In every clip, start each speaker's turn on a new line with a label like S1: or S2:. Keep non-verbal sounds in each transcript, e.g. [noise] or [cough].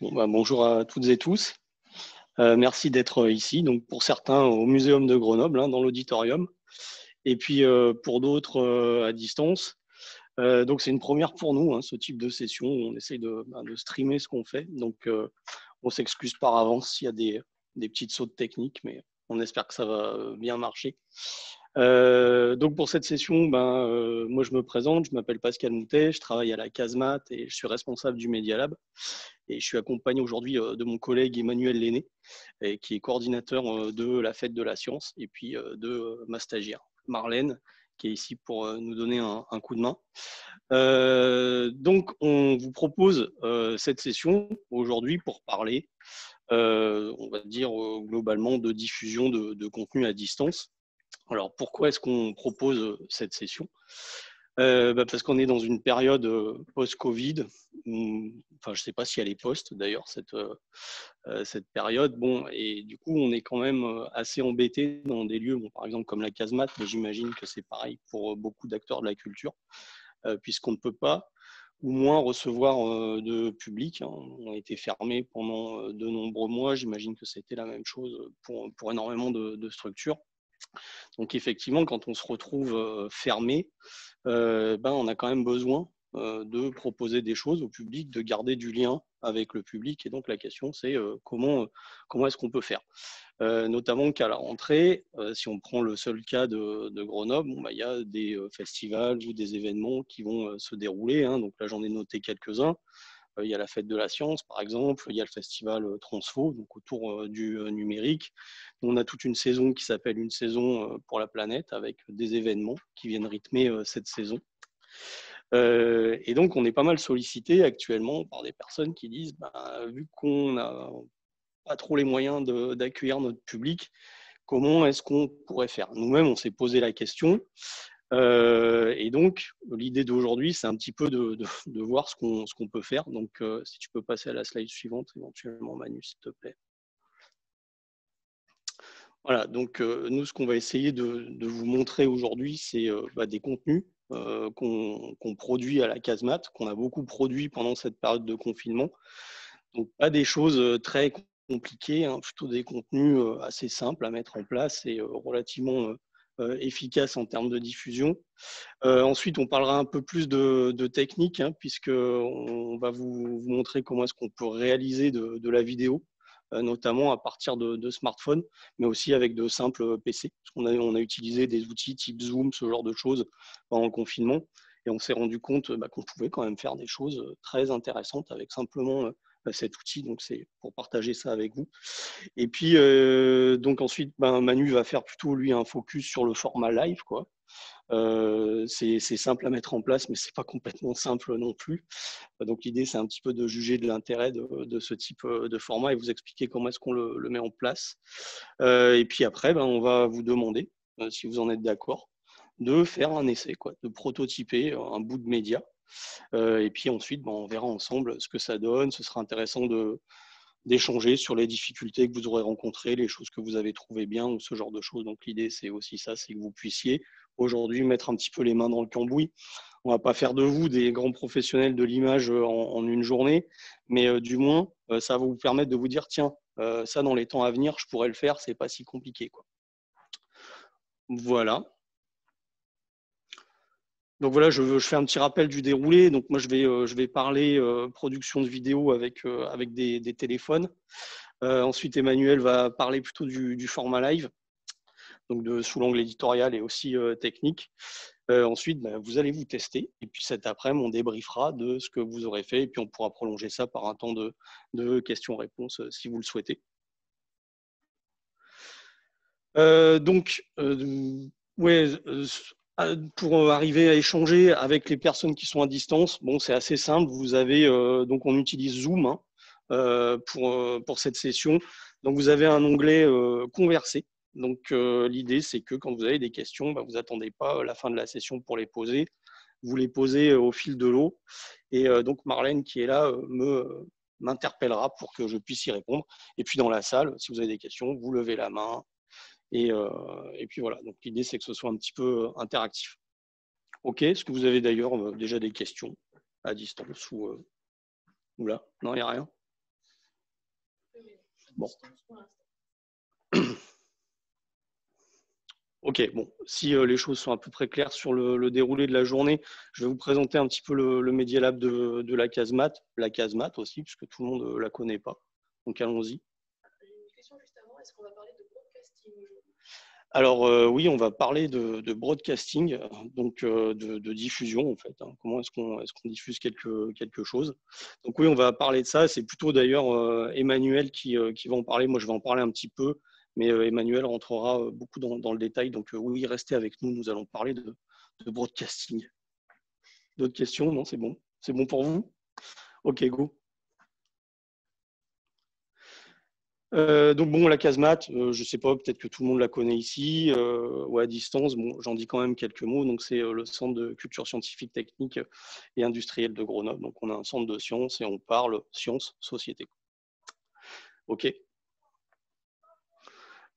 S1: Bah, bonjour à toutes et tous. Euh, merci d'être ici. Donc pour certains au Muséum de Grenoble, hein, dans l'auditorium, et puis euh, pour d'autres euh, à distance. donc c'est une première pour nous, hein, ce type de session. On essaye de, bah, streamer ce qu'on fait. Donc on s'excuse par avance s'il y a des petites sautes techniques, mais on espère que ça va bien marcher. Euh, donc pour cette session, ben, euh, moi je me présente, je m'appelle Pascal Moutet, je travaille à la Casemate et je suis responsable du Media Lab. Et je suis accompagné aujourd'hui euh, de mon collègue Emmanuel Lenné, qui est coordinateur de la fête de la science, et puis de ma stagiaire Marlène, qui est ici pour nous donner un, coup de main. donc on vous propose cette session aujourd'hui pour parler, on va dire globalement, de diffusion de, de contenu à distance. Alors pourquoi est-ce qu'on propose euh, cette session? Euh, bah, Parce qu'on est dans une période euh, post-Covid. Enfin, je ne sais pas si elle est post d'ailleurs, cette, période. Bon, et du coup, on est quand même assez embêté dans des lieux, par exemple comme la casemate, mais j'imagine que c'est pareil pour beaucoup d'acteurs de la culture, puisqu'on ne peut pas ou moins recevoir de public. Hein. On a été fermé pendant de nombreux mois. J'imagine que c'était la même chose pour énormément de structures. Donc effectivement, quand on se retrouve euh, fermé, euh, ben, on a quand même besoin euh, de proposer des choses au public, de garder du lien avec le public. Et donc la question, c'est comment, comment est-ce qu'on peut faire? Notamment qu'à la rentrée, si on prend le seul cas de, Grenoble, ben, il y a des festivals ou des événements qui vont se dérouler. Hein. donc là, j'en ai noté quelques-uns. Euh, il y a la fête de la science, par exemple, il y a le festival euh, Transfo, donc autour euh, du numérique. On a toute une saison qui s'appelle une saison pour la planète, avec des événements qui viennent rythmer cette saison. et donc, on est pas mal sollicité actuellement par des personnes qui disent, bah, vu qu'on n'a pas trop les moyens d'accueillir notre public, comment est-ce qu'on pourrait faire? Nous-mêmes, on s'est posé la question. Euh, et donc, l'idée d'aujourd'hui, c'est un petit peu de, voir ce qu'on peut faire. Donc, euh, si tu peux passer à la slide suivante, éventuellement, Manu, s'il te plaît. Voilà, donc euh, nous, ce qu'on va essayer de, vous montrer aujourd'hui, c'est bah, des contenus qu'on produit à la casemate, qu'on a beaucoup produit pendant cette période de confinement. Donc, pas des choses très compliquées, hein, plutôt des contenus assez simples à mettre en place et relativement efficace en termes de diffusion. Euh, ensuite, on parlera un peu plus de, de technique, hein, puisqu'on va vous, montrer comment est-ce qu'on peut réaliser de, la vidéo, euh, notamment à partir de, smartphones, mais aussi avec de simples PC. on a, utilisé des outils type Zoom, ce genre de choses pendant le confinement, et on s'est rendu compte bah, qu'on pouvait quand même faire des choses très intéressantes avec simplement cet outil. Donc, c'est pour partager ça avec vous. Et puis, euh, donc ensuite, ben, Manu va faire plutôt, lui, un focus sur le format live. quoi. Euh, c'est simple à mettre en place, mais c'est pas complètement simple non plus. Donc l'idée, c'est un petit peu de juger de l'intérêt de, ce type euh, de format et vous expliquer comment est-ce qu'on le, met en place. et puis après, ben, on va vous demander, si vous en êtes d'accord, de faire un essai, quoi, de prototyper un bout de média euh, et puis ensuite, on verra ensemble ce que ça donne. Ce sera intéressant de, d'échanger sur les difficultés que vous aurez rencontrées, les choses que vous avez trouvées bien ou ce genre de choses. Donc l'idée, c'est aussi ça, c'est que vous puissiez aujourd'hui mettre un petit peu les mains dans le cambouis. On va pas faire de vous des grands professionnels de l'image en, une journée, mais euh, du moins, euh, ça va vous permettre de vous dire, tiens, ça dans les temps à venir, je pourrais le faire, c'est pas si compliqué. Voilà. Donc voilà, je, fais un petit rappel du déroulé. Donc moi, je vais, euh, je vais parler euh, production de vidéo avec, euh, avec des, téléphones. ensuite, Emmanuel va parler plutôt du, format live, donc de, sous l'angle éditorial et aussi technique. ensuite, bah, vous allez vous tester. Et puis cet après-midi, on débriefera de ce que vous aurez fait. Et puis on pourra prolonger ça par un temps de, de questions-réponses si vous le souhaitez. donc, ouais, pour arriver à échanger avec les personnes qui sont à distance, bon, c'est assez simple. Vous avez euh, donc on utilise Zoom hein, euh, pour euh, pour cette session. Donc vous avez un onglet converser. Donc l'idée c'est que quand vous avez des questions, bah, vous attendez pas la fin de la session pour les poser. Vous les posez au fil de l'eau. Et donc Marlène qui est là me m'interpellera pour que je puisse y répondre. Et puis dans la salle, si vous avez des questions, vous levez la main, euh, et, puis voilà, donc l'idée c'est que ce soit un petit peu euh, interactif. Ok, est-ce que vous avez d'ailleurs euh, déjà des questions à distance ou, ou là? Non, il n'y a rien? Bon. [coughs] Ok, bon, si euh, les choses sont à peu près claires sur le, déroulé de la journée, je vais vous présenter un petit peu le, Media Lab de, de, la casemate, la casemate aussi, puisque tout le monde ne euh, la connaît pas. Donc allons-y. Une question juste avant, est-ce qu'on va parler de broadcasting alors euh, oui, on va parler de, broadcasting, donc de, diffusion en fait. Hein. Comment est-ce qu'on diffuse quelque, chose? Donc oui, on va parler de ça. C'est plutôt d'ailleurs Emmanuel qui, va en parler. Moi, je vais en parler un petit peu mais euh, Emmanuel rentrera euh, beaucoup dans, le détail. Donc euh, oui, restez avec nous, nous allons parler de, broadcasting. D'autres questions? Non, c'est bon. C'est bon pour vous? Ok, go. Donc bon, la casemate, je ne sais pas, peut-être que tout le monde la connaît ici ou à distance. Bon, j'en dis quand même quelques mots. Donc c'est le centre de culture scientifique, technique et industrielle de Grenoble. Donc on a un centre de sciences et on parle sciences, société. Ok.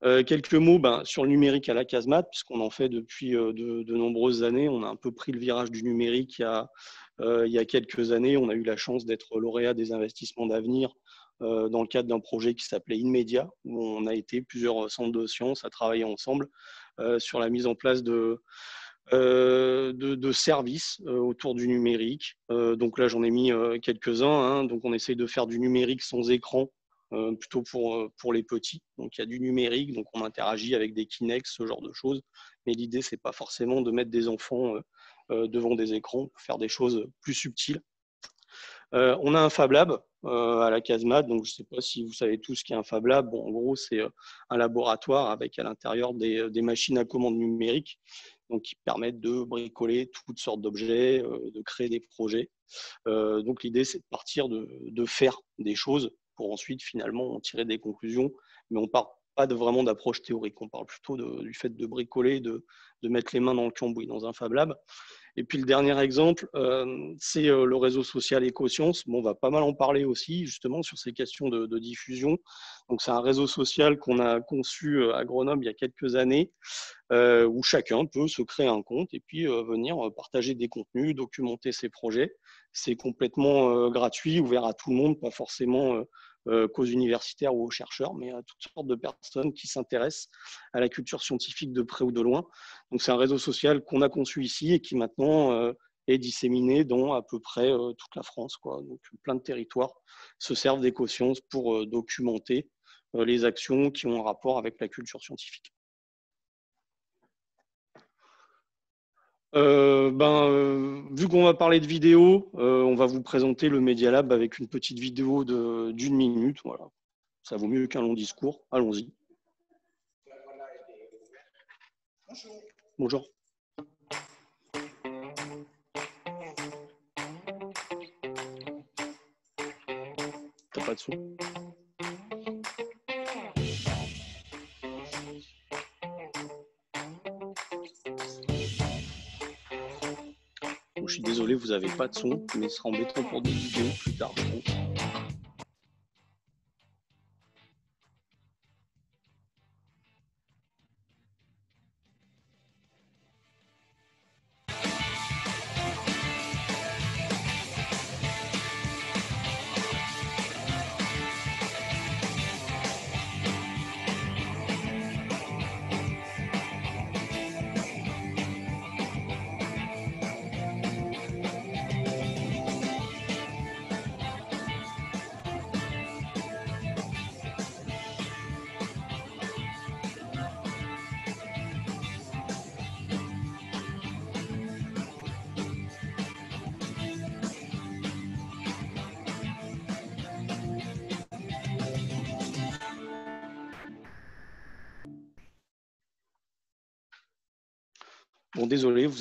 S1: Euh, quelques mots ben, sur le numérique à la casemate, puisqu'on en fait depuis euh, de, nombreuses années. On a un peu pris le virage du numérique euh, il y a quelques années. On a eu la chance d'être lauréat des investissements d'avenir dans le cadre d'un projet qui s'appelait Inmedia, où on a été plusieurs centres de sciences à travailler ensemble sur la mise en place de, de, services autour du numérique. donc là, j'en ai mis quelques-uns. Hein. Donc on essaye de faire du numérique sans écran euh, plutôt pour, euh, pour les petits. Donc il y a du numérique, donc on interagit avec des Kinect, ce genre de choses. Mais l'idée, c'est pas forcément de mettre des enfants euh, devant des écrans faire des choses plus subtiles. On a un Fab Lab à la casemate, donc je ne sais pas si vous savez tous ce qu'est un Fab Lab. En gros, c'est un laboratoire avec à l'intérieur des, machines à commande numérique donc qui permettent de bricoler toutes sortes d'objets, de créer des projets. donc l'idée, c'est de partir de, faire des choses pour ensuite finalement en tirer des conclusions. Mais on ne parle pas de, vraiment d'approche théorique, on parle plutôt du fait de bricoler, de, de, mettre les mains dans le cambouis dans un Fab Lab. Et puis le dernier exemple, euh, c'est euh, le réseau social EcoScience. Bon, on va pas mal en parler aussi justement sur ces questions de, diffusion. Donc c'est un réseau social qu'on a conçu euh, à Grenoble il y a quelques années, où chacun peut se créer un compte et puis venir partager des contenus, documenter ses projets. C'est complètement gratuit, ouvert à tout le monde, pas forcément qu'aux universitaires ou aux chercheurs, mais à toutes sortes de personnes qui s'intéressent à la culture scientifique de près ou de loin. Donc c'est un réseau social qu'on a conçu ici et qui maintenant euh, est disséminé dans à peu près euh, toute la France. Quoi. Donc plein de territoires se servent d'éco-sciences pour documenter les actions qui ont un rapport avec la culture scientifique. Euh, ben, euh, vu qu'on va parler de vidéo, euh, on va vous présenter le Media Lab avec une petite vidéo d'une minute. Voilà. Ça vaut mieux qu'un long discours. Allons-y. Bonjour. Bonjour. T'as pas de son? Désolé, vous n'avez pas de son, mais ce sera embêtant pour des vidéos plus tard,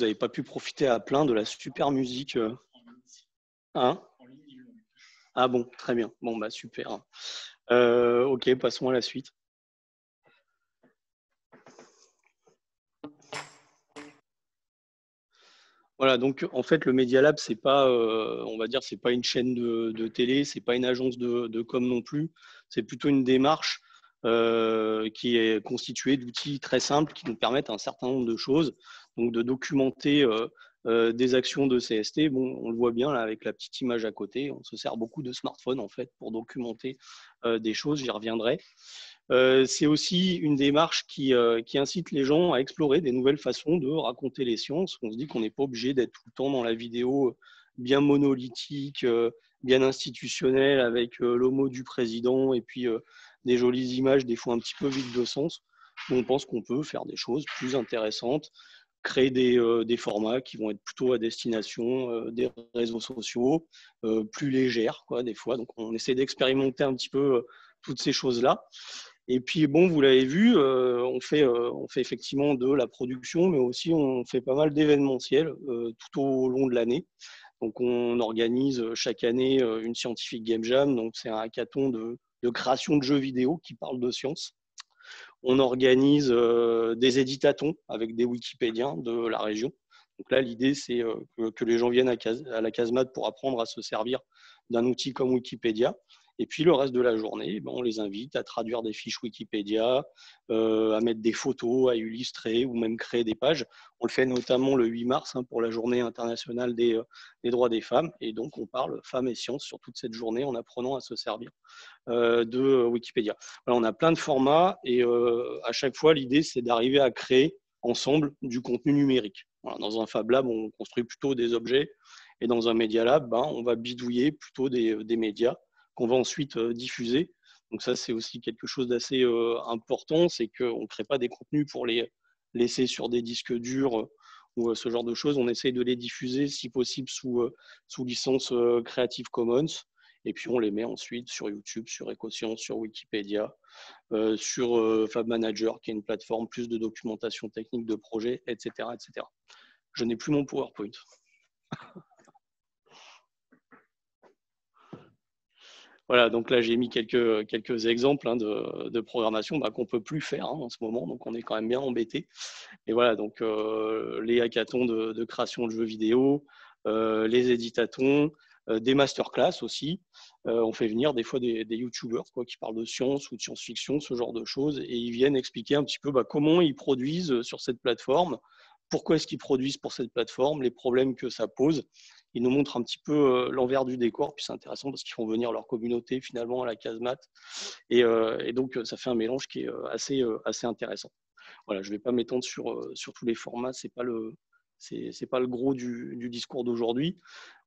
S1: vous n'avez pas pu profiter à plein de la super musique. Euh. Hein? Ah bon, très bien. Bon, bah super. Euh, ok, passons à la suite. Voilà, donc en fait, le Media Lab, c'est pas, euh, on va dire, c'est pas une chaîne de, télé, c'est pas une agence de com non plus. C'est plutôt une démarche euh, qui est constitué d'outils très simples qui nous permettent un certain nombre de choses, donc de documenter euh, des actions de CST. Bon, on le voit bien là avec la petite image à côté. On se sert beaucoup de smartphones en fait pour documenter des choses. J'y reviendrai. c'est aussi une démarche qui, qui, incite les gens à explorer des nouvelles façons de raconter les sciences. On se dit qu'on n'est pas obligé d'être tout le temps dans la vidéo bien monolithique, bien institutionnel avec mot du président et puis des jolies images, des fois un petit peu vides de sens. On pense qu'on peut faire des choses plus intéressantes, créer des, euh, des, formats qui vont être plutôt à destination euh, des réseaux sociaux, euh, plus légères, quoi, des fois. Donc, on essaie d'expérimenter un petit peu toutes ces choses-là. Et puis, bon, vous l'avez vu, on, fait, on fait effectivement de la production, mais aussi on fait pas mal d'événementiels tout au long de l'année. Donc, on organise chaque année une scientifique game jam. Donc, c'est un hackathon de, de création de jeux vidéo qui parle de science. On organise euh, des éditatons avec des Wikipédiens de la région. Donc là, l'idée, c'est euh, que, les gens viennent à, la casemate pour apprendre à se servir d'un outil comme Wikipédia. Et puis le reste de la journée, ben, on les invite à traduire des fiches Wikipédia, euh, à mettre des photos, à illustrer ou même créer des pages. On le fait notamment le 8 mars hein, pour la journée internationale des, droits des femmes. Et donc on parle femmes et sciences sur toute cette journée en apprenant à se servir de Wikipédia. on a plein de formats et à chaque fois, l'idée, c'est d'arriver à créer ensemble du contenu numérique. dans un Fab Lab, on construit plutôt des objets et dans un Media Lab, ben, on va bidouiller plutôt des, médias qu'on va ensuite diffuser. Donc ça, c'est aussi quelque chose d'assez important, c'est qu'on ne crée pas des contenus pour les laisser sur des disques durs ou ce genre de choses. On essaye de les diffuser, si possible, sous, licence Creative Commons. Et puis on les met ensuite sur YouTube, sur Ecoscience, sur Wikipédia, euh, sur euh, Fab Manager, qui est une plateforme plus de documentation technique de projet, etc. etc. Je n'ai plus mon PowerPoint. Voilà, donc là j'ai mis quelques, quelques exemples hein, de, programmation bah, qu'on ne peut plus faire hein, en ce moment, donc on est quand même bien embêté. Et voilà, donc euh, les hackathons de, de, création de jeux vidéo, les éditatons, euh, des masterclass aussi. Euh, on fait venir des fois des, des youtubeurs quoi, qui parlent de science ou de science-fiction, ce genre de choses, et ils viennent expliquer un petit peu bah, comment ils produisent euh, sur cette plateforme, pourquoi est-ce qu'ils produisent pour cette plateforme, les problèmes que ça pose. Ils nous montrent un petit peu l'envers du décor, puis c'est intéressant parce qu'ils font venir leur communauté finalement à la casemate, et, et donc ça fait un mélange qui est assez, assez intéressant. Voilà, je ne vais pas m'étendre sur, sur tous les formats, c'est pas le pas le gros du, du discours d'aujourd'hui.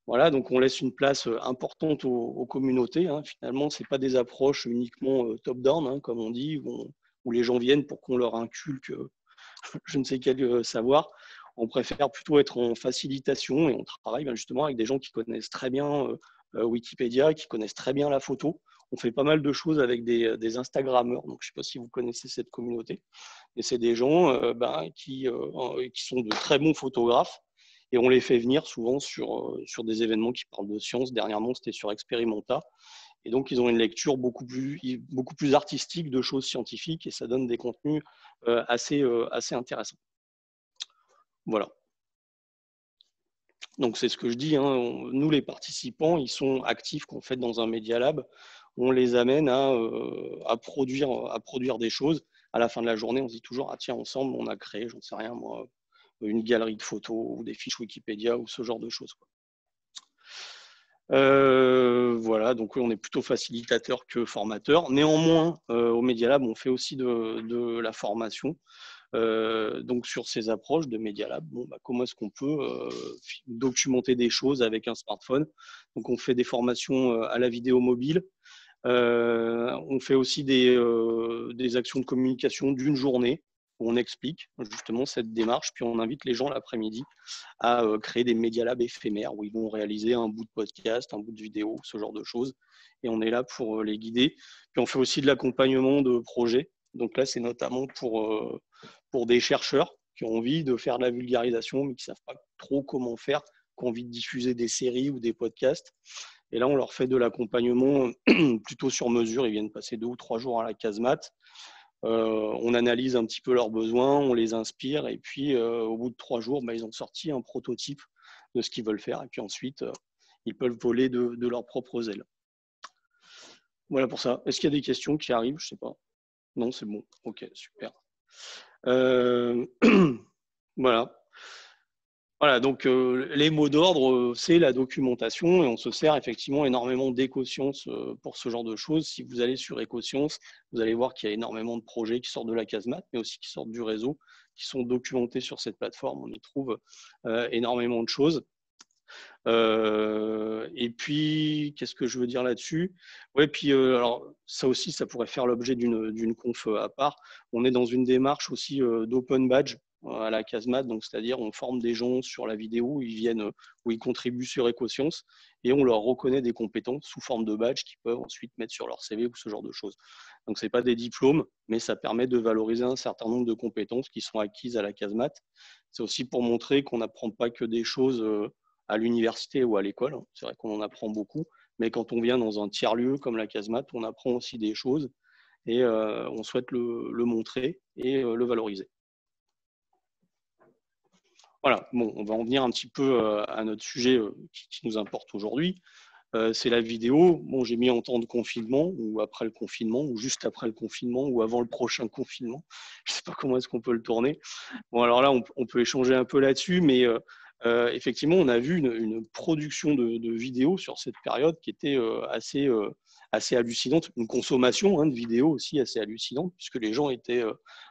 S1: Voilà, donc on laisse une place euh, importante aux, communautés. Hein. Finalement, ce n'est pas des approches uniquement euh, top-down, hein, comme on dit, où, les gens viennent pour qu'on leur inculque euh, [laughs] je ne sais quel savoir. On préfère plutôt être en facilitation et on travaille ben, justement avec des gens qui connaissent très bien Wikipédia, qui connaissent très bien la photo. On fait pas mal de choses avec des, Instagrammeurs. Donc, je ne sais pas si vous connaissez cette communauté. Mais c'est des gens ben, qui, sont de très bons photographes et on les fait venir souvent sur, euh, des événements qui parlent de science. Dernièrement, c'était sur Experimenta. Et donc, ils ont une lecture beaucoup plus, artistique de choses scientifiques et ça donne des contenus euh, euh, assez intéressants. Voilà. Donc, c'est ce que je dis. Hein. nous, les participants, ils sont actifs qu'on fait dans un Media Lab. On les amène à, à, produire, à produire des choses. À la fin de la journée, on se dit toujours Ah, tiens, ensemble, on a créé, j'en sais rien, moi, une galerie de photos ou des fiches Wikipédia ou ce genre de choses. Euh, voilà, donc on est plutôt facilitateur que formateur. Néanmoins, euh, au Media Lab, on fait aussi de, la formation. Euh, donc sur ces approches de Media Lab, bon, bah, comment est-ce qu'on peut documenter des choses avec un smartphone? Donc on fait des formations à la vidéo mobile. on fait aussi des, des actions de communication d'une journée on explique justement cette démarche, puis on invite les gens l'après-midi à euh, créer des média labs éphémères où ils vont réaliser un bout de podcast, un bout de vidéo, ce genre de choses. Et on est là pour euh, les guider. Puis on fait aussi de l'accompagnement de projets. Donc là, c'est notamment pour, euh, pour des chercheurs qui ont envie de faire de la vulgarisation, mais qui ne savent pas trop comment faire, qui ont envie de diffuser des séries ou des podcasts. Et là, on leur fait de l'accompagnement [clears throat] plutôt sur mesure. Ils viennent passer deux ou trois jours à la casemate. Euh, on analyse un petit peu leurs besoins, on les inspire, et puis euh, au bout de trois jours, bah, ils ont sorti un prototype de ce qu'ils veulent faire, et puis ensuite, euh, ils peuvent voler de, leurs propres ailes. Voilà pour ça. Est-ce qu'il y a des questions qui arrivent? Je ne sais pas. Non, c'est bon. Ok, super. [clears throat] voilà. Voilà, donc les mots d'ordre, c'est la documentation et on se sert effectivement énormément d'éco-sciences pour ce genre de choses. Si vous allez sur éco-sciences, vous allez voir qu'il y a énormément de projets qui sortent de la casemate, mais aussi qui sortent du réseau, qui sont documentés sur cette plateforme. On y trouve énormément de choses. Euh, et puis, qu'est-ce que je veux dire là-dessus? Ouais, puis euh, alors ça aussi, ça pourrait faire l'objet d'une conf à part. On est dans une démarche aussi euh, d'open badge à la CASMAT, donc c'est-à-dire on forme des gens sur la vidéo, ils viennent où ils contribuent sur EcoScience et on leur reconnaît des compétences sous forme de badge qu'ils peuvent ensuite mettre sur leur CV ou ce genre de choses. Donc c'est pas des diplômes, mais ça permet de valoriser un certain nombre de compétences qui sont acquises à la CASMAT. C'est aussi pour montrer qu'on n'apprend pas que des choses à l'université ou à l'école. Hein. C'est vrai qu'on en apprend beaucoup, mais quand on vient dans un tiers-lieu comme la casemate, on apprend aussi des choses et euh, on souhaite le, montrer et euh, le valoriser. Voilà, bon, on va en venir un petit peu euh, à notre sujet qui, nous importe aujourd'hui. c'est la vidéo. Bon, j'ai mis en temps de confinement ou après le confinement ou juste après le confinement ou avant le prochain confinement. [laughs] Je ne sais pas comment est-ce qu'on peut le tourner. Bon, alors là, on, on peut échanger un peu là-dessus, mais euh, effectivement, on a vu une, production de, vidéos sur cette période qui était euh, assez, euh, assez hallucinante, une consommation hein, de vidéos aussi assez hallucinante, puisque les gens étaient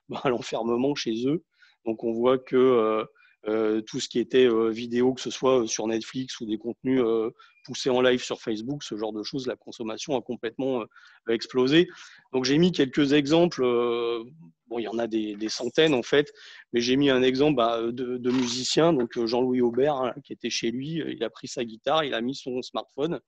S1: [laughs] à l'enfermement chez eux. Donc on voit que tout ce qui était vidéo, que ce soit sur Netflix ou des contenus poussés en live sur Facebook, ce genre de choses, la consommation a complètement explosé. Donc j'ai mis quelques exemples il y en a des, centaines en fait, mais j'ai mis un exemple bah, de, musicien, donc euh, Jean-Louis Aubert, hein, qui était chez lui, euh, il a pris sa guitare, il a mis son smartphone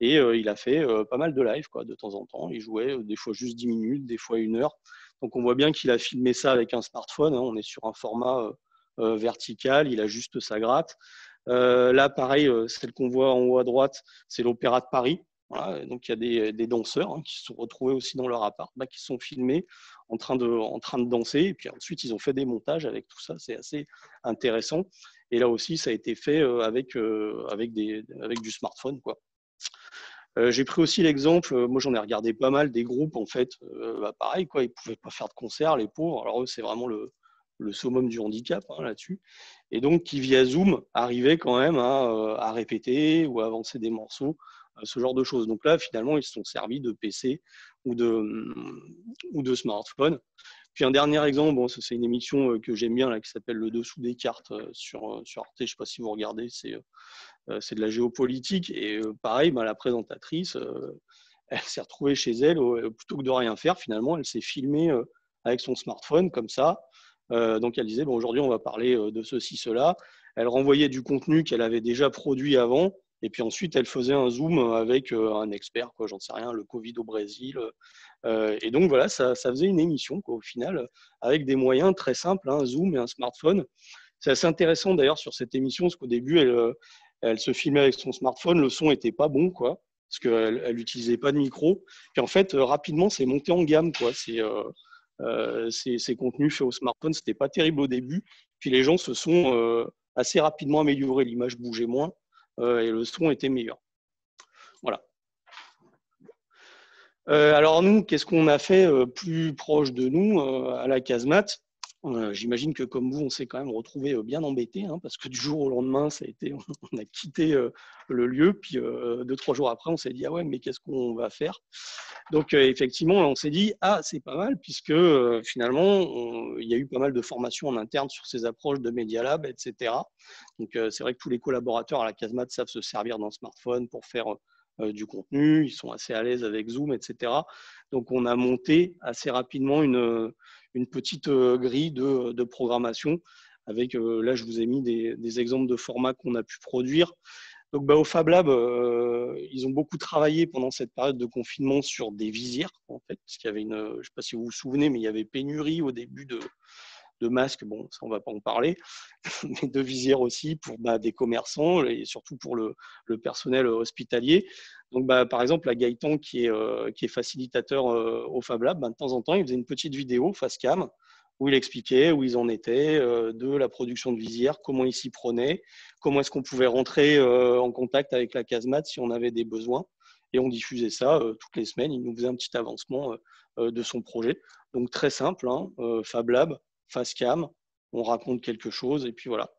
S1: et euh, il a fait pas mal de live quoi, de temps en temps. Il jouait des fois juste 10 minutes, des fois une heure. Donc on voit bien qu'il a filmé ça avec un smartphone. Hein. on est sur un format vertical, il a juste sa gratte. là, pareil, celle qu'on voit en haut à droite, c'est l'Opéra de Paris. donc il y a des, danseurs hein, qui se sont retrouvés aussi dans leur appart, bah, qui sont filmés en train, de, en train de danser. Et puis ensuite, ils ont fait des montages avec tout ça. C'est assez intéressant. Et là aussi, ça a été fait euh, avec, euh, avec, des, avec du smartphone. Quoi. Euh, j'ai pris aussi l'exemple, moi j'en ai regardé pas mal, des groupes en fait, bah, pareil, quoi, ils ne pouvaient pas faire de concert, les pauvres. Alors eux, c'est vraiment le, le summum du handicap hein, là-dessus. Et donc, qui via Zoom arrivaient quand même à, à répéter ou à avancer des morceaux ce genre de choses. Donc là, finalement, ils se sont servis de PC ou de, ou de smartphone. Puis un dernier exemple, c'est une émission euh, que j'aime bien qui s'appelle Le dessous des cartes euh, sur, euh, sur Arte. Je ne sais pas si vous regardez, c'est de la géopolitique. Et pareil, bah, la présentatrice, elle s'est retrouvée chez elle, plutôt que de rien faire, finalement, elle s'est filmée avec son smartphone comme ça. Donc elle disait, bon, aujourd'hui, on va parler de ceci, cela. Elle renvoyait du contenu qu'elle avait déjà produit avant et puis ensuite, elle faisait un zoom avec euh, un expert, quoi, j'en sais rien, le Covid au Brésil. Euh, et donc voilà, ça, faisait une émission au final, avec des moyens très simples, un zoom et un smartphone. C'est assez intéressant d'ailleurs sur cette émission, parce qu'au début, elle, euh, elle, se filmait avec son smartphone, le son n'était pas bon, quoi, parce qu'elle n'utilisait pas de micro. Puis en fait, rapidement, c'est monté en gamme. Quoi. C'est, ces, contenus faits au smartphone, c'était pas terrible au début. Puis les gens se sont assez rapidement améliorés, l'image bougeait moins. Euh, et le son était meilleur. Voilà. Euh, alors nous, qu'est-ce qu'on a fait euh, plus proche de nous à la casemate? J'imagine que comme vous, on s'est quand même retrouvé bien embêté, hein, parce que du jour au lendemain, ça a été, [laughs] on a quitté le lieu, puis deux, trois jours après, on s'est dit, ah ouais, mais qu'est-ce qu'on va faire? Donc effectivement, on s'est dit, ah, c'est pas mal, puisque finalement, il y a eu pas mal de formations en interne sur ces approches de Media Lab, etc. Donc c'est vrai que tous les collaborateurs à la casemate savent se servir d'un smartphone pour faire du contenu, ils sont assez à l'aise avec Zoom, etc. Donc on a monté assez rapidement une, une petite euh, grille de, programmation avec, euh, là je vous ai mis des, exemples de formats qu'on a pu produire. Donc bah, au Fab Lab, euh, ils ont beaucoup travaillé pendant cette période de confinement sur des visières, en fait, parce qu'il y avait une, je ne sais pas si vous vous souvenez, mais il y avait pénurie au début de, de masques, bon, ça on va pas en parler, [laughs] mais de visières aussi pour bah, des commerçants et surtout pour le, personnel hospitalier. Donc, bah, par exemple, la Gaëtan qui est, euh, facilitateur euh, au Fab Lab, bah, de temps en temps, il faisait une petite vidéo face cam où il expliquait où ils en étaient euh, de la production de visières, comment ils s'y prenaient, comment est-ce qu'on pouvait rentrer en contact avec la casemate si on avait des besoins. Et on diffusait ça toutes les semaines. Il nous faisait un petit avancement de son projet. Donc très simple, hein, Fab Lab, face cam, on raconte quelque chose et puis voilà.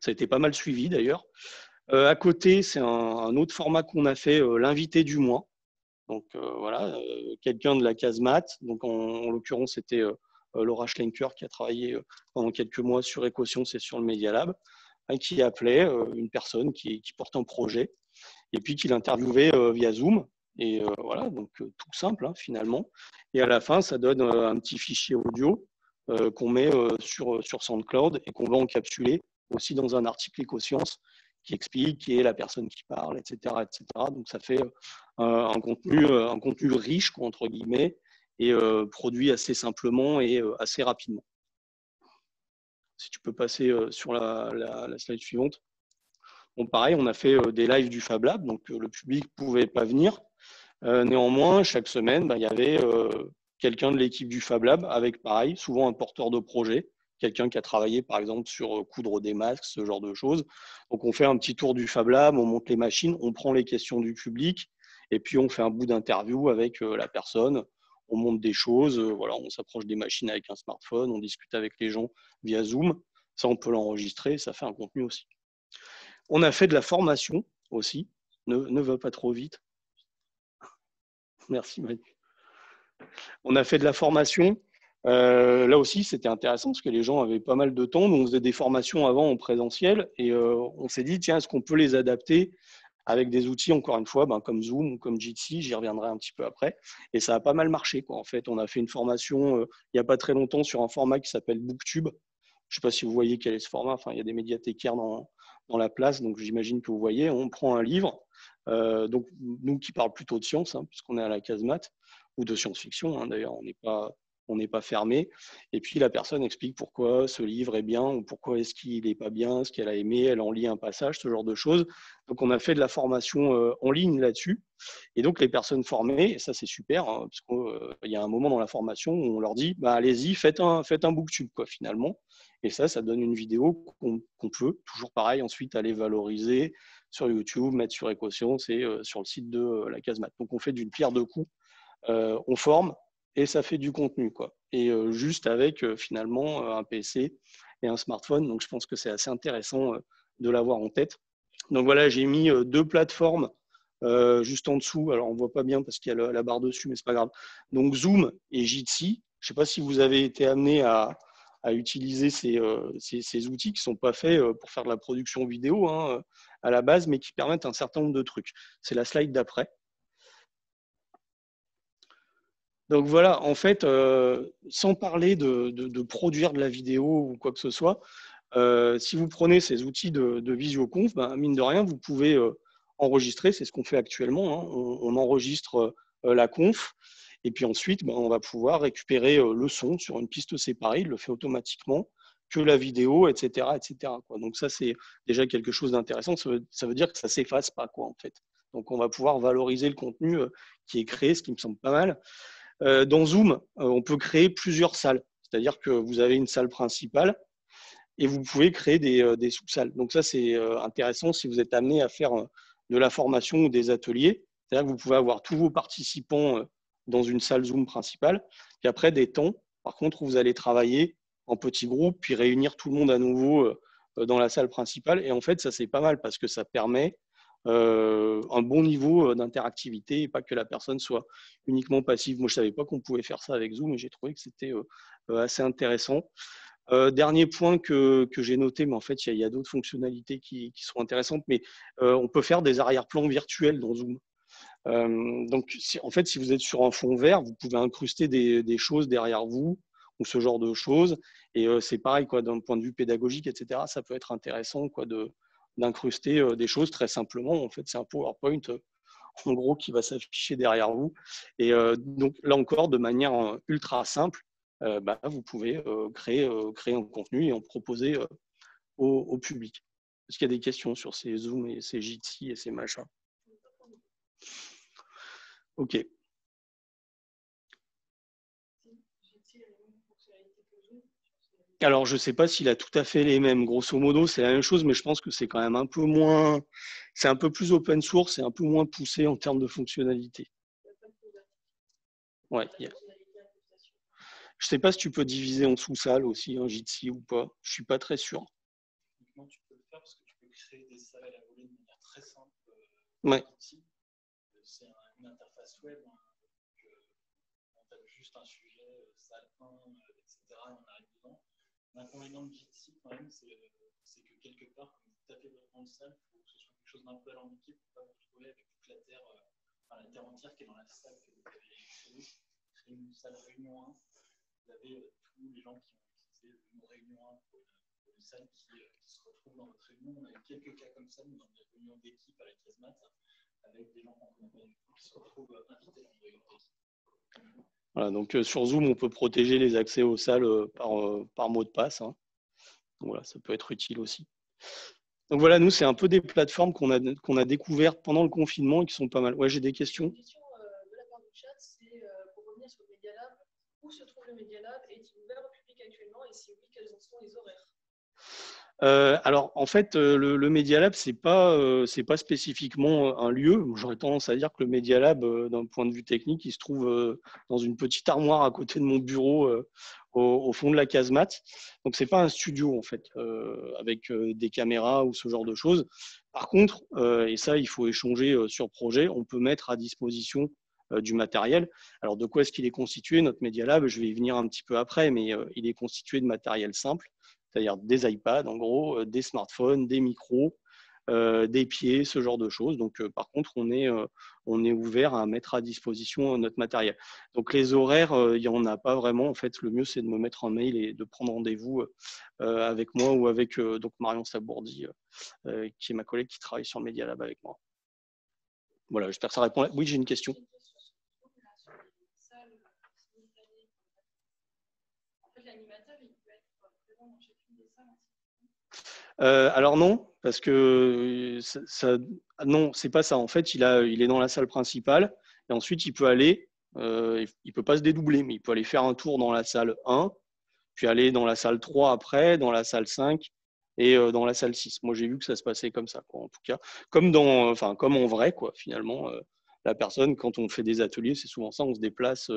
S1: Ça a été pas mal suivi d'ailleurs. à côté, c'est un, autre format qu'on a fait, l'invité du mois. Donc voilà, quelqu'un de la casemate. Donc en, l'occurrence, c'était Laura Schlenker qui a travaillé pendant quelques mois sur Équations et sur le Media Lab, qui appelait une personne qui, qui porte un projet et puis qui l'interviewait via Zoom. Et voilà, donc tout simple hein, finalement. Et à la fin, ça donne un petit fichier audio euh, qu'on met euh, sur, sur SoundCloud et qu'on va encapsuler aussi dans un article EcoScience qui explique qui est la personne qui parle, etc. etc. Donc ça fait euh, un, contenu, riche, entre guillemets, et produit assez simplement et assez rapidement. Si tu peux passer sur la, la, slide suivante. Bon, pareil, on a fait des lives du Fab Lab, donc le public ne pouvait pas venir. néanmoins, chaque semaine, bah, il y avait quelqu'un de l'équipe du Fab Lab avec, pareil, souvent un porteur de projet, quelqu'un qui a travaillé par exemple sur euh, coudre des masques, ce genre de choses. Donc on fait un petit tour du Fab Lab, on monte les machines, on prend les questions du public et puis on fait un bout d'interview avec euh, la personne. On monte des choses, euh, on s'approche des machines avec un smartphone, on discute avec les gens via Zoom. Ça, on peut l'enregistrer, ça fait un contenu aussi. On a fait de la formation aussi. Ne, ne va pas trop vite. Merci Manu. On a fait de la formation. Euh, là aussi, c'était intéressant parce que les gens avaient pas mal de temps. Donc, on faisait des formations avant en présentiel et euh, on s'est dit, tiens, est-ce qu'on peut les adapter avec des outils, encore une fois, ben, comme Zoom ou comme Jitsi, j'y reviendrai un petit peu après. Et ça a pas mal marché. En fait, on a fait une formation euh, il n'y a pas très longtemps sur un format qui s'appelle BookTube. Je ne sais pas si vous voyez quel est ce format. Il y a des médiathécaires dans, dans la place, donc j'imagine que vous voyez. On prend un livre, donc nous qui parlons plutôt de science, hein, puisqu'on est à la casemate, ou de science-fiction. Hein, d'ailleurs, on n'est pas on n'est pas fermé. Et puis la personne explique pourquoi ce livre est bien ou pourquoi est-ce qu'il n'est pas bien, ce qu'elle a aimé, elle en lit un passage, ce genre de choses. Donc on a fait de la formation euh, en ligne là-dessus. Et donc les personnes formées, et ça c'est super, hein, parce qu'il y a un moment dans la formation où on leur dit, bah, allez-y, faites un, faites un booktube quoi, finalement. Et ça, ça donne une vidéo qu'on peut, toujours pareil, ensuite aller valoriser sur YouTube, mettre sur Équation, c'est euh, sur le site de euh, la casemate. Donc on fait d'une pierre deux coups euh, on forme et ça fait du contenu. Quoi. Et euh, juste avec euh, finalement un PC et un smartphone. Donc je pense que c'est assez intéressant de l'avoir en tête. Donc voilà, j'ai mis deux plateformes juste en dessous. Alors on ne voit pas bien parce qu'il y a la barre dessus, mais c'est pas grave. Donc Zoom et Jitsi. Je ne sais pas si vous avez été amené à, utiliser ces, outils qui ne sont pas faits pour faire de la production vidéo hein, à la base, mais qui permettent un certain nombre de trucs. C'est la slide d'après. Donc voilà, en fait, euh, sans parler de, produire de la vidéo ou quoi que ce soit, euh, si vous prenez ces outils de, visioconf, ben, mine de rien, vous pouvez euh, enregistrer, c'est ce qu'on fait actuellement, hein. on, enregistre la conf, et puis ensuite, ben, on va pouvoir récupérer le son sur une piste séparée, il le fait automatiquement, que la vidéo, etc. etc. Donc ça, c'est déjà quelque chose d'intéressant, ça, ça, veut dire que ça ne s'efface pas, quoi, en fait. Donc on va pouvoir valoriser le contenu qui est créé, ce qui me semble pas mal. Euh, dans Zoom, euh, on peut créer plusieurs salles. C'est-à-dire que vous avez une salle principale et vous pouvez créer des, euh, sous-salles. Donc ça, c'est intéressant si vous êtes amené à faire de la formation ou des ateliers. C'est-à-dire que vous pouvez avoir tous vos participants dans une salle Zoom principale. Puis après, des temps, par contre, vous allez travailler en petits groupes, puis réunir tout le monde à nouveau dans la salle principale. Et en fait, ça, c'est pas mal parce que ça permet euh, un bon niveau euh, d'interactivité et pas que la personne soit uniquement passive. Moi, je savais pas qu'on pouvait faire ça avec Zoom et j'ai trouvé que c'était euh, assez intéressant. dernier point que, que j'ai noté, mais en fait, il y a, d'autres fonctionnalités qui, qui, sont intéressantes, mais on peut faire des arrière-plans virtuels dans Zoom. donc, en fait, si vous êtes sur un fond vert, vous pouvez incruster des, des choses derrière vous ou ce genre de choses. Et c'est pareil, quoi, d'un point de vue pédagogique, etc. Ça peut être intéressant, quoi, de, d'incruster euh, des choses très simplement. En fait, c'est un PowerPoint euh, en gros qui va s'afficher derrière vous. Et euh, donc là encore, de manière ultra simple, bah, vous pouvez créer, créer un contenu et en proposer au, public. Est-ce qu'il y a des questions sur ces Zoom et ces Jitsi et ces machins? Ok. Alors, je ne sais pas s'il a tout à fait les mêmes. Grosso modo, c'est la même chose, mais je pense que c'est quand même un peu moins. C'est un peu plus open source et un peu moins poussé en termes de fonctionnalité. Ouais. Je ne sais pas si tu peux diviser en sous-salles aussi, en Jitsi ou pas. Je ne suis pas très sûr. Tu
S2: peux le faire? Parce que tu peux créer des salles à la volée de manière très simple. Euh, c'est une interface web L'inconvénient de Jitsi, quand même, c'est que quelque part, quand vous tapez dans le salle, il faut que ce soit quelque chose d'un peu alambiqué pour ne pas vous retrouver avec toute la terre, enfin, la terre entière qui est dans la salle que vous avez créée. Une salle réunion 1, vous avez tous les gens qui ont utilisé une réunion 1 pour une, salle qui, qui, se retrouve dans votre réunion. On a eu quelques cas comme ça, dans des réunions d'équipe à la Casmat, avec des gens qui se retrouvent invités dans une réunion.
S1: Voilà, donc euh, sur Zoom, on peut protéger les accès aux salles euh, par, euh, par mot de passe. Hein. Voilà, ça peut être utile aussi. Donc voilà, nous, c'est un peu des plateformes qu'on a, qu'on a découvertes pendant le confinement et qui sont pas mal. Ouais, j'ai des questions.
S3: Une question de la part du chat, c'est pour revenir sur le Media Lab, où se trouve le Media Lab Est-il ouvert au public actuellement? Et si oui, quels en sont les horaires?
S1: Euh, alors, en fait, euh, le, Media Lab, ce n'est pas, euh, pas spécifiquement un lieu. J'aurais tendance à dire que le Media Lab, d'un point de vue technique, il se trouve dans une petite armoire à côté de mon bureau au, au, fond de la casemate. Donc, ce n'est pas un studio, en fait, avec des caméras ou ce genre de choses. Par contre, et ça, il faut échanger sur projet, on peut mettre à disposition du matériel. Alors, de quoi est-ce qu'il est constitué Notre Media Lab, je vais y venir un petit peu après, mais il est constitué de matériel simple c'est-à-dire des iPads en gros, euh, des smartphones, des micros, euh, des pieds, ce genre de choses. Donc, euh, par contre, on est, on est ouvert à mettre à disposition notre matériel. Donc, les horaires, il n'y en a pas vraiment. En fait, le mieux, c'est de me mettre un mail et de prendre rendez-vous avec moi ou avec donc Marion Sabourdi, qui est ma collègue qui travaille sur Media Lab avec moi. Voilà, j'espère que ça répond. Oui, j'ai une question. Euh, alors non, parce que ça non, c'est pas ça. En fait, il, est dans la salle principale et ensuite il peut aller, euh, il peut pas se dédoubler, mais il peut aller faire un tour dans la salle 1, puis aller dans la salle 3 après, dans la salle 5 et euh, dans la salle 6. Moi, j'ai vu que ça se passait comme ça, en tout cas, comme dans, enfin, comme en vrai, quoi. Finalement, la personne, quand on fait des ateliers, c'est souvent ça, on se déplace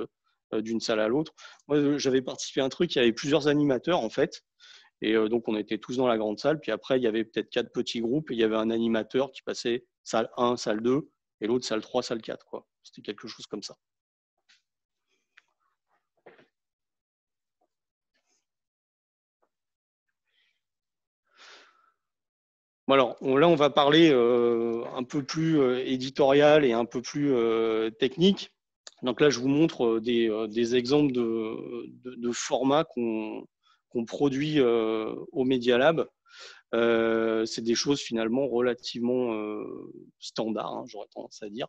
S1: d'une salle à l'autre. Moi, j'avais participé à un truc, il y avait plusieurs animateurs en fait. Et euh, donc, on était tous dans la grande salle. Puis après, il y avait peut-être quatre petits groupes et il y avait un animateur qui passait salle 1, salle 2 et l'autre salle 3, salle 4. C'était quelque chose comme ça. alors, là, on va parler euh, un peu plus euh, éditorial et un peu plus technique. Donc là, je vous montre des, exemples de formats qu'on produit euh, au Media Lab, euh, c'est des choses finalement relativement euh, standards, hein, j'aurais tendance à dire.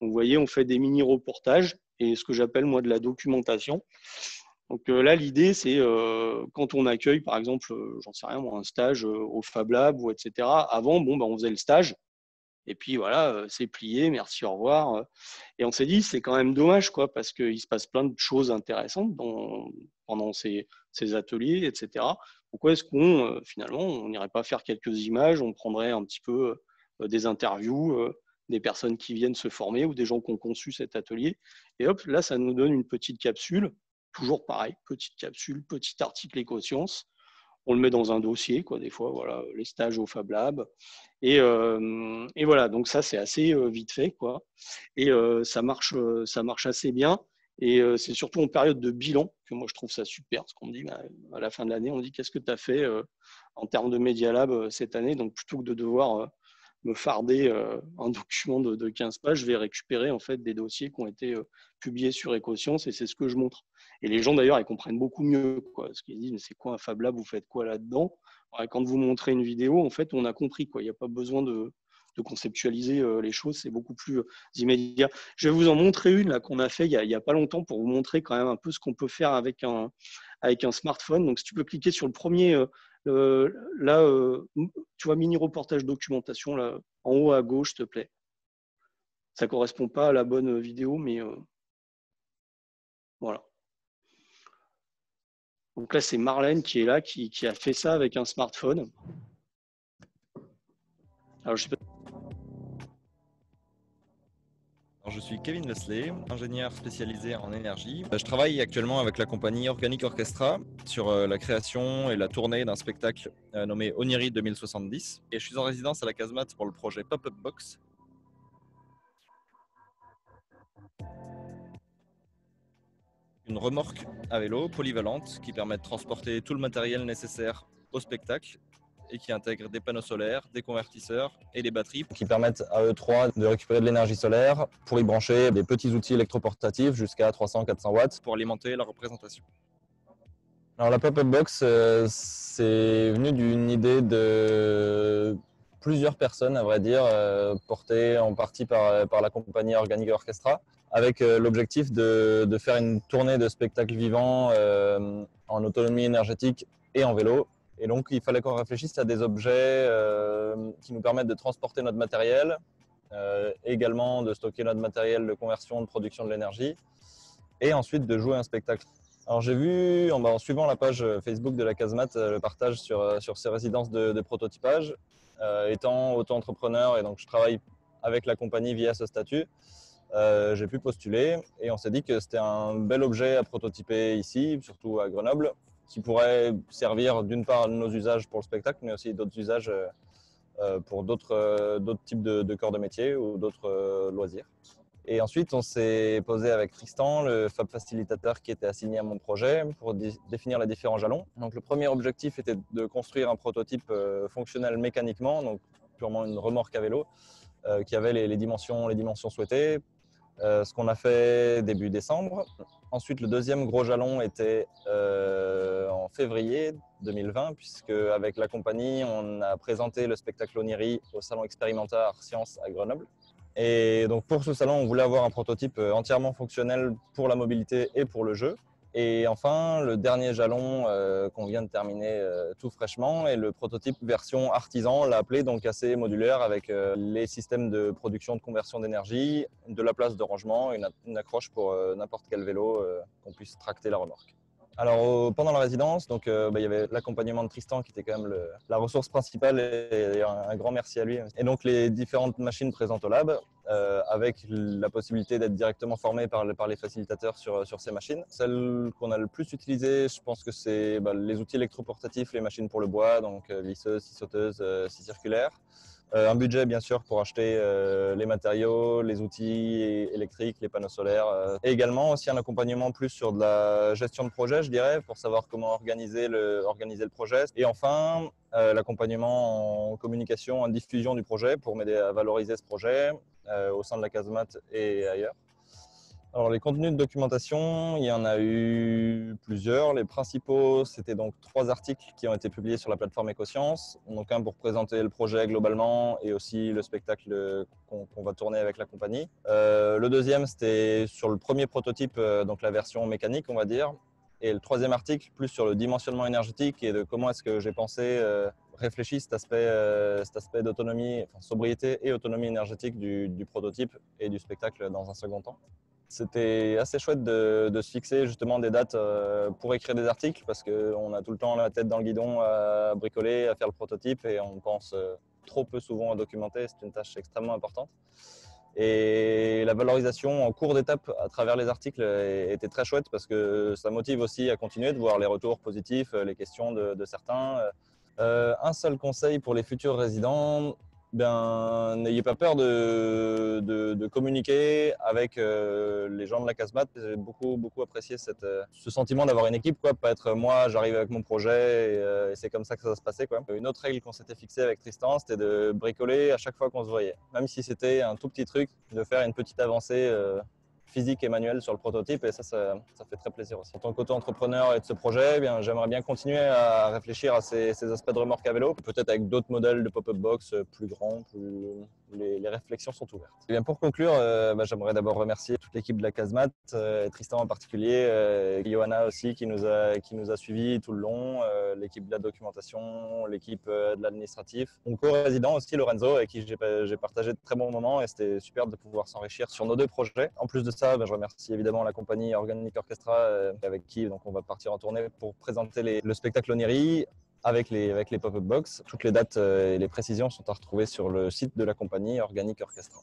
S1: vous voyez, on fait des mini-reportages et ce que j'appelle moi de la documentation. Donc là, l'idée, c'est quand on accueille, par exemple, j'en sais rien, un stage au Fab Lab ou etc. Avant, bon, ben, on faisait le stage et puis voilà, c'est plié, merci, au revoir. Et on s'est dit, c'est quand même dommage, quoi, parce qu'il se passe plein de choses intéressantes pendant ces, ateliers, etc. Pourquoi est-ce qu'on, finalement, on n'irait pas faire quelques images, on prendrait un petit peu des interviews, des personnes qui viennent se former ou des gens qui ont conçu cet atelier. Et hop, là, ça nous donne une petite capsule, toujours pareil, petite capsule, petit article éco-sciences on le met dans un dossier, quoi, des fois, voilà, les stages au Fab Lab. Et, euh, et voilà, donc ça, c'est assez euh, vite fait, quoi. Et euh, ça, marche, ça marche assez bien. Et c'est surtout en période de bilan que moi, je trouve ça super. Parce qu'on me dit, bah, à la fin de l'année, on dit, qu'est-ce que tu as fait en termes de Media Lab cette année? Donc, plutôt que de devoir me farder un document de, 15 pages, je vais récupérer en fait des dossiers qui ont été publiés sur EcoScience et c'est ce que je montre. Et les gens d'ailleurs, ils comprennent beaucoup mieux, quoi, parce qu'ils disent mais c'est quoi un Fab Lab, vous faites quoi là-dedans? Quand vous montrez une vidéo, en fait, on a compris, quoi. Il n'y a pas besoin de, conceptualiser les choses, c'est beaucoup plus immédiat. Je vais vous en montrer une là qu'on a fait il n'y a, pas longtemps pour vous montrer quand même un peu ce qu'on peut faire avec un, avec un smartphone. Donc si tu peux cliquer sur le premier là, euh, tu vois, mini reportage documentation, là, en haut à gauche, s'il te plaît. Ça ne correspond pas à la bonne vidéo, mais euh, voilà. Donc là, c'est Marlène qui est là, qui, qui, a fait ça avec un smartphone. Alors, je sais pas
S4: suis Kevin Lesley, ingénieur spécialisé en énergie. Euh, je travaille actuellement avec la compagnie Organic Orchestra sur euh, la création et la tournée d'un spectacle euh, nommé Oniri 2070. Et je suis en résidence à la Casemate pour le projet Pop-Up Box.
S5: Une remorque à vélo polyvalente qui permet de transporter tout le matériel nécessaire au spectacle et qui intègre des panneaux solaires, des convertisseurs et des batteries
S4: qui permettent à eux3 de récupérer de l'énergie solaire pour y brancher des petits outils électroportatifs jusqu'à 300-400 watts
S5: pour alimenter la représentation.
S4: Alors la pop-up box, euh, c'est venu d'une idée de plusieurs personnes, à vrai dire, euh, portées en partie par, par la compagnie Organic Orchestra, avec euh, l'objectif de, de, faire une tournée de spectacles vivants en autonomie énergétique et en vélo. Et donc, il fallait qu'on réfléchisse à des objets qui nous permettent de transporter notre matériel, également de stocker notre matériel de conversion, de production de l'énergie, et ensuite de jouer un spectacle. Alors j'ai vu en, suivant la page Facebook de la Casemate le partage sur, sur ces résidences de, prototypage. Euh, étant auto-entrepreneur et donc je travaille avec la compagnie via ce statut, euh, j'ai pu postuler et on s'est dit que c'était un bel objet à prototyper ici, surtout à Grenoble, qui pourrait servir d'une part nos usages pour le spectacle, mais aussi d'autres usages euh, pour d'autres types de, corps de métier ou d'autres loisirs. Et ensuite, on s'est posé avec Tristan, le Fab facilitateur qui était assigné à mon projet, pour définir les différents jalons. Donc, le premier objectif était de construire un prototype euh, fonctionnel mécaniquement, donc purement une remorque à vélo, euh, qui avait les, dimensions, les dimensions souhaitées, euh, ce qu'on a fait début décembre. Ensuite, le deuxième gros jalon était en février 2020, puisque avec la compagnie, on a présenté le spectacle Oniri au salon expérimental Science à Grenoble. Et donc pour ce salon, on voulait avoir un prototype euh, entièrement fonctionnel pour la mobilité et pour le jeu. Et enfin, le dernier jalon euh, qu'on vient de terminer euh, tout fraîchement est le prototype version artisan, l'a donc assez modulaire avec les systèmes de production de conversion d'énergie, de la place de rangement, une, une accroche pour n'importe quel vélo qu'on puisse tracter la remorque. Alors pendant la résidence, donc bah, il y avait l'accompagnement de Tristan qui était quand même la ressource principale et, un, grand merci à lui. Et donc les différentes machines présentes au lab, euh, avec la possibilité d'être directement formé par, les facilitateurs sur, sur ces machines. Celle qu'on a le plus utilisée, je pense que c'est bah, les outils électroportatifs, les machines pour le bois, donc euh, lisseuses, scie sauteuses, euh, scie circulaires. Euh, un budget, bien sûr, pour acheter euh, les matériaux, les outils électriques, les panneaux solaires. Euh, et également aussi un accompagnement plus sur de la gestion de projet, je dirais, pour savoir comment organiser le, organiser le projet. Et enfin, l'accompagnement en communication, en diffusion du projet pour m'aider à valoriser ce projet au sein de la casemate et ailleurs. Alors les contenus de documentation, il y en a eu plusieurs. Les principaux, c'était donc trois articles qui ont été publiés sur la plateforme Ecoscience. Donc un pour présenter le projet globalement et aussi le spectacle qu'on va tourner avec la compagnie. Euh, le deuxième, c'était sur le premier prototype, euh, donc la version mécanique, on va dire. Et le troisième article, plus sur le dimensionnement énergétique et de comment est-ce que j'ai pensé, euh, réfléchi cet aspect, euh, aspect d'autonomie, enfin, sobriété et autonomie énergétique du prototype et du spectacle dans un second temps. C'était assez chouette de, se fixer justement des dates euh, pour écrire des articles parce qu'on a tout le temps la tête dans le guidon à bricoler, à faire le prototype et on pense euh, trop peu souvent à documenter. C'est une tâche extrêmement importante. Et la valorisation en cours d'étape à travers les articles était très chouette parce que ça motive aussi à continuer de voir les retours positifs, les questions de, certains. Euh, un seul conseil pour les futurs résidents, ben, n'ayez pas peur de, de, communiquer avec euh, les gens de la casemate. J'ai beaucoup, beaucoup apprécié cette, euh, ce sentiment d'avoir une équipe, quoi, pas être moi, j'arrive avec mon projet et, euh, c'est comme ça que ça se passait. Quoi. Une autre règle qu'on s'était fixée avec Tristan, c'était de bricoler à chaque fois qu'on se voyait. Même si c'était un tout petit truc, de faire une petite avancée physique et manuel sur le prototype et ça, ça, fait très plaisir aussi. En tant qu'auto-entrepreneur et de ce projet, eh j'aimerais bien continuer à réfléchir à ces, ces aspects de remorque à vélo, peut-être avec d'autres modèles de pop-up box plus grands, plus les, réflexions sont ouvertes. Et bien pour conclure, euh, bah, j'aimerais d'abord remercier toute l'équipe de la Casemat, euh, Tristan en particulier, euh, Johanna aussi qui nous a, qui nous a suivis tout le long, l'équipe de la documentation, l'équipe de l'administratif, mon co-résident aussi Lorenzo avec qui j'ai partagé de très bons moments et c'était super de pouvoir s'enrichir sur nos deux projets. En plus de ça, bah, je remercie évidemment la compagnie Organic Orchestra avec qui donc, on va partir en tournée pour présenter le spectacle Oniri avec les, pop-up box. Toutes les dates euh, et les précisions sont à retrouver sur le site de la compagnie Organic Orchestra.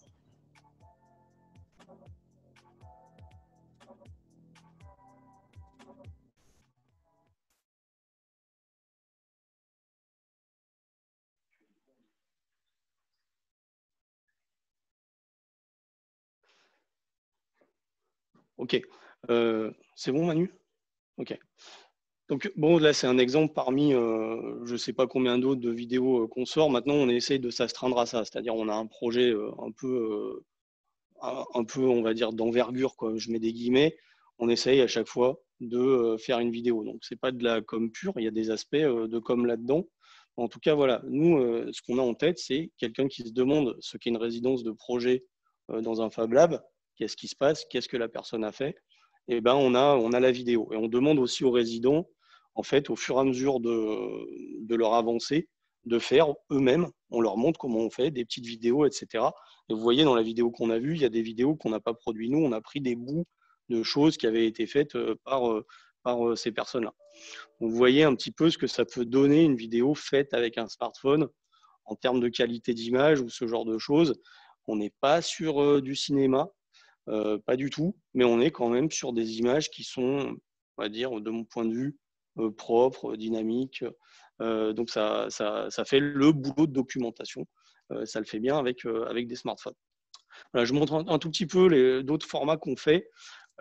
S1: Ok. Euh, c'est bon, Manu? Ok. Donc, bon, là, c'est un exemple parmi euh, je ne sais pas combien d'autres de vidéos qu'on sort. Maintenant, on essaye de s'astreindre à ça. C'est-à-dire, on a un projet un peu, un peu, on va dire, d'envergure. Je mets des guillemets. On essaye à chaque fois de faire une vidéo. Donc, ce n'est pas de la com pure. Il y a des aspects de com là-dedans. En tout cas, voilà, nous, ce qu'on a en tête, c'est quelqu'un qui se demande ce qu'est une résidence de projet dans un Fab Lab, qu'est-ce qui se passe, qu'est-ce que la personne a fait? Et eh ben, on a, on a la vidéo. Et on demande aussi aux résidents, en fait, au fur et à mesure de, leur avancée, de faire eux-mêmes. On leur montre comment on fait, des petites vidéos, etc. Et vous voyez, dans la vidéo qu'on a vue, il y a des vidéos qu'on n'a pas produites nous. On a pris des bouts de choses qui avaient été faites par, par ces personnes-là. Vous voyez un petit peu ce que ça peut donner une vidéo faite avec un smartphone en termes de qualité d'image ou ce genre de choses. On n'est pas sur euh, du cinéma, euh, pas du tout, mais on est quand même sur des images qui sont, on va dire, de mon point de vue, euh, propres, dynamiques. donc ça, ça, ça, fait le boulot de documentation. ça le fait bien avec, avec des smartphones. Je montre un, tout petit peu d'autres formats qu'on fait.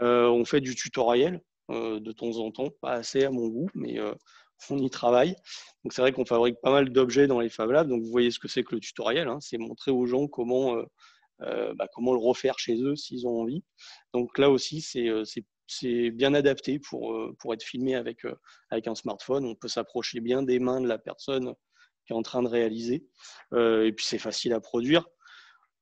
S1: on fait du tutoriel. Euh, de temps en temps, pas assez à mon goût, mais euh, on y travaille. Donc c'est vrai qu'on fabrique pas mal d'objets dans les Fab Labs. Donc vous voyez ce que c'est que le tutoriel, hein. c'est montrer aux gens comment, euh, bah, comment le refaire chez eux s'ils ont envie. Donc là aussi, c'est bien adapté pour, pour être filmé avec, avec un smartphone. On peut s'approcher bien des mains de la personne qui est en train de réaliser. et puis c'est facile à produire.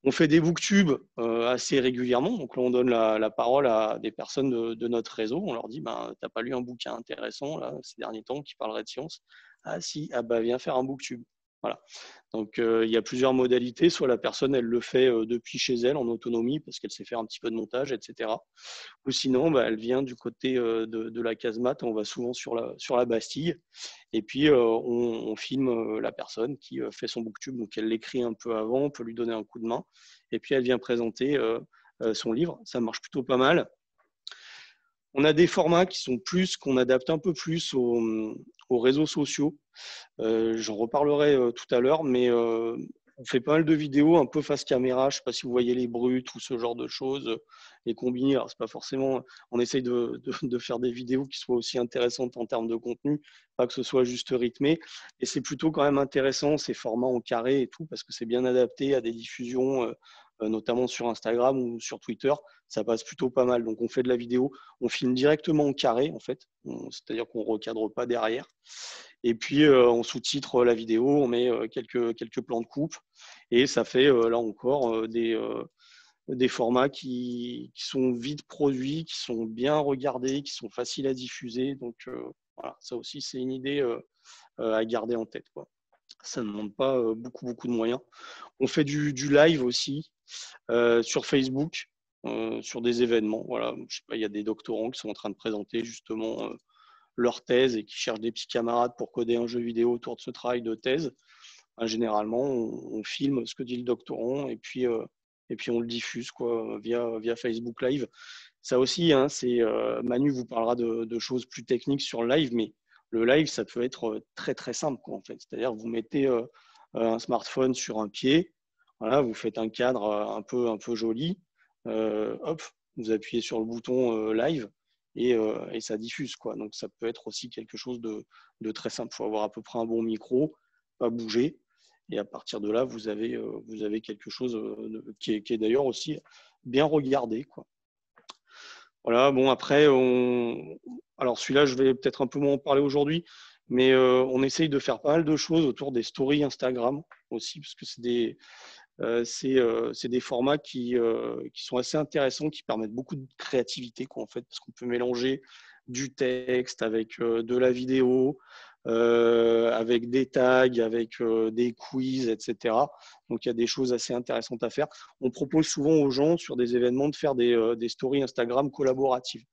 S1: On fait des booktubes euh, assez régulièrement. Donc là, on donne la, parole à des personnes de, notre réseau. On leur dit ben, Tu n'as pas lu un bouquin intéressant ces derniers temps qui parlerait de science Ah, si, ah bah, viens faire un booktube. Voilà. Donc, euh, il y a plusieurs modalités. Soit la personne, elle le fait euh, depuis chez elle en autonomie parce qu'elle sait faire un petit peu de montage, etc. Ou sinon, bah, elle vient du côté euh, de, la casemate. On va souvent sur la, sur la Bastille. Et puis, on, filme la personne qui fait son booktube. Donc, elle l'écrit un peu avant, on peut lui donner un coup de main. Et puis, elle vient présenter son livre. Ça marche plutôt pas mal. On a des formats qui sont plus, qu'on adapte un peu plus aux, réseaux sociaux. Euh, j'en reparlerai euh, tout à l'heure, mais euh, on fait pas mal de vidéos un peu face caméra. Je ne sais pas si vous voyez les brutes ou ce genre de choses, les combinés. Alors, c'est pas forcément. On essaye de, faire des vidéos qui soient aussi intéressantes en termes de contenu, pas que ce soit juste rythmé. Et c'est plutôt quand même intéressant ces formats en carré et tout, parce que c'est bien adapté à des diffusions notamment sur Instagram ou sur Twitter, ça passe plutôt pas mal. Donc on fait de la vidéo, on filme directement en carré en fait, c'est-à-dire qu'on recadre pas derrière. Et puis euh, on sous-titre la vidéo, on met euh, quelques, plans de coupe et ça fait là encore des, formats qui, sont vite produits, qui sont bien regardés, qui sont faciles à diffuser. Donc voilà, ça aussi c'est une idée à garder en tête. Ça ne demande pas beaucoup, beaucoup de moyens. On fait du live aussi. Euh, sur Facebook, euh, sur des événements. Voilà, je sais pas, il y a des doctorants qui sont en train de présenter justement euh, leur thèse et qui cherchent des petits camarades pour coder un jeu vidéo autour de ce travail de thèse. généralement, on, filme ce que dit le doctorant et puis, et puis on le diffuse quoi, via, via Facebook Live. Ça aussi, hein, c'est Manu vous parlera de, choses plus techniques sur live, mais le live, ça peut être très très simple en fait. C'est-à-dire vous mettez un smartphone sur un pied, voilà, vous faites un cadre euh, un peu, un peu joli. Euh, hop, vous appuyez sur le bouton euh, live et, ça diffuse. Quoi. Donc ça peut être aussi quelque chose de, très simple. Il faut avoir à peu près un bon micro, pas bouger. Et à partir de là, vous avez, vous avez quelque chose qui est, d'ailleurs aussi bien regardé. Quoi. Voilà, bon, après, on... alors celui-là, je vais peut-être un peu moins en parler aujourd'hui, mais on essaye de faire pas mal de choses autour des stories Instagram aussi, parce que c'est des, c'est des formats qui, euh, qui, sont assez intéressants, qui permettent beaucoup de créativité, quoi, en fait, parce qu'on peut mélanger du texte avec de la vidéo, avec des tags, avec des quiz, etc. Donc il y a des choses assez intéressantes à faire. On propose souvent aux gens sur des événements de faire des, des stories Instagram collaboratives.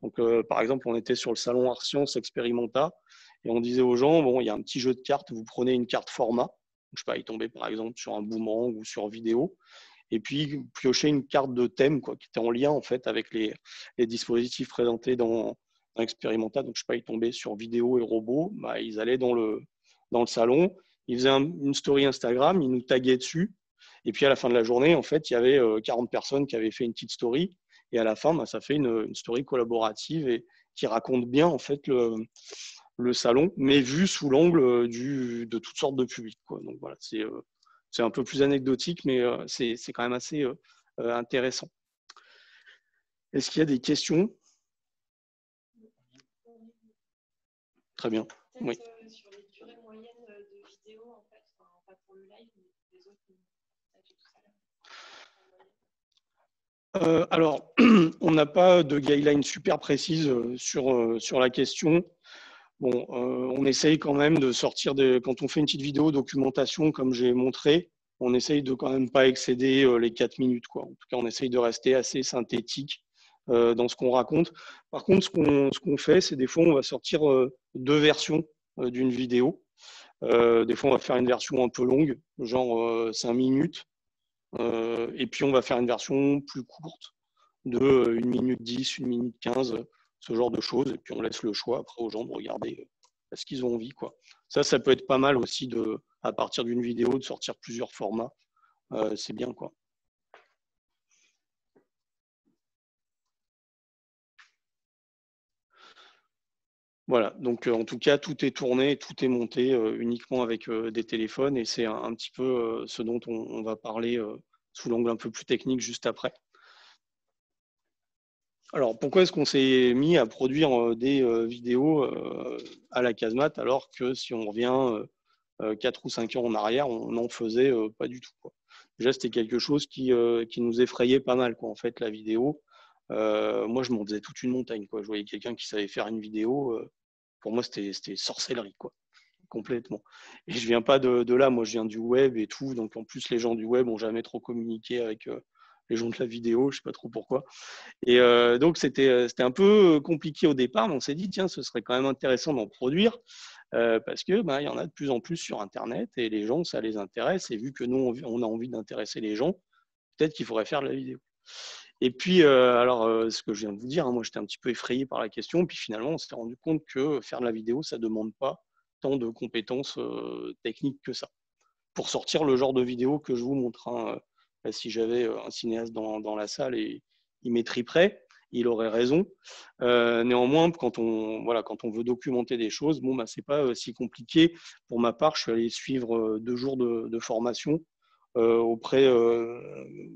S1: Donc par exemple, on était sur le salon Art Science Experimenta et on disait aux gens, bon, il y a un petit jeu de cartes, vous prenez une carte format je sais pas, il tombait par exemple sur un boomerang ou sur vidéo. Et puis piocher une carte de thème quoi, qui était en lien en fait avec les, dispositifs présentés dans, l'expérimental. Donc je sais pas, il tombait sur vidéo et robot. Bah, ils allaient dans le, dans le salon, ils faisaient une story Instagram, ils nous taguaient dessus. Et puis à la fin de la journée, en fait, il y avait 40 euh, personnes qui avaient fait une petite story. Et à la fin, bah, ça fait une, une, story collaborative et qui raconte bien en fait le, le salon, mais vu sous l'angle de toutes sortes de publics. Quoi. Donc voilà, c'est c'est un peu plus anecdotique, mais c'est quand même assez intéressant. Est-ce qu'il y a des questions? Très bien. Oui. Sur les durées moyennes de en fait, pas pour le live, mais les autres. Euh, alors, [clears throat] on n'a pas de guideline super précise sur, sur la question. Bon, euh, on essaye quand même de sortir de, quand on fait une petite vidéo documentation, comme j'ai montré, on essaye de quand même pas excéder euh, les 4 minutes. Quoi. En tout cas, on essaye de rester assez synthétique euh, dans ce qu'on raconte. Par contre, ce qu'on fait, c'est des fois, on va sortir deux versions d'une vidéo. des fois, on va faire une version un peu longue, genre 5 minutes. et puis, on va faire une version plus courte de 1 minute 10, 1 minute 15 ce genre de choses. Et puis on laisse le choix après aux gens de regarder euh, ce qu'ils ont envie. Quoi. Ça, ça peut être pas mal aussi de, à partir d'une vidéo, de sortir plusieurs formats. Euh, c'est bien quoi. Voilà, donc euh, en tout cas, tout est tourné, tout est monté uniquement avec des téléphones et c'est un, petit peu ce dont on va parler sous l'angle un peu plus technique juste après. Alors, pourquoi est-ce qu'on s'est mis à produire euh, des euh, vidéos euh, à la casemate alors que si on revient 4 ou 5 ans en arrière, on n'en faisait pas du tout. Déjà, c'était quelque chose qui, qui, nous effrayait pas mal, quoi, en fait, la vidéo. moi, je m'en faisais toute une montagne. Quoi. Je voyais quelqu'un qui savait faire une vidéo. pour moi, c'était sorcellerie, quoi. Complètement. Et je viens pas de, de, là. Moi, je viens du web et tout. Donc, en plus, les gens du web ont jamais trop communiqué avec les gens de la vidéo, je ne sais pas trop pourquoi. Et euh, donc, euh, c'était un peu compliqué au départ, mais on s'est dit, tiens, ce serait quand même intéressant d'en produire euh, parce que ben, y en a de plus en plus sur Internet et les gens, ça les intéresse. Et vu que nous, on a envie d'intéresser les gens, peut-être qu'il faudrait faire de la vidéo. Et puis, alors, ce que je viens de vous dire, hein, moi, j'étais un petit peu effrayé par la question. Puis finalement, on s'est rendu compte que faire de la vidéo, ça ne demande pas tant de compétences techniques que ça. Pour sortir le genre de vidéo que je vous montre. Hein, si j'avais euh, un cinéaste dans, la salle et il m'étriperait, il aurait raison. Euh, néanmoins, quand on, voilà, quand on veut documenter des choses, bon, bah, ce n'est pas euh, si compliqué. Pour ma part, je suis allé suivre deux jours de, formation auprès,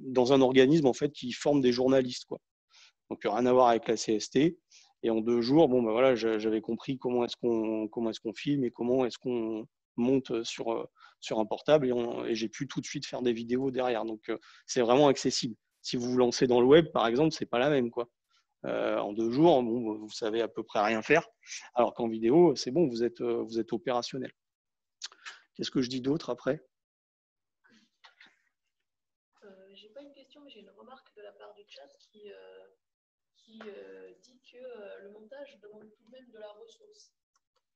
S1: dans un organisme en fait, qui forme des journalistes. Quoi. Donc, rien à voir avec la CST. Et en deux jours, bon, bah, voilà, j'avais compris comment est-ce qu'on qu'on filme et comment est-ce qu'on monte sur, sur un portable et, j'ai pu tout de suite faire des vidéos derrière. Donc, euh, c'est vraiment accessible. Si vous vous lancez dans le web, par exemple, c'est pas la même. Quoi. Euh, en deux jours, bon, vous savez à peu près rien faire, alors qu'en vidéo, c'est bon, vous êtes, euh, vous êtes opérationnel. Qu'est-ce que je dis d'autre après?
S6: Euh, J'ai pas une question, mais j'ai une remarque de la part du chat qui dit que le montage demande tout de même de la ressource.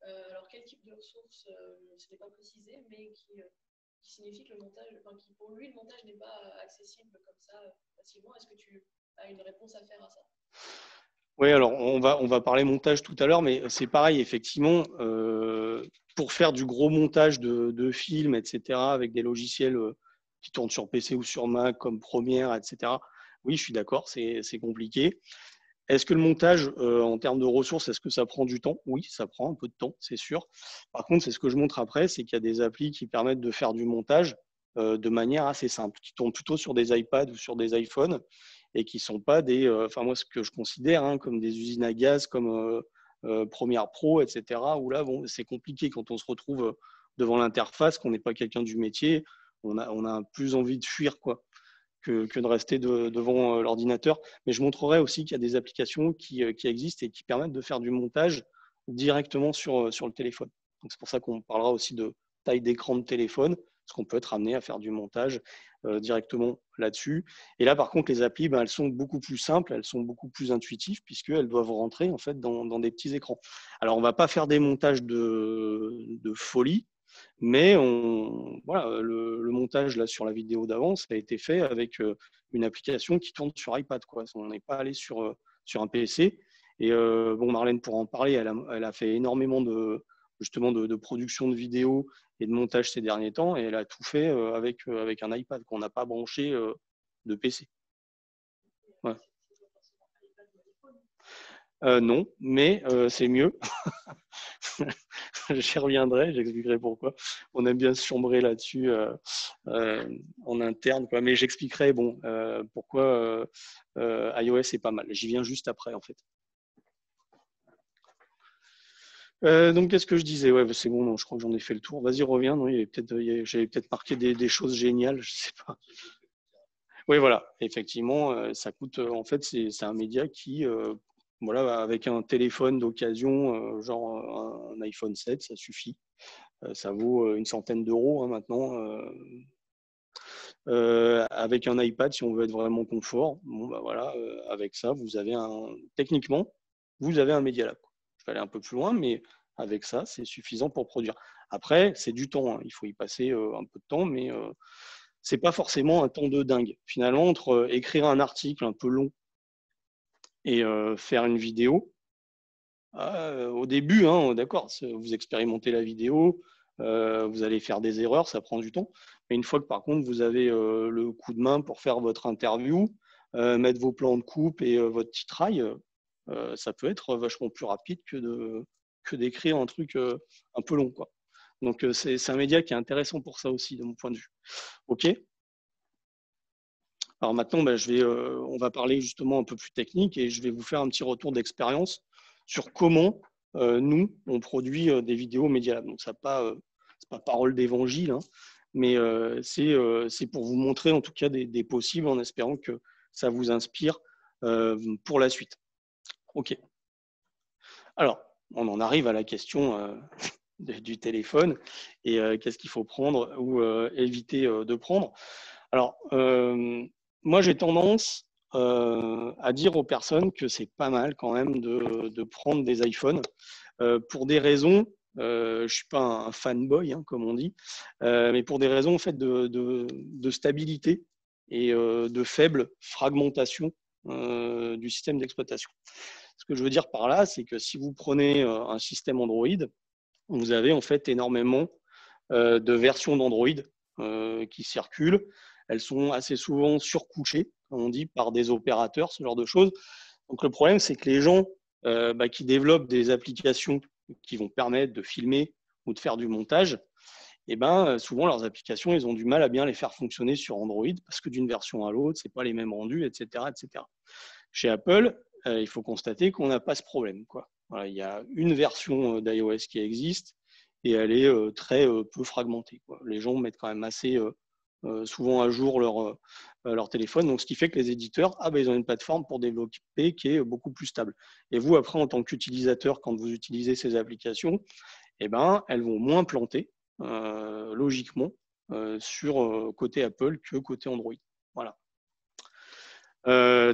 S6: Euh, alors, quel type de ressources, euh, ce n'est pas précisé, mais euh, qui, signifie que le montage, enfin, qui pour lui, le montage n'est pas accessible comme ça facilement. Est-ce que tu as une réponse à faire à ça?
S1: Oui, alors on va, on va parler montage tout à l'heure, mais c'est pareil, effectivement, pour faire du gros montage de, de, films, etc., avec des logiciels qui tournent sur PC ou sur Mac comme Premiere, etc., oui, je suis d'accord, c'est compliqué. Est-ce que le montage, euh, en termes de ressources, est-ce que ça prend du temps? Oui, ça prend un peu de temps, c'est sûr. Par contre, c'est ce que je montre après, c'est qu'il y a des applis qui permettent de faire du montage euh, de manière assez simple, qui tournent plutôt sur des iPads ou sur des iPhones et qui ne sont pas des, euh, enfin moi ce que je considère hein, comme des usines à gaz, comme Premiere Pro, etc. Où là, bon, c'est compliqué quand on se retrouve devant l'interface, qu'on n'est pas quelqu'un du métier, on a plus envie de fuir quoi que, de rester devant euh, l'ordinateur. Mais je montrerai aussi qu'il y a des applications qui, euh, existent et qui permettent de faire du montage directement sur, euh, le téléphone. C'est pour ça qu'on parlera aussi de taille d'écran de téléphone, parce qu'on peut être amené à faire du montage directement là-dessus. Et là, par contre, les applis, ben, elles sont beaucoup plus simples, elles sont beaucoup plus intuitives, puisqu'elles doivent rentrer en fait dans, dans, des petits écrans. Alors, on ne va pas faire des montages de, de folie, mais on, voilà, le, montage là, sur la vidéo d'avant, ça a été fait avec euh, une application qui tourne sur iPad. Quoi. On n'est pas allé sur, euh, sur un PC. Et euh, bon, Marlène pourra en parler, elle a, elle a fait énormément de, justement de, production de vidéos et de montage ces derniers temps, et elle a tout fait avec, avec un iPad qu'on n'a pas branché de PC. Euh, non, mais euh, c'est mieux. [laughs] J'y reviendrai, j'expliquerai pourquoi. On aime bien se chambrer là-dessus euh, en interne, mais j'expliquerai bon, pourquoi iOS est pas mal. J'y viens juste après, en fait. donc, qu'est-ce que je disais? Ouais, c'est bon, non, je crois que j'en ai fait le tour. Vas-y, reviens. Non, peut-être, j'avais peut-être marqué des, des, choses géniales, je sais pas. Oui, voilà, effectivement, ça coûte. En fait, c'est un média qui voilà, avec un téléphone d'occasion, euh, genre un, iPhone 7, ça suffit. Euh, ça vaut euh, une centaine d'euros hein, maintenant. avec un iPad, si on veut être vraiment confort, bon, bah voilà, avec ça, vous avez un. Techniquement, vous avez un Media Lab. Je vais aller un peu plus loin, mais avec ça, c'est suffisant pour produire. Après, c'est du temps. Hein. Il faut y passer un peu de temps, mais c'est pas forcément un temps de dingue. Finalement, entre écrire un article un peu long et faire une vidéo. Ah, au début, hein, d'accord, vous expérimentez la vidéo, vous allez faire des erreurs, ça prend du temps. Mais une fois que par contre vous avez le coup de main pour faire votre interview, mettre vos plans de coupe et votre titrail, ça peut être vachement plus rapide que que d'écrire un truc un peu long. Quoi. Donc c'est un média qui est intéressant pour ça aussi, de mon point de vue. OK? Alors maintenant, vais, euh, on va parler justement un peu plus technique et je vais vous faire un petit retour d'expérience sur comment euh, nous, on produit euh, des vidéos Media Lab. Donc, ça n'est pas, parole d'évangile, hein, mais c'est pour vous montrer en tout cas des, des, possibles en espérant que ça vous inspire pour la suite. OK. Alors, on en arrive à la question [laughs] du téléphone et qu'est-ce qu'il faut prendre ou éviter de prendre. Alors, moi, j'ai tendance euh, à dire aux personnes que c'est pas mal quand même de, prendre des iPhones euh, pour des raisons. Euh, je suis pas un fanboy, hein, comme on dit, mais pour des raisons en fait, de, stabilité et de faible fragmentation du système d'exploitation. Ce que je veux dire par là, c'est que si vous prenez un système Android, vous avez en fait énormément de versions d'Android qui circulent elles sont assez souvent surcouchées, comme on dit, par des opérateurs, ce genre de choses. Donc le problème, c'est que les gens euh, bah, qui développent des applications qui vont permettre de filmer ou de faire du montage, eh ben, souvent leurs applications, ils ont du mal à bien les faire fonctionner sur Android parce que d'une version à l'autre, ce n'est pas les mêmes rendus, etc. etc. Chez Apple, euh, il faut constater qu'on n'a pas ce problème. Il y a une version euh, d'iOS qui existe et elle est très peu fragmentée. Les gens mettent quand même assez euh, souvent à jour leur, euh, leur téléphone. Donc, ce qui fait que les éditeurs, ah, ben, ils ont une plateforme pour développer qui est beaucoup plus stable. Et vous, après, en tant qu'utilisateur, quand vous utilisez ces applications, eh ben, elles vont moins planter, euh, logiquement, sur côté Apple que côté Android. Voilà.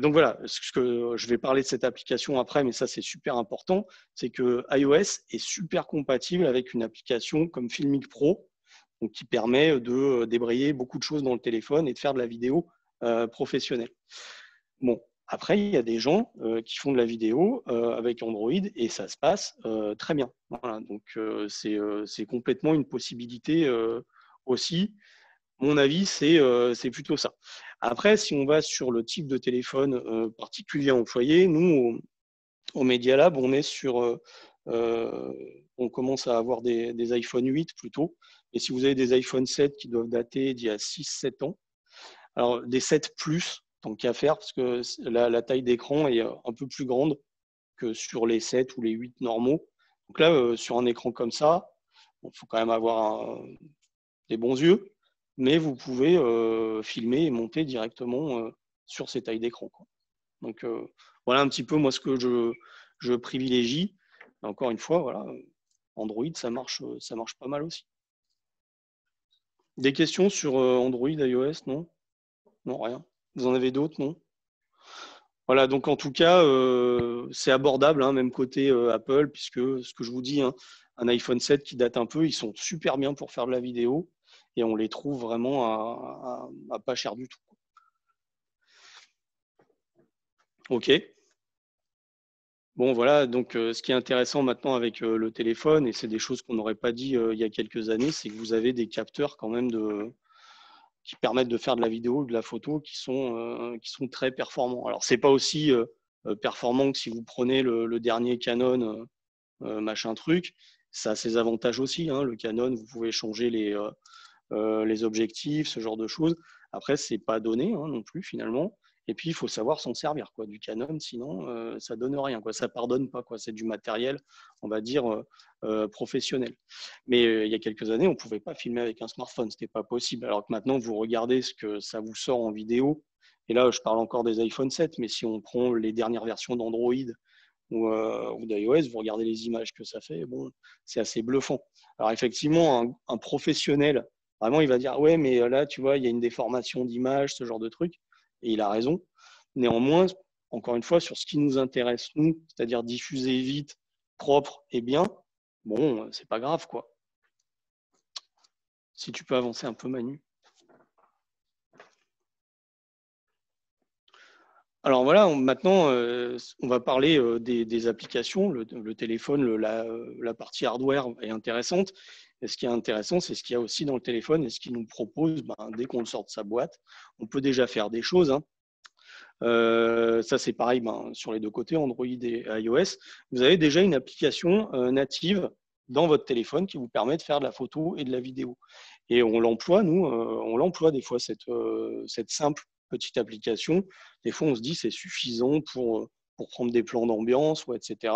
S1: donc voilà, je vais parler de cette application après, mais ça c'est super important, c'est que iOS est super compatible avec une application comme Filmic Pro, donc qui permet de euh, débrayer beaucoup de choses dans le téléphone et de faire de la vidéo euh, professionnelle. Bon, après, il y a des gens euh, qui font de la vidéo avec Android et ça se passe très bien. Voilà, donc c'est complètement une possibilité aussi. Mon avis, c'est plutôt ça. Après, si on va sur le type de téléphone particulier employé, nous, au, Media Lab, on est sur, on commence à avoir des, iPhone 8 plutôt, et si vous avez des iPhone 7 qui doivent dater d'il y a 6-7 ans, alors des 7 plus, tant qu'à faire, parce que la, taille d'écran est un peu plus grande que sur les 7 ou les 8 normaux. Donc là, euh, sur un écran comme ça, il faut quand même avoir des bons yeux, mais vous pouvez euh, filmer et monter directement euh, sur ces tailles d'écran. Donc voilà un petit peu moi ce que je, je privilégie. encore une fois, voilà, Android, ça marche, ça marche pas mal aussi. Des questions sur euh, Android, iOS, non? Non, rien. Vous en avez d'autres, non? Voilà, donc en tout cas, euh, c'est abordable, hein, même côté euh, Apple, puisque ce que je vous dis, hein, un iPhone 7 qui date un peu, ils sont super bien pour faire de la vidéo et on les trouve vraiment à pas cher du tout. OK. Bon, voilà, donc euh, ce qui est intéressant maintenant avec euh, le téléphone, et c'est des choses qu'on n'aurait pas dit euh, il y a quelques années, c'est que vous avez des capteurs quand même qui permettent de faire de la vidéo ou de la photo qui sont, qui sont très performants. Alors, ce n'est pas aussi performant que si vous prenez le, dernier Canon, machin truc. Ça a ses avantages aussi. Hein. Le Canon, vous pouvez changer les, objectifs, ce genre de choses. Après, c'est pas donné hein, non plus finalement. Et puis, il faut savoir s'en servir quoi, du Canon, sinon euh, ça donne rien. Quoi. Ça pardonne pas. Quoi. C'est du matériel, on va dire, euh, euh, professionnel. Mais il y a quelques années, on ne pouvait pas filmer avec un smartphone. Ce n'était pas possible. Alors que maintenant, vous regardez ce que ça vous sort en vidéo. Et là, je parle encore des iPhone 7, mais si on prend les dernières versions d'Android ou, ou d'iOS, vous regardez les images que ça fait, bon, c'est assez bluffant. Alors effectivement, un, un, professionnel, vraiment, il va dire, ouais, mais là, tu vois, il y a une déformation d'image, ce genre de truc et il a raison. Néanmoins, encore une fois, sur ce qui nous intéresse, nous, c'est-à-dire diffuser vite, propre et bien, bon, c'est pas grave, quoi. Si tu peux avancer un peu, Manu. Alors voilà, maintenant, euh, on va parler euh, des, applications. Le, téléphone, la, partie hardware est intéressante. Et ce qui est intéressant, c'est ce qu'il y a aussi dans le téléphone et ce qu'il nous propose ben, dès qu'on sort de sa boîte. On peut déjà faire des choses. Hein. Euh, ça, c'est pareil ben, sur les deux côtés, Android et iOS. Vous avez déjà une application euh, native dans votre téléphone qui vous permet de faire de la photo et de la vidéo. Et on l'emploie, nous, euh, on l'emploie des fois, cette, cette simple petite application. Des fois, on se dit c'est suffisant pour, pour prendre des plans d'ambiance, ou etc.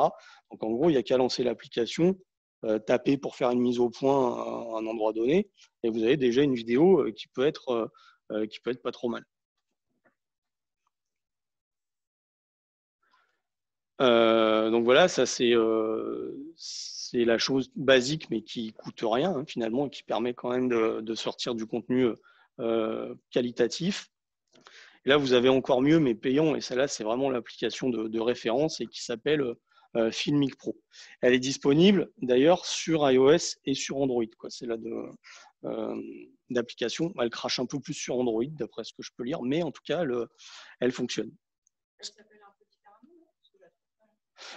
S1: Donc, en gros, il n'y a qu'à lancer l'application, euh, taper pour faire une mise au point à un endroit donné, et vous avez déjà une vidéo euh, qui peut être, euh, qui peut être pas trop mal. donc voilà, ça c'est c'est la chose basique, mais qui coûte rien hein, finalement, et qui permet quand même de, sortir du contenu qualitatif. Et là, vous avez encore mieux, mais payant, et celle-là, c'est vraiment l'application de, de, référence et qui s'appelle euh, Filmic Pro. Elle est disponible d'ailleurs sur iOS et sur Android. C'est là euh, d'application. Elle crache un peu plus sur Android, d'après ce que je peux lire, mais en tout cas, elle, fonctionne.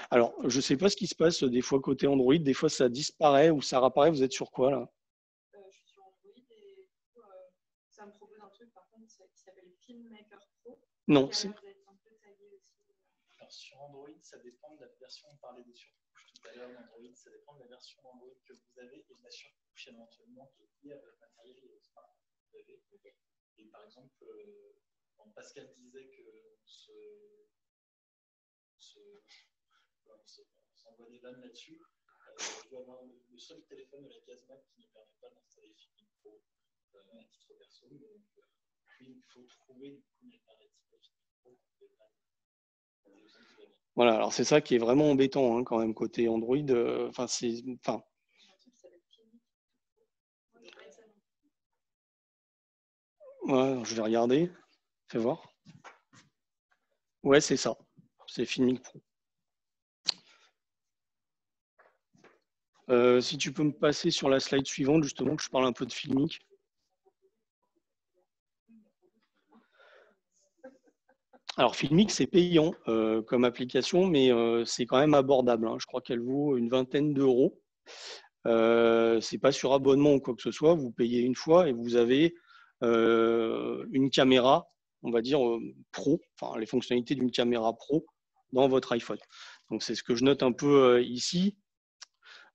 S1: Alors, je ne sais pas ce qui se passe des fois côté Android. Des fois, ça disparaît ou ça réapparaît. Vous êtes sur quoi là
S6: euh, Je suis sur Android et ça me propose un truc par contre qui s'appelle Filmmaker Pro.
S1: Non, c'est
S7: sur Android, ça dépend de la version, on parlait des surcouches tout à l'heure d'Android, ça dépend de la version d'Android que vous avez et de la surcouche éventuellement qui est liée à votre matériel et au smartphone que vous avez. Et par exemple, euh, Pascal disait que se, se, s'envoie des vannes là-dessus. Euh, je dois avoir le seul téléphone de la Casmac qui ne permet pas d'installer Filmic Pro euh, à titre perso. Donc, il faut trouver
S1: voilà, alors c'est ça qui est vraiment embêtant hein, quand même côté Android. Euh, enfin, c'est, enfin. Je vais regarder. Fais voir. Ouais, c'est ça. C'est Filmic Pro. Euh, si tu peux me passer sur la slide suivante, justement, que je parle un peu de Filmic. Alors, Filmic, c'est payant euh, comme application, mais euh, c'est quand même abordable. Hein. Je crois qu'elle vaut une vingtaine d'euros. Euh, c'est pas sur abonnement ou quoi que ce soit. Vous payez une fois et vous avez euh, une caméra, on va dire pro, enfin les fonctionnalités d'une caméra pro dans votre iPhone. Donc, c'est ce que je note un peu ici.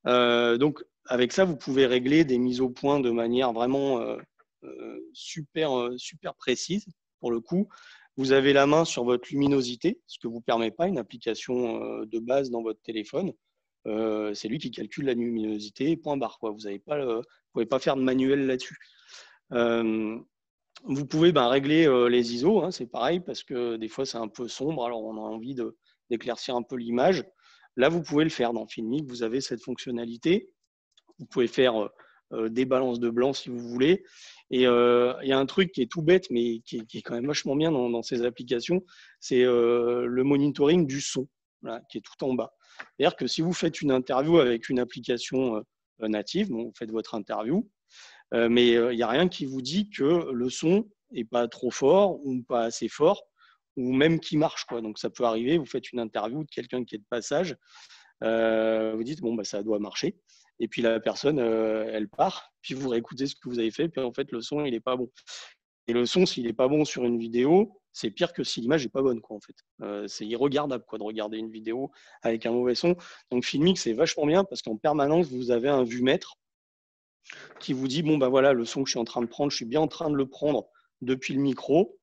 S1: donc, avec ça, vous pouvez régler des mises au point de manière vraiment super précise pour le coup. Vous avez la main sur votre luminosité, ce que vous permet pas une application euh, de base dans votre téléphone. Euh, c'est lui qui calcule la luminosité, point barre. Quoi. Vous ne pouvez pas faire de manuel là-dessus. Euh, vous pouvez ben, régler les ISO, hein, c'est pareil, parce que des fois c'est un peu sombre, alors on a envie d'éclaircir un peu l'image. Là, vous pouvez le faire dans Filmic, vous avez cette fonctionnalité. Vous pouvez faire des balances de blanc si vous voulez. Et euh, il y a un truc qui est tout bête, mais qui est, quand même vachement bien dans, ces applications, c'est euh, le monitoring du son, qui est tout en bas. C'est-à-dire que si vous faites une interview avec une application euh, native, vous faites votre interview, mais il n'y a rien qui vous dit que le son n'est pas trop fort ou pas assez fort, ou même qui marche. Quoi. Donc ça peut arriver, vous faites une interview de quelqu'un qui est de passage, vous dites, bon, bah, ça doit marcher. Et puis la personne, euh, elle part, puis vous réécoutez ce que vous avez fait, puis en fait, le son, il n'est pas bon. Et le son, s'il n'est pas bon sur une vidéo, c'est pire que si l'image n'est pas bonne, quoi, en fait. Euh, c'est irregardable, quoi, de regarder une vidéo avec un mauvais son. Donc, Filmic, c'est vachement bien parce qu'en permanence, vous avez un vue-mètre qui vous dit, bon, bah voilà, le son que je suis en train de prendre, je suis bien en train de le prendre depuis le micro.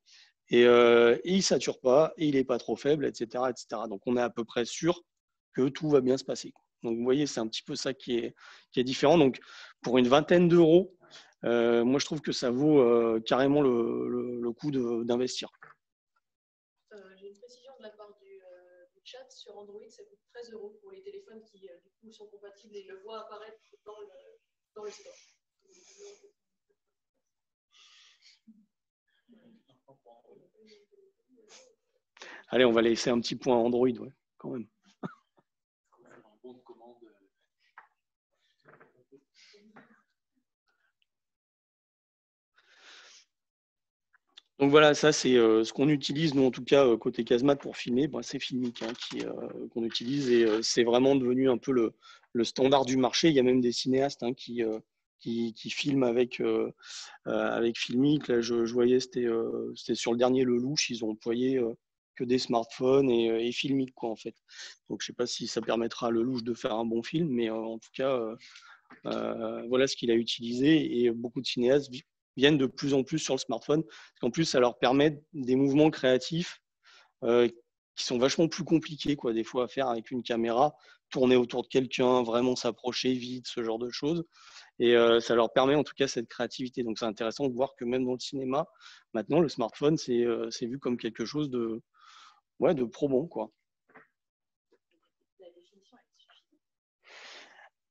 S1: Et, euh, il ne sature pas, et il n'est pas trop faible, etc., etc. Donc, on est à peu près sûr que tout va bien se passer. Donc, vous voyez, c'est un petit peu ça qui est, qui est différent. Donc, pour une vingtaine d'euros, euh, moi, je trouve que ça vaut euh, carrément le, le, coup d'investir.
S6: Euh, j'ai une précision de la part du, du, chat. Sur Android, ça coûte 13 euros pour les téléphones qui du coup, sont compatibles et le voient apparaître dans le, dans le store.
S1: Allez, on va laisser un petit point Android, ouais, quand même. Donc voilà, ça c'est euh, ce qu'on utilise, nous en tout cas euh, côté Casmat pour filmer, c'est Filmic hein, euh, qu'on utilise et c'est vraiment devenu un peu le, standard du marché. Il y a même des cinéastes hein, qui, filment avec, avec Filmic. Là, je, voyais, c'était sur le dernier Le Louche, ils ont employé que des smartphones et, Filmic quoi en fait. Donc je sais pas si ça permettra à Le Louche de faire un bon film, mais en tout cas, voilà ce qu'il a utilisé et beaucoup de cinéastes viennent de plus en plus sur le smartphone. Parce qu'en plus, ça leur permet des mouvements créatifs euh, qui sont vachement plus compliqués, quoi, des fois, à faire avec une caméra, tourner autour de quelqu'un, vraiment s'approcher vite, ce genre de choses. Et euh, ça leur permet en tout cas cette créativité. Donc c'est intéressant de voir que même dans le cinéma, maintenant, le smartphone, c'est euh, vu comme quelque chose de, ouais, de probant. Quoi.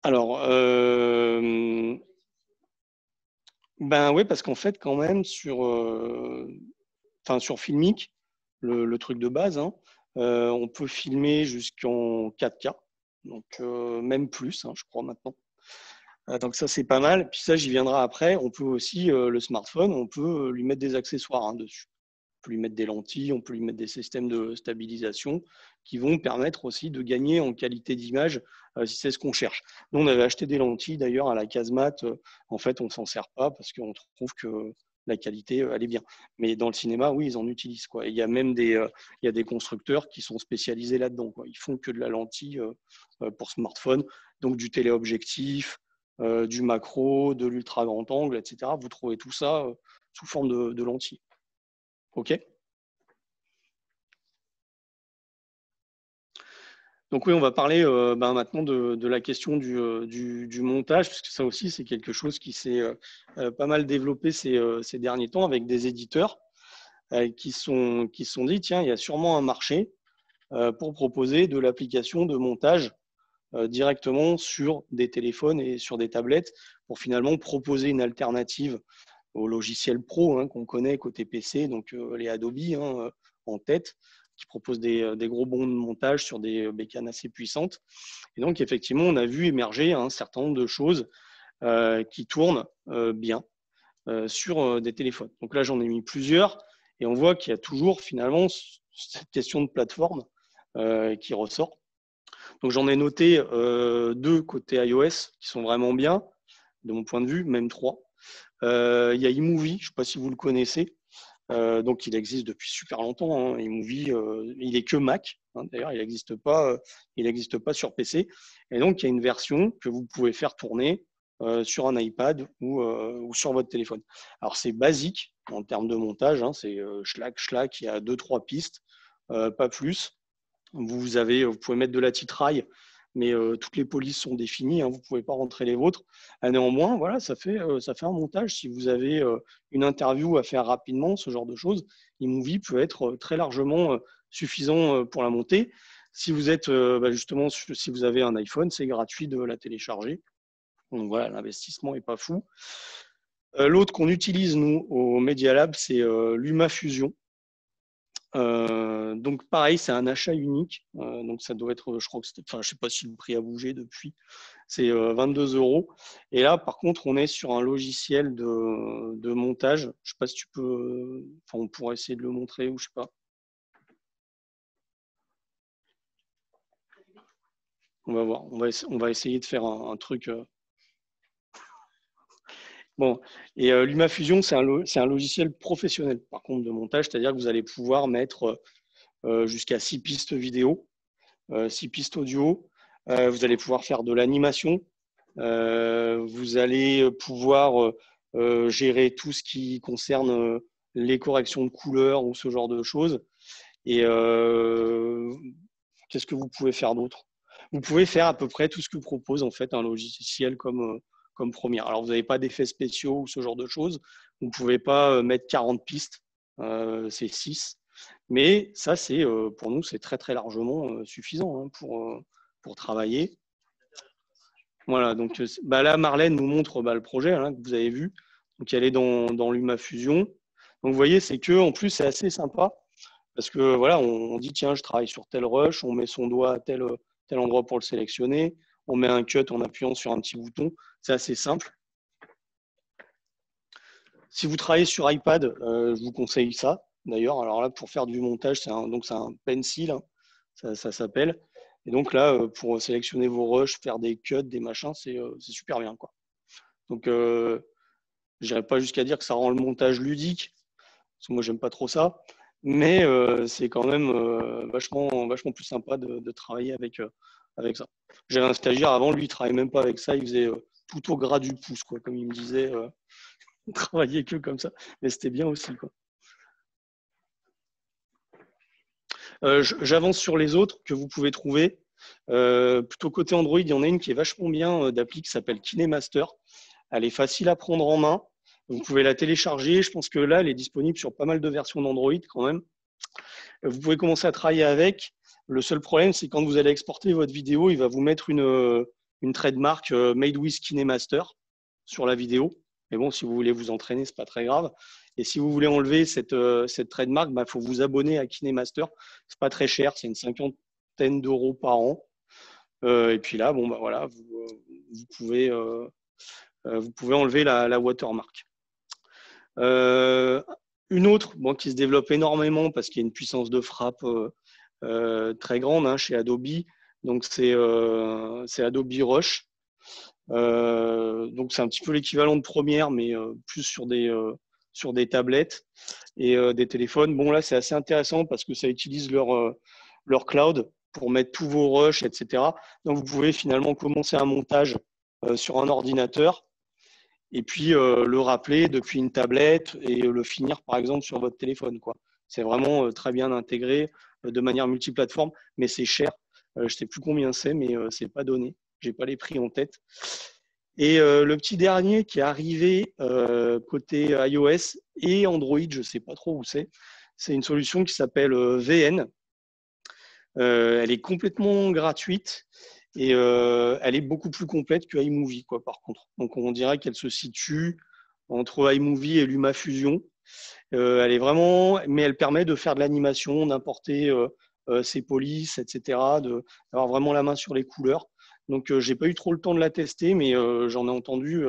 S1: Alors, euh, ben oui, parce qu'en fait, quand même, sur, euh, sur Filmic, le, truc de base, hein, euh, on peut filmer jusqu'en 4K, donc euh, même plus, hein, je crois maintenant. donc ça, c'est pas mal. Puis ça, j'y viendrai après. On peut aussi, le smartphone, on peut lui mettre des accessoires hein, dessus peut lui mettre des lentilles, on peut lui mettre des systèmes de stabilisation qui vont permettre aussi de gagner en qualité d'image si c'est ce qu'on cherche. Nous, on avait acheté des lentilles d'ailleurs à la casemate. Euh, en fait, on ne s'en sert pas parce qu'on trouve que la qualité, euh, elle est bien. Mais dans le cinéma, oui, ils en utilisent. Quoi. il y a même des, constructeurs qui sont spécialisés là-dedans. Ils font que de la lentille pour smartphone, donc du téléobjectif, du macro, de l'ultra grand angle, etc. Vous trouvez tout ça sous forme de, de lentilles. OK? Donc oui, on va parler euh, ben, maintenant de, la question euh, du, montage, parce que ça aussi, c'est quelque chose qui s'est euh, pas mal développé ces, derniers temps avec des éditeurs qui sont, qui sont dit, tiens, il y a sûrement un marché pour proposer de l'application de montage directement sur des téléphones et sur des tablettes pour finalement proposer une alternative aux logiciels pro hein, qu'on connaît côté PC, donc euh, les Adobe hein, euh, en tête, qui proposent des, des, gros bons de montage sur des bécanes assez puissantes. Et donc, effectivement, on a vu émerger un certain nombre de choses euh, qui tournent bien sur des téléphones. Donc là, j'en ai mis plusieurs et on voit qu'il y a toujours finalement cette question de plateforme qui ressort. Donc j'en ai noté deux côté iOS qui sont vraiment bien, de mon point de vue, même trois. Euh, il y a eMovie, je ne sais pas si vous le connaissez. Euh, donc, il existe depuis super longtemps. Hein. euh, il est que Mac. Hein. D'ailleurs, il n'existe pas, n'existe pas sur PC. Et donc, il y a une version que vous pouvez faire tourner sur un iPad ou, sur votre téléphone. Alors, c'est basique en termes de montage. Hein. c'est schlack, schlack. Il y a deux, trois pistes, pas plus. Vous, avez, vous pouvez mettre de la titraille mais euh, toutes les polices sont définies, hein, vous ne pouvez pas rentrer les vôtres. Euh, néanmoins, voilà, ça fait, euh, ça fait un montage. Si vous avez une interview à faire rapidement, ce genre de choses, eMovie peut être très largement suffisant pour la monter. Si vous êtes bah, justement, si vous avez un iPhone, c'est gratuit de la télécharger. Donc voilà, l'investissement n'est pas fou. L'autre qu'on utilise, nous, au Media Lab, c'est LumaFusion. Euh, donc pareil, c'est un achat unique. Euh, donc ça doit être, je crois que enfin, je sais pas si le prix a bougé depuis. C'est 22 euh, euros. Et là, par contre, on est sur un logiciel de, montage. Je sais pas si tu peux, enfin, on pourrait essayer de le montrer ou je sais pas. On va voir. On va, on va essayer de faire un, truc. Bon, et euh, LumaFusion, c'est un, logiciel professionnel, par contre, de montage, c'est-à-dire que vous allez pouvoir mettre euh, jusqu'à six pistes vidéo, euh, six pistes audio, Euh, vous allez pouvoir faire de l'animation, Euh, vous allez pouvoir euh, euh, gérer tout ce qui concerne euh, les corrections de couleurs ou ce genre de choses. Et euh, qu'est-ce que vous pouvez faire d'autre? Vous pouvez faire à peu près tout ce que propose en fait un logiciel comme, euh, comme Premiere. Alors vous n'avez pas d'effets spéciaux ou ce genre de choses. Vous ne pouvez pas euh, mettre 40 pistes, euh, c'est 6. Mais ça, c'est euh, pour nous, c'est très très largement suffisant hein, pour, pour travailler. Voilà, donc bah là, Marlène nous montre bah, le projet hein, que vous avez vu. Donc elle est dans, dans LumaFusion. Donc vous voyez, c'est que en plus, c'est assez sympa parce que voilà, on, on dit tiens, je travaille sur tel rush, on met son doigt à tel, tel endroit pour le sélectionner, on met un cut en appuyant sur un petit bouton. C'est assez simple. Si vous travaillez sur iPad, euh, je vous conseille ça. D'ailleurs, alors là, pour faire du montage, c'est un, un pencil, hein, ça, s'appelle. Et donc là, euh, pour sélectionner vos rushs, faire des cuts, des machins, c'est euh, super bien. Quoi. Donc, je n'irai pas jusqu'à dire que ça rend le montage ludique, parce que moi, j'aime pas trop ça. Mais c'est quand même vachement, vachement plus sympa de, de travailler avec, avec ça. J'avais un stagiaire avant, lui, il travaillait même pas avec ça, il faisait euh, tout au gras du pouce, quoi, comme il me disait. euh, [laughs] il travaillait que comme ça, mais c'était bien aussi. Euh, J'avance sur les autres que vous pouvez trouver. Euh, plutôt côté Android, il y en a une qui est vachement bien d'appli qui s'appelle KineMaster. Elle est facile à prendre en main. Vous pouvez la télécharger. Je pense que là, elle est disponible sur pas mal de versions d'Android quand même. Vous pouvez commencer à travailler avec. Le seul problème, c'est quand vous allez exporter votre vidéo, il va vous mettre une, euh, une trademark euh, Made with KineMaster sur la vidéo. Mais bon, si vous voulez vous entraîner, c'est pas très grave. Et si vous voulez enlever cette, euh, cette trademark, il bah, faut vous abonner à KineMaster. C'est pas très cher, c'est une cinquantaine d'euros par an. Et puis là, bon, bah, voilà, vous, pouvez, enlever la, watermark. Une autre bon, qui se développe énormément parce qu'il y a une puissance de frappe très grande hein, chez Adobe. Donc, c'est euh, Adobe Rush. Euh, donc, c'est un petit peu l'équivalent de Premiere, mais euh, plus sur des, euh, tablettes et euh, des téléphones. Bon, là, c'est assez intéressant parce que ça utilise leur, euh, cloud pour mettre tous vos rushs, etc. Donc, vous pouvez finalement commencer un montage euh, sur un ordinateur et puis euh, le rappeler depuis une tablette et le finir, par exemple, sur votre téléphone. C'est vraiment euh, très bien intégré euh, de manière multiplateforme, mais c'est cher. Euh, je ne sais plus combien c'est, mais euh, c'est pas donné. J'ai pas les prix en tête. Et euh, le petit dernier qui est arrivé euh, côté iOS et Android, je ne sais pas trop où c'est, c'est une solution qui s'appelle euh, VN. Euh, elle est complètement gratuite et euh, elle est beaucoup plus complète que iMovie, par contre. Donc on dirait qu'elle se situe entre iMovie et LumaFusion. Euh, elle est vraiment, mais elle permet de faire de l'animation, d'importer euh, euh, ses polices, etc., d'avoir vraiment la main sur les couleurs. Donc, euh, j'ai pas eu trop le temps de la tester, mais j'en ai entendu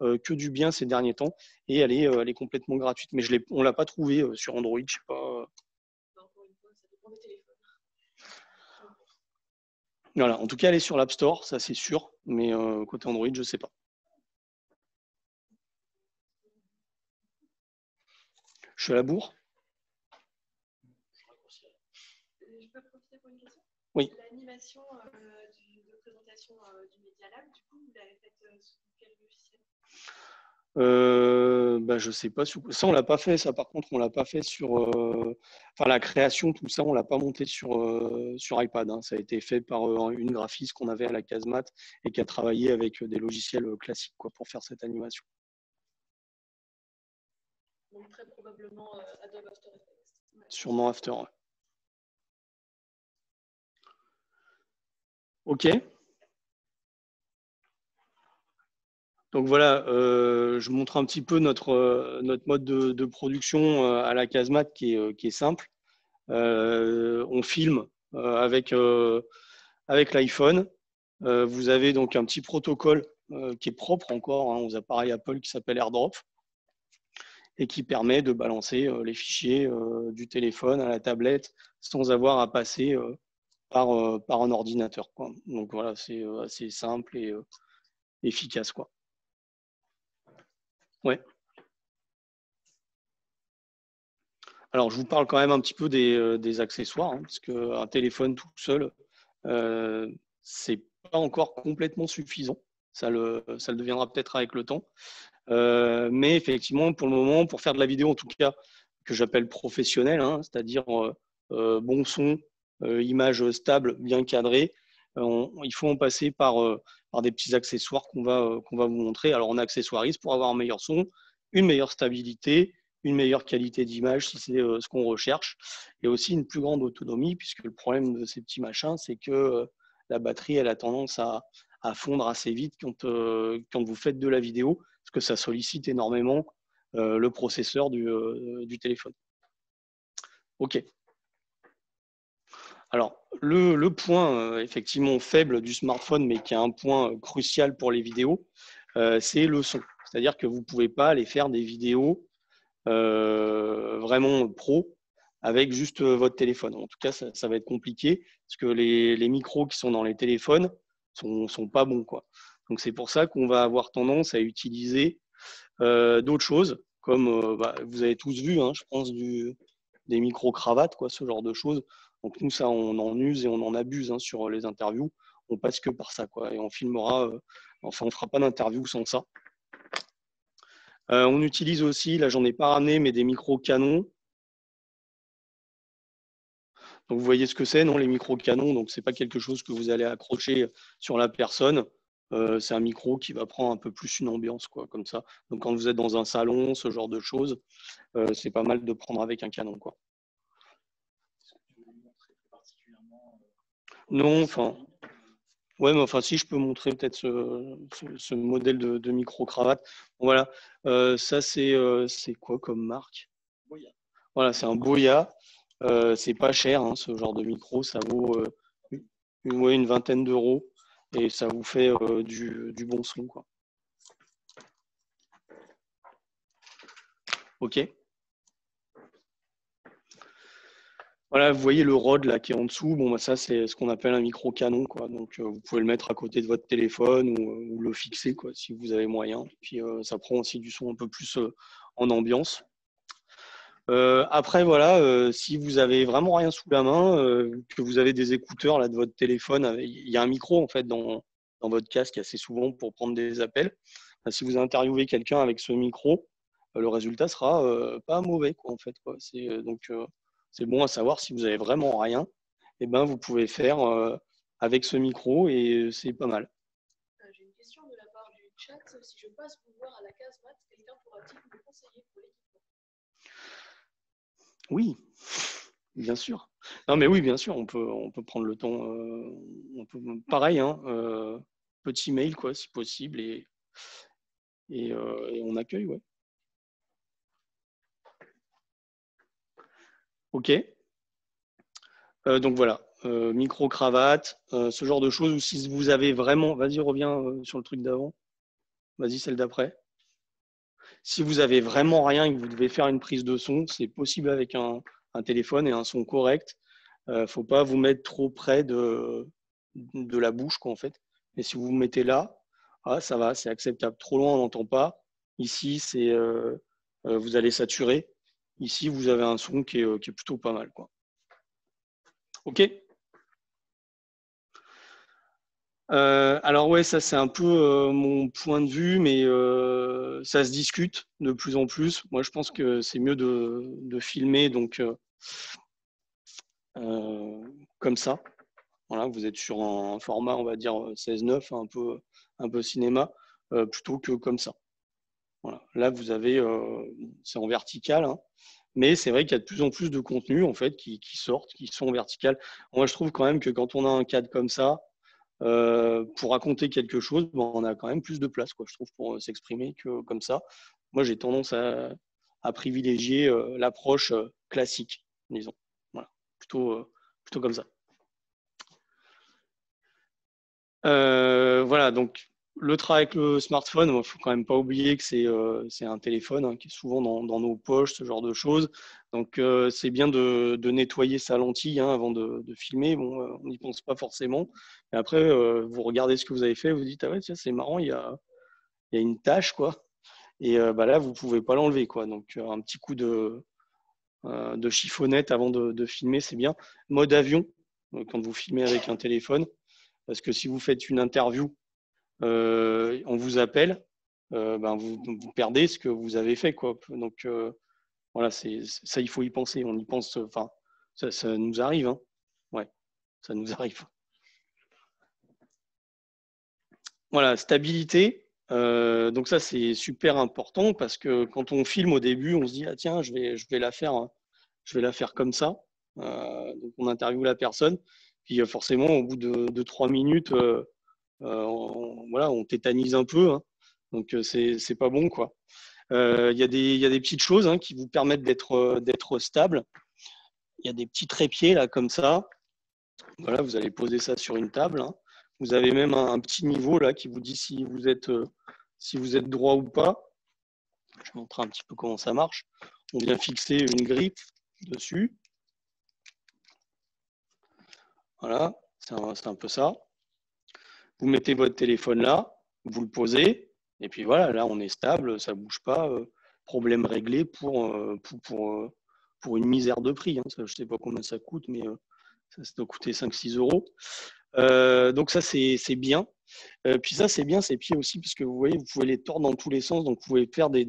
S1: que du bien ces derniers temps. Et elle est, complètement gratuite. Mais je on l'a pas trouvée sur Android, je sais pas. Voilà. En tout cas, elle est sur l'App Store, ça c'est sûr. Mais côté Android, je sais pas. Je suis à la bourre.
S6: Je peux profiter pour une question
S1: Oui.
S6: L'animation euh, de présentation euh, du Media Lab, du coup, vous l'avez faite euh, sous quel logiciel?
S1: Euh, bah, je sais pas. Ça, on l'a pas fait. Ça, par contre, on l'a pas fait sur. euh, Enfin, la création, tout ça, on l'a pas monté sur euh, sur iPad. hein. Ça a été fait par euh, une graphiste qu'on avait à la Casemat et qui a travaillé avec euh, des logiciels classiques quoi, pour faire cette animation.
S6: Donc, très probablement euh, Adobe After Effects.
S1: Sûrement After. Ok. Donc voilà, euh, je montre un petit peu notre, euh, notre mode de, production à la casemat qui est, qui est simple. On filme avec, avec l'iPhone. Vous avez donc un petit protocole qui est propre encore hein, aux appareils Apple qui s'appelle AirDrop et qui permet de balancer euh, les fichiers euh, du téléphone à la tablette sans avoir à passer euh, par, un ordinateur. Donc voilà, c'est assez simple et efficace. Quoi. Ouais. Alors, je vous parle quand même un petit peu des, des accessoires, hein, parce qu'un téléphone tout seul, euh, c'est pas encore complètement suffisant. Ça le, ça le deviendra peut-être avec le temps. Euh, mais effectivement, pour le moment, pour faire de la vidéo, en tout cas, que j'appelle professionnelle, hein, c'est-à-dire euh, euh, bon son, image stable, bien cadrée, il faut en passer par, des petits accessoires qu'on va, qu'on va vous montrer. Alors, on accessoirise pour avoir un meilleur son, une meilleure stabilité, une meilleure qualité d'image si c'est ce qu'on recherche, et aussi une plus grande autonomie, puisque le problème de ces petits machins, c'est que la batterie, elle a tendance à, à fondre assez vite quand, quand vous faites de la vidéo, parce que ça sollicite énormément le processeur du, du téléphone. OK. Alors, le, point effectivement faible du smartphone, mais qui est un point crucial pour les vidéos, c'est le son. C'est-à-dire que vous ne pouvez pas aller faire des vidéos vraiment pro avec juste votre téléphone. En tout cas, ça, va être compliqué parce que les, les, micros qui sont dans les téléphones sont, sont pas bons. Quoi. Donc, c'est pour ça qu'on va avoir tendance à utiliser euh, d'autres choses, comme euh, bah, vous avez tous vu, hein, je pense, des micro-cravates, ce genre de choses. Donc, nous, ça, on en use et on en abuse hein, sur les interviews. On passe que par ça, quoi, et on filmera, euh, enfin, on fera pas d'interview sans ça. on utilise aussi, là j'en ai pas ramené, mais des micro-canons donc vous voyez ce que c'est, non Les micro-canons, donc c'est pas quelque chose que vous allez accrocher sur la personne. Euh, c'est un micro qui va prendre un peu plus une ambiance, quoi, comme ça. Donc quand vous êtes dans un salon, ce genre de choses, euh, c'est pas mal de prendre avec un canon, quoi. Non, enfin. Ouais, mais enfin, si je peux montrer peut-être ce, modèle de, micro-cravate. voilà, euh, ça c'est quoi comme marque? Voilà, c'est un Boya. Euh, c'est pas cher, hein, ce genre de micro, ça vaut euh, une, vingtaine d'euros et ça vous fait euh, du, bon son. Quoi. Ok. Voilà, vous voyez le rod là qui est en dessous. Bon, bah, ça c'est ce qu'on appelle un micro canon, quoi. Donc vous pouvez le mettre à côté de votre téléphone ou, ou le fixer, si vous avez moyen. Puis ça prend aussi du son un peu plus en ambiance. Euh, après, voilà, euh, si vous avez vraiment rien sous la main, euh, que vous avez des écouteurs là de votre téléphone, il y a un micro en fait dans, dans votre casque assez souvent pour prendre des appels. si vous interviewez quelqu'un avec ce micro, le résultat sera pas mauvais quoi en fait. C'est donc c'est bon à savoir si vous avez vraiment rien, et eh ben vous pouvez faire avec ce micro et c'est pas mal.
S6: J'ai une question de la part du chat. Si je passe vous voir à la case mat, quelqu'un pourra-t-il me conseiller pour l'équipe
S1: oui, bien sûr. Non, mais oui, bien sûr, on peut, on peut prendre le temps. Euh, on peut, pareil, hein, euh, petit mail, quoi, si possible, et, euh, on accueille, ouais. Ok. donc voilà, micro-cravate, ce genre de choses, ou si vous avez vraiment. Vas-y, reviens sur le truc d'avant. Vas-y, celle d'après. Si vous avez vraiment rien et que vous devez faire une prise de son, c'est possible avec un, téléphone et un son correct. Il euh, ne faut pas vous mettre trop près de, de la bouche, quoi, en fait. Mais si vous vous mettez là, ah, ça va, c'est acceptable. Trop loin, on n'entend pas. Ici, c'est, euh, euh, vous allez saturer. Ici, vous avez un son qui est, qui est plutôt pas mal. Quoi. OK? Euh, alors ouais, ça c'est un peu euh, mon point de vue, mais euh, ça se discute de plus en plus. Moi, je pense que c'est mieux de, filmer donc comme ça. Voilà, vous êtes sur un format, on va dire 16-9, un peu, un peu cinéma, plutôt que comme ça. Voilà. Là, vous avez, c'est en vertical, hein. mais c'est vrai qu'il y a de plus en plus de contenus en fait qui, qui sortent, qui sont en vertical. Moi, je trouve quand même que quand on a un cadre comme ça, euh, pour raconter quelque chose, on a quand même plus de place, quoi, je trouve, pour euh, s'exprimer que comme ça. Moi, j'ai tendance à, privilégier euh, l'approche classique, disons. Voilà, plutôt, plutôt comme ça. voilà, donc le travail avec le smartphone, il ne faut quand même pas oublier que c'est euh, un téléphone hein, qui est souvent dans, nos poches, ce genre de choses. Donc euh, c'est bien de, nettoyer sa lentille hein, avant de, filmer. Bon, euh, on n'y pense pas forcément. Et après, vous regardez ce que vous avez fait, vous dites ah ouais c'est marrant, il y a, y a une tâche quoi. Et bah là, vous ne pouvez pas l'enlever. Quoi. Donc, un petit coup de, de chiffonnette avant de, filmer, c'est bien. Mode avion, quand vous filmez avec un téléphone. Parce que si vous faites une interview, on vous appelle, ben vous, perdez ce que vous avez fait. Quoi. Donc, voilà, c'est, ça, il faut y penser. On y pense, enfin, ça, ça nous arrive. Hein. Ouais, ça nous arrive. Voilà, stabilité. Euh, donc ça, c'est super important parce que quand on filme au début, on se dit, ah tiens, je vais, je vais, la, faire, je vais la faire comme ça. Euh, donc on interviewe la personne. Puis euh, forcément, au bout de, trois minutes, on, voilà, on tétanise un peu. Hein. donc c'est pas bon. quoi. Il y, a des petites choses hein, qui vous permettent d'être stable. Il y a des petits trépieds là comme ça. Voilà, vous allez poser ça sur une table. Hein. Vous avez même un, petit niveau là qui vous dit si vous êtes, euh, si vous êtes droit ou pas. Je vais montrer un petit peu comment ça marche. On vient fixer une grippe dessus. Voilà, c'est un, peu ça. Vous mettez votre téléphone là, vous le posez, et puis voilà, là on est stable, ça ne bouge pas. Euh, problème réglé pour, euh, pour, pour, une misère de prix. Hein. je ne sais pas combien ça coûte, mais ça, doit coûter 5-6 euros. Euh, donc ça, c'est bien. Euh, puis ça, c'est bien ces pieds aussi, parce que vous voyez, vous pouvez les tordre dans tous les sens, donc vous pouvez faire des,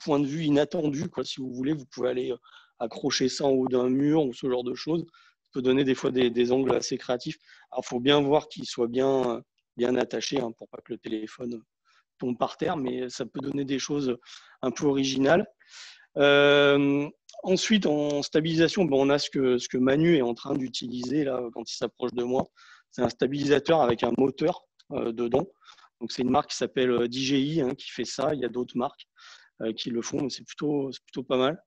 S1: points de vue inattendus. Quoi. Si vous voulez, vous pouvez aller euh, accrocher ça en haut d'un mur ou ce genre de choses. Ça peut donner des fois des, angles assez créatifs. Alors, il faut bien voir qu'il soit bien, bien attaché hein, pour pas que le téléphone tombe par terre, mais ça peut donner des choses un peu originales. ensuite, en stabilisation, on a ce que, ce que Manu est en train d'utiliser là quand il s'approche de moi. C'est un stabilisateur avec un moteur euh, dedans. C'est une marque qui s'appelle euh, DJI hein, qui fait ça. Il y a d'autres marques euh, qui le font, mais c'est plutôt, plutôt pas mal.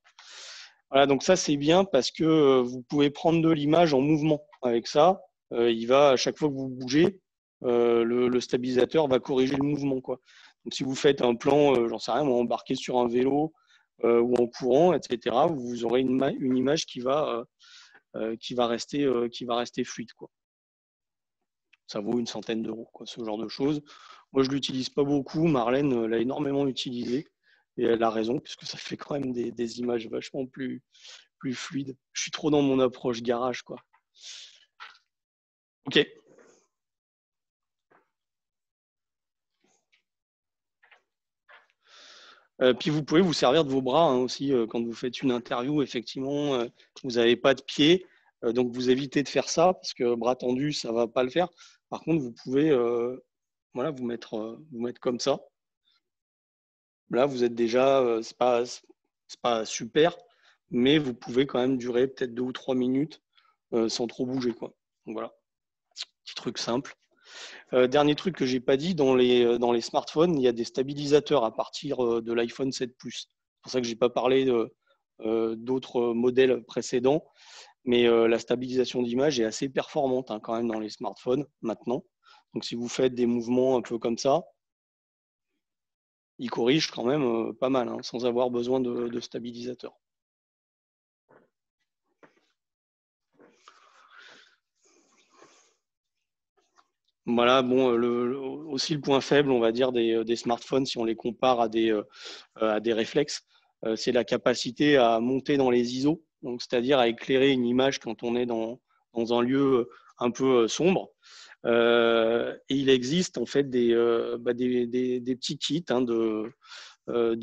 S1: Voilà, donc ça c'est bien parce que vous pouvez prendre de l'image en mouvement avec ça. il va à chaque fois que vous bougez, le, stabilisateur va corriger le mouvement. Donc si vous faites un plan, j'en sais rien, embarqué sur un vélo ou en courant, etc., vous aurez une, image qui va, rester, qui va rester fluide. Quoi ça vaut une centaine d'euros, ce genre de choses. Moi, je ne l'utilise pas beaucoup. Marlène euh, l'a énormément utilisé. Et elle a raison, puisque ça fait quand même des, images vachement plus, plus fluides. Je suis trop dans mon approche garage, quoi. OK. Euh, puis vous pouvez vous servir de vos bras hein, aussi euh, quand vous faites une interview. Effectivement, vous n'avez pas de pied, donc vous évitez de faire ça parce que bras tendu, ça ne va pas le faire. Par contre, vous pouvez euh, voilà, vous, mettre, euh, vous mettre comme ça. Là, vous êtes déjà, euh, ce n'est pas, pas super, mais vous pouvez quand même durer peut-être deux ou trois minutes sans trop bouger. Quoi. Voilà, petit truc simple. Dernier truc que je n'ai pas dit, dans les, dans les smartphones, il y a des stabilisateurs à partir de l'iPhone 7 Plus. C'est pour ça que je n'ai pas parlé d'autres modèles précédents. Mais euh, la stabilisation d'image est assez performante hein, quand même dans les smartphones maintenant. Donc si vous faites des mouvements un peu comme ça, il corrige quand même euh, pas mal, hein, sans avoir besoin de, stabilisateur. Voilà, bon, aussi le point faible, on va dire, des, smartphones, si on les compare à des, euh, à des réflexes, c'est la capacité à monter dans les ISO c'est-à-dire à éclairer une image quand on est dans, un lieu un peu euh, sombre. Euh, et il existe en fait des, euh, bah, petits kits hein, de,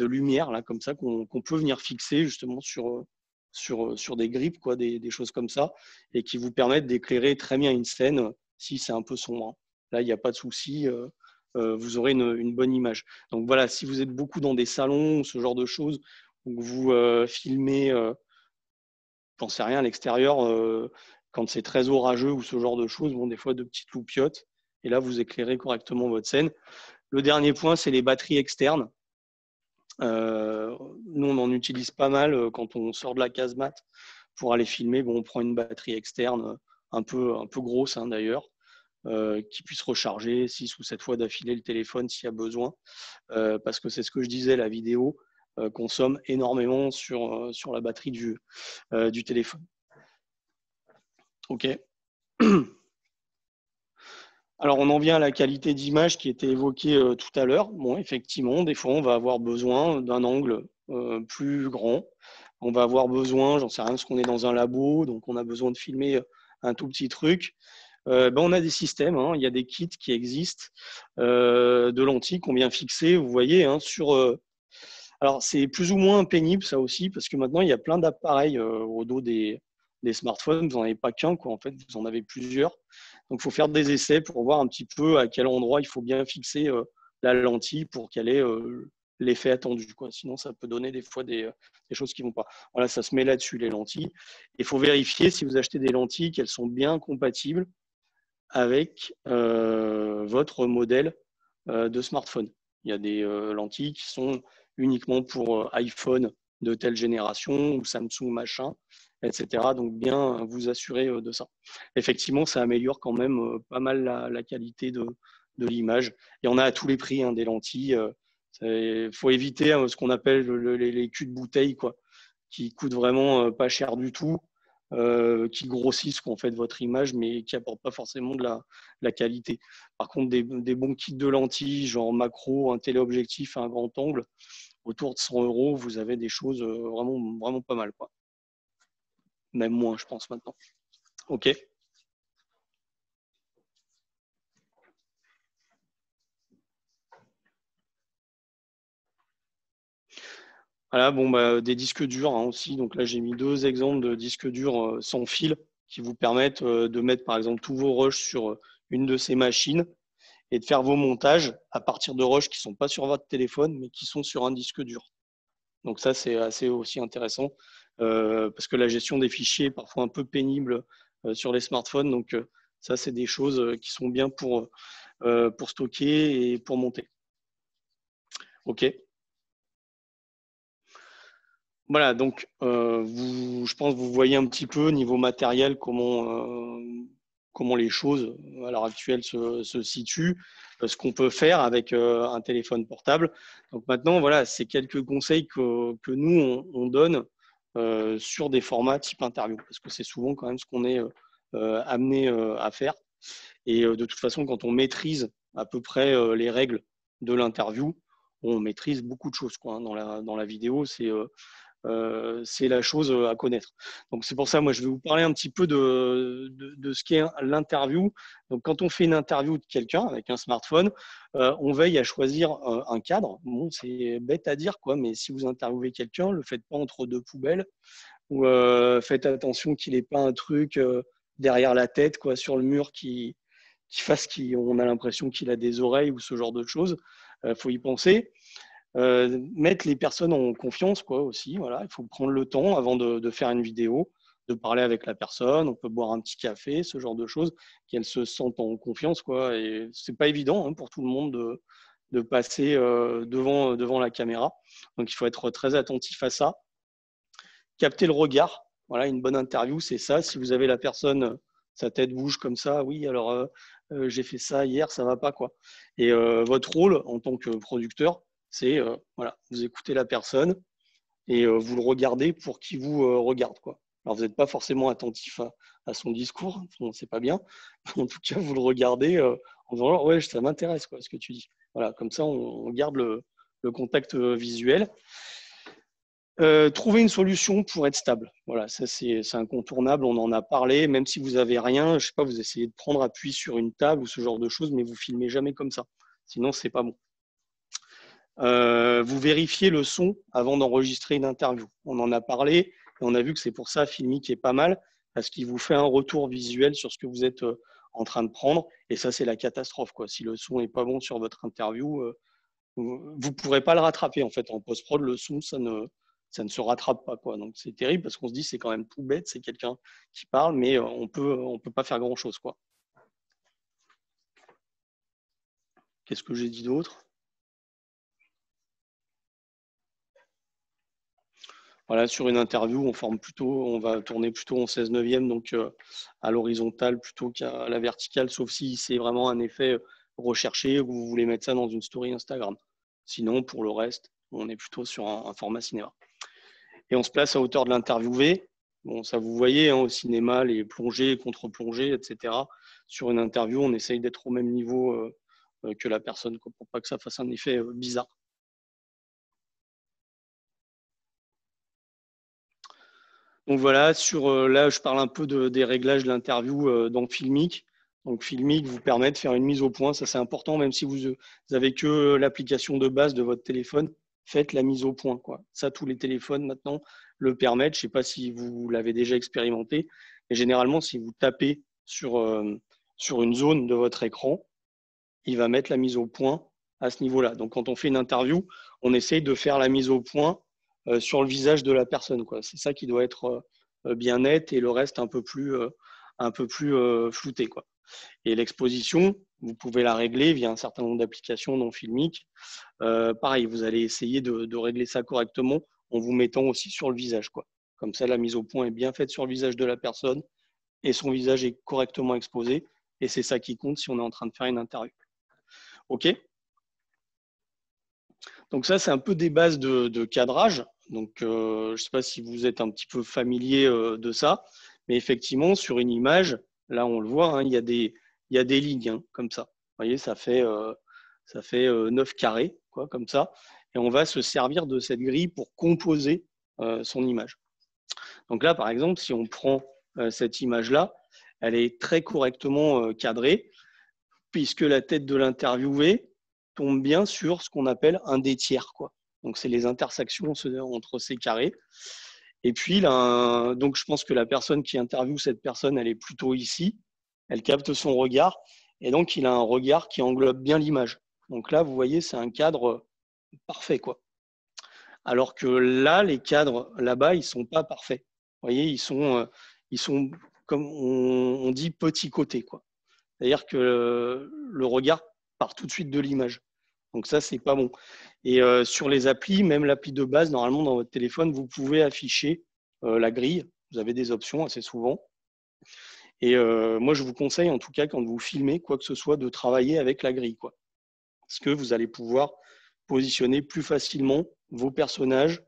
S1: lumière là, comme ça qu'on peut venir fixer justement sur, sur, des grippes, quoi, des, choses comme ça, et qui vous permettent d'éclairer très bien une scène si c'est un peu sombre. Là, il n'y a pas de souci. vous aurez une, bonne image. Donc voilà, si vous êtes beaucoup dans des salons, ce genre de choses, où vous filmez j'en sais rien, à l'extérieur, euh, quand c'est très orageux ou ce genre de choses, bon, des fois de petites loupiottes. Et là, vous éclairez correctement votre scène. Le dernier point, c'est les batteries externes. Euh, nous, on en utilise pas mal euh, quand on sort de la casemate pour aller filmer. Bon, on prend une batterie externe un peu, un peu grosse hein, d'ailleurs, qui puisse recharger 6 ou 7 fois d'affilée le téléphone s'il y a besoin. parce que c'est ce que je disais, la vidéo, euh, consomme énormément sur, euh, sur la batterie du, euh, du téléphone. OK. [clears throat] Alors, on en vient à la qualité d'image qui était évoquée euh, tout à l'heure. Bon, effectivement, des fois, on va avoir besoin d'un angle euh, plus grand. On va avoir besoin, j'en sais rien, parce qu'on est dans un labo, donc on a besoin de filmer un tout petit truc. Ben, on a des systèmes, hein. il y a des kits qui existent de lentilles qu'on vient fixer, vous voyez, hein, sur. alors, c'est plus ou moins pénible, ça aussi, parce que maintenant, il y a plein d'appareils au dos des, des smartphones, vous n'en avez pas qu'un, quoi. En fait, vous en avez plusieurs. Donc, il faut faire des essais pour voir un petit peu à quel endroit il faut bien fixer euh, la lentille pour qu'elle ait euh, l'effet attendu. Quoi. Sinon, ça peut donner des fois des, choses qui ne vont pas. Voilà, ça se met là-dessus, les lentilles. Il faut vérifier si vous achetez des lentilles qu'elles sont bien compatibles avec euh, votre modèle de smartphone. Il y a des lentilles qui sont uniquement pour iPhone de telle génération ou Samsung machin etc. Donc bien vous assurer euh, de ça. Effectivement, ça améliore quand même euh, pas mal la, qualité de, l'image. Et on a à tous les prix hein, des lentilles. Il euh, faut éviter hein, ce qu'on appelle les, les, culs de bouteille, quoi, qui coûtent vraiment pas cher du tout, qui grossissent en fait votre image, mais qui apportent pas forcément de la, qualité. Par contre, des, bons kits de lentilles, genre macro, un téléobjectif, un grand angle, autour de 100 euros, vous avez des choses vraiment, vraiment pas mal. Même moins, je pense maintenant. OK. Voilà, bon, bah, des disques durs hein, aussi. Donc là, j'ai mis deux exemples de disques durs euh, sans fil qui vous permettent euh, de mettre, par exemple, tous vos rushs sur euh, une de ces machines et de faire vos montages à partir de rushs qui ne sont pas sur votre téléphone, mais qui sont sur un disque dur. Donc ça, c'est assez aussi intéressant. Parce que la gestion des fichiers est parfois un peu pénible sur les smartphones. Donc ça, c'est des choses qui sont bien pour, pour stocker et pour monter. OK. Voilà, donc je pense que vous voyez un petit peu niveau matériel comment, comment les choses à l'heure actuelle se, situent, ce qu'on peut faire avec un téléphone portable. Donc maintenant, voilà, c'est quelques conseils que, nous, on donne euh, sur des formats type interview, parce que c'est souvent quand même ce qu'on est euh, euh, amené à faire. Et de toute façon, quand on maîtrise à peu près les règles de l'interview, on maîtrise beaucoup de choses quoi, hein, dans, la, dans la vidéo. C'est euh, c'est la chose euh, à connaître. Donc c'est pour ça, moi, je vais vous parler un petit peu de, de, ce qu'est l'interview. Donc quand on fait une interview de quelqu'un avec un smartphone, euh, on veille à choisir un cadre. Bon, c'est bête à dire, quoi, mais si vous interviewez quelqu'un, le faites pas entre deux poubelles ou faites attention qu'il n'ait pas un truc derrière la tête, quoi, sur le mur qui, qui fasse qu'on a l'impression qu'il a des oreilles ou ce genre de choses. Il faut y penser. Euh, mettre les personnes en confiance quoi aussi. Voilà, il faut prendre le temps avant de, faire une vidéo, de parler avec la personne. On peut boire un petit café, ce genre de choses, qu'elle se sente en confiance quoi. Et c'est pas évident hein, pour tout le monde de, passer euh, devant devant la caméra. Donc il faut être très attentif à ça. Capter le regard. Voilà, une bonne interview, c'est ça. Si vous avez la personne, sa tête bouge comme ça, oui, alors euh, j'ai fait ça hier, ça va pas quoi. Et votre rôle en tant que producteur, c'est euh, voilà, vous écoutez la personne et euh, vous le regardez pour qu'il vous euh, regarde. Quoi. Alors vous n'êtes pas forcément attentif à, son discours, c'est pas bien. En tout cas, vous le regardez en disant ouais, ça m'intéresse quoi, ce que tu dis. Voilà, comme ça, on, garde le, contact visuel. trouver une solution pour être stable. Voilà, ça c'est incontournable. On en a parlé. Même si vous avez rien, je sais pas, vous essayez de prendre appui sur une table ou ce genre de choses, mais vous filmez jamais comme ça. Sinon, c'est pas bon. Euh, vous vérifiez le son avant d'enregistrer une interview. On en a parlé et on a vu que c'est pour ça Filmic est pas mal parce qu'il vous fait un retour visuel sur ce que vous êtes euh, en train de prendre et ça c'est la catastrophe quoi. Si le son est pas bon sur votre interview, euh, vous ne pourrez pas le rattraper en fait en post prod le son ça ne ça ne se rattrape pas quoi. Donc c'est terrible parce qu'on se dit c'est quand même tout bête, c'est quelqu'un qui parle mais on peut on peut pas faire grand chose. Qu'est-ce que j'ai dit d'autre? Sur une interview, on forme plutôt, on va tourner plutôt en 16 neuvième, donc euh, à l'horizontale plutôt qu'à la verticale, sauf si c'est vraiment un effet euh, recherché ou vous voulez mettre ça dans une story Instagram. Sinon, pour le reste, on est plutôt sur un, format cinéma. Et on se place à hauteur de l'interviewé. Bon, ça vous voyez hein, au cinéma, les plongées, contre-plongées, etc. Sur une interview, on essaye d'être au même niveau euh, que la personne pour pas que ça fasse un effet bizarre. Donc voilà, sur là, je parle un peu de- des réglages de l'interview euh, dans Filmic. Donc Filmic vous permet de faire une mise au point, ça c'est important, même si vous vous avez que l'application de base de votre téléphone, faites la mise au point. Quoi. Ça, tous les téléphones maintenant le permettent. Je ne sais pas si vous l'avez déjà expérimenté, mais généralement, si vous tapez sur, euh, sur une zone de votre écran, il va mettre la mise au point à ce niveau-là. Donc quand on fait une interview, on essaye de faire la mise au point euh, sur le visage de la personne. C'est ça qui doit être euh, bien net et le reste un peu plus, euh, un peu plus euh, flouté. Quoi. Et l'exposition, vous pouvez la régler via un certain nombre d'applications non filmiques. Euh, pareil, vous allez essayer de, de, régler ça correctement en vous mettant aussi sur le visage. Quoi. Comme ça, la mise au point est bien faite sur le visage de la personne et son visage est correctement exposé. Et c'est ça qui compte si on est en train de faire une interview. OK? Donc ça, c'est un peu des bases de, cadrage. Donc, euh, je ne sais pas si vous êtes un petit peu familier euh, de ça, mais effectivement, sur une image, là, on le voit, hein, il, y a des, lignes hein, comme ça. Vous voyez, ça fait, euh, ça fait 9 carrés, quoi, comme ça. Et on va se servir de cette grille pour composer euh, son image. Donc là, par exemple, si on prend euh, cette image-là, elle est très correctement euh, cadrée, puisque la tête de l'interviewé tombe bien sur ce qu'on appelle un des tiers. Quoi. Donc, c'est les intersections entre ces carrés. Et puis, là, donc, je pense que la personne qui interviewe cette personne, elle est plutôt ici. Elle capte son regard. Et donc, il a un regard qui englobe bien l'image. Donc là, vous voyez, c'est un cadre parfait. Quoi. Alors que là, les cadres, là-bas, ils ne sont pas parfaits. Vous voyez, ils sont, ils sont comme on, dit, petit côté. C'est-à-dire que le regard tout de suite de l'image. Donc ça, c'est pas bon. Et euh, sur les applis, même l'appli de base, normalement dans votre téléphone, vous pouvez afficher euh, la grille. Vous avez des options assez souvent. Et euh, moi, je vous conseille, en tout cas, quand vous filmez quoi que ce soit, de travailler avec la grille. Quoi. Parce que vous allez pouvoir positionner plus facilement vos personnages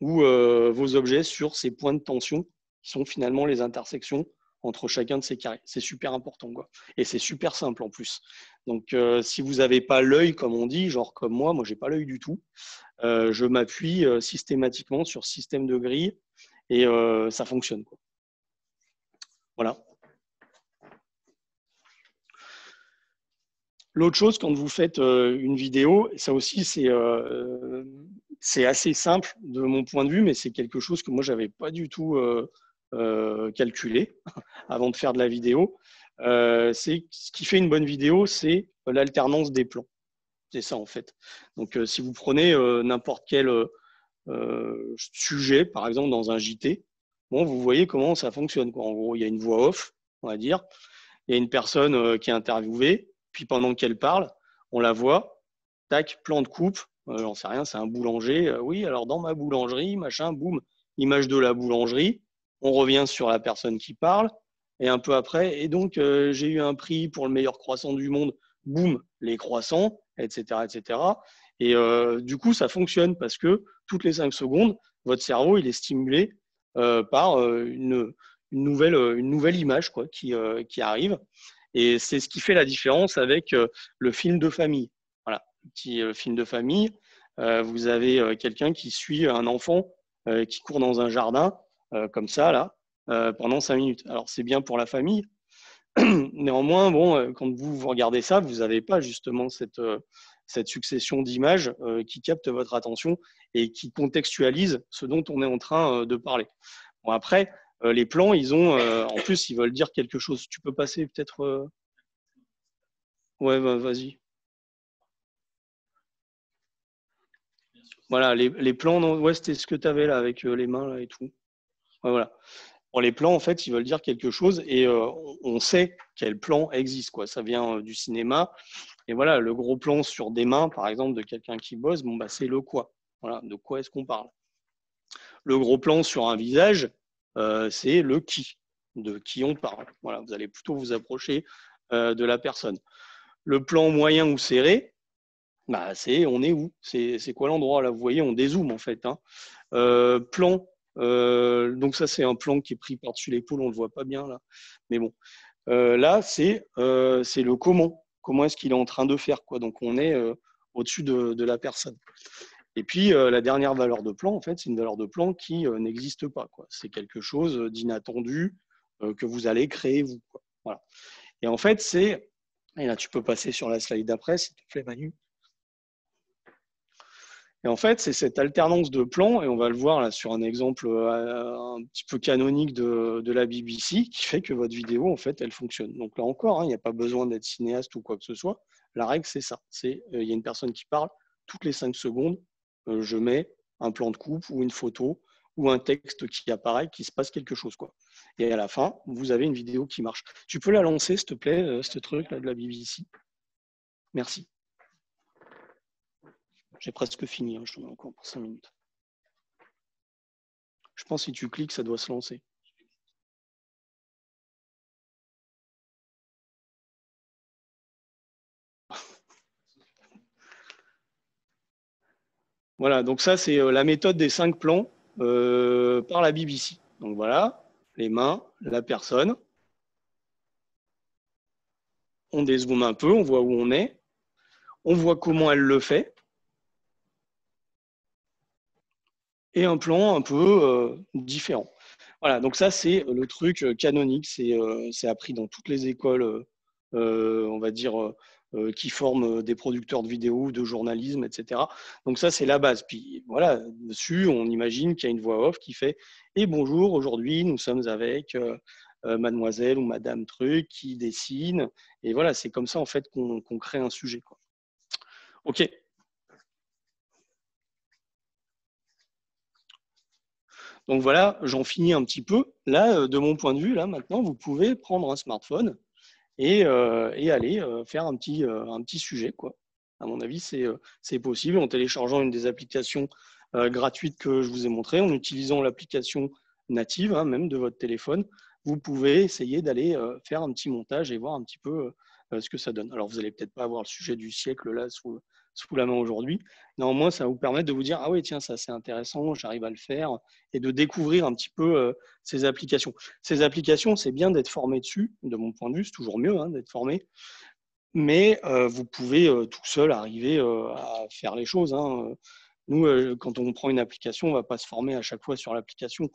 S1: ou vos objets sur ces points de tension qui sont finalement les intersections entre chacun de ces carrés. C'est super important. Quoi. Et c'est super simple en plus. Donc, euh, si vous n'avez pas l'œil, comme on dit, genre comme moi, moi, j'ai pas l'œil du tout, euh, je m'appuie euh, systématiquement sur système de grille et ça fonctionne. Quoi. Voilà. L'autre chose, quand vous faites une vidéo, ça aussi, c'est assez simple de mon point de vue, mais c'est quelque chose que moi, je n'avais pas du tout euh, calculé [laughs] avant de faire de la vidéo. Euh, c'est ce qui fait une bonne vidéo, c'est l'alternance des plans. C'est ça en fait. Donc, euh, si vous prenez euh, n'importe quel sujet, par exemple dans un JT, bon, vous voyez comment ça fonctionne. Quoi. En gros, il y a une voix off, on va dire. Il y a une personne qui est interviewée, puis pendant qu'elle parle, on la voit. Tac, plan de coupe. J'en sais rien, c'est un boulanger. Oui, alors dans ma boulangerie, machin, boum, image de la boulangerie. On revient sur la personne qui parle. Et un peu après, et donc euh, j'ai eu un prix pour le meilleur croissant du monde, boum, les croissants, etc. etc. Et euh, du coup, ça fonctionne parce que toutes les 5 secondes, votre cerveau il est stimulé euh, par une, nouvelle, image qui, qui arrive. Et c'est ce qui fait la différence avec le film de famille. Voilà, petit film de famille. Vous avez quelqu'un qui suit un enfant qui court dans un jardin, comme ça, là, euh, pendant cinq minutes. Alors c'est bien pour la famille. [clears throat] Néanmoins, bon, euh, quand vous, regardez ça, vous n'avez pas justement cette, euh, cette succession d'images euh, qui captent votre attention et qui contextualisent ce dont on est en train euh, de parler. Bon, après, euh, les plans, ils ont, en plus, ils veulent dire quelque chose. Tu peux passer peut-être. Ouais, bah, vas-y. Voilà, les, les plans, non, ouais, c'était ce que tu avais là avec les mains là, et tout. Voilà. Les plans, en fait, ils veulent dire quelque chose et euh, on sait quel plan existe. Quoi. Ça vient euh, du cinéma. Et voilà, le gros plan sur des mains, par exemple, de quelqu'un qui bosse, bon, bah, c'est le quoi. Voilà, de quoi est-ce qu'on parle? Le gros plan sur un visage, euh, c'est le qui, de qui on parle. Voilà, vous allez plutôt vous approcher de la personne. Le plan moyen ou serré, bah, c'est on est où? C'est quoi l'endroit? Là Vous voyez, on dézoome en fait. Hein. Plan Euh, donc ça, c'est un plan qui est pris par-dessus l'épaule, on ne le voit pas bien là. Mais bon, euh, là, c'est le comment. Comment est-ce qu'il est en train de faire quoi. Donc on est au-dessus de, la personne. Et puis la dernière valeur de plan, en fait, c'est une valeur de plan qui n'existe pas. C'est quelque chose d'inattendu que vous allez créer vous. Voilà. Et en fait, c'est et là, tu peux passer sur la slide d'après, s'il te plaît, Manu. Et en fait, c'est cette alternance de plans, et on va le voir là sur un exemple euh, un petit peu canonique de, la BBC, qui fait que votre vidéo, en fait, elle fonctionne. Donc là encore, hein, il n'y a pas besoin d'être cinéaste ou quoi que ce soit. La règle, c'est ça. C'est euh, il y a une personne qui parle, toutes les cinq secondes, euh, je mets un plan de coupe ou une photo ou un texte qui apparaît, qui se passe quelque chose. Quoi. Et à la fin, vous avez une vidéo qui marche. Tu peux la lancer, s'il te plaît, ce truc-là de la BBC Merci. J'ai presque fini, hein, je t'en ai encore pour 5 minutes. Je pense que si tu cliques, ça doit se lancer. [laughs] Voilà, donc ça c'est euh, la méthode des cinq plans euh, par la BBC. Donc voilà, les mains, la personne. On dézoome un peu, on voit où on est. On voit comment elle le fait. Et un plan un peu euh, différent. Voilà, donc ça c'est le truc canonique, c'est appris dans toutes les écoles, on va dire, euh, qui forment des producteurs de vidéos, de journalisme, etc. Donc ça, c'est la base. Puis voilà, dessus, on imagine qu'il y a une voix off qui fait « Et bonjour, aujourd'hui, nous sommes avec euh, euh, mademoiselle ou madame truc qui dessine. » Et voilà, c'est comme ça, en fait, qu'on crée un sujet. OK. Donc voilà, j'en finis un petit peu. Là, de mon point de vue, là, maintenant, vous pouvez prendre un smartphone euh, et, aller euh, faire un petit, euh, un petit sujet. Quoi. À mon avis, c'est possible en téléchargeant une des applications gratuites que je vous ai montrées, en utilisant l'application native hein, même de votre téléphone. Vous pouvez essayer d'aller faire un petit montage et voir un petit peu ce que ça donne. Alors, vous n'allez peut-être pas avoir le sujet du siècle là sous, sous la main aujourd'hui. Néanmoins, ça va vous permettre de vous dire, ah oui, tiens, ça c'est intéressant, j'arrive à le faire, et de découvrir un petit peu euh, ces applications. Ces applications, c'est bien d'être formé dessus, de mon point de vue, c'est toujours mieux hein, d'être formé, mais euh, vous pouvez euh, tout seul arriver à faire les choses. Hein. Nous, quand on prend une application, on ne va pas se former à chaque fois sur l'application.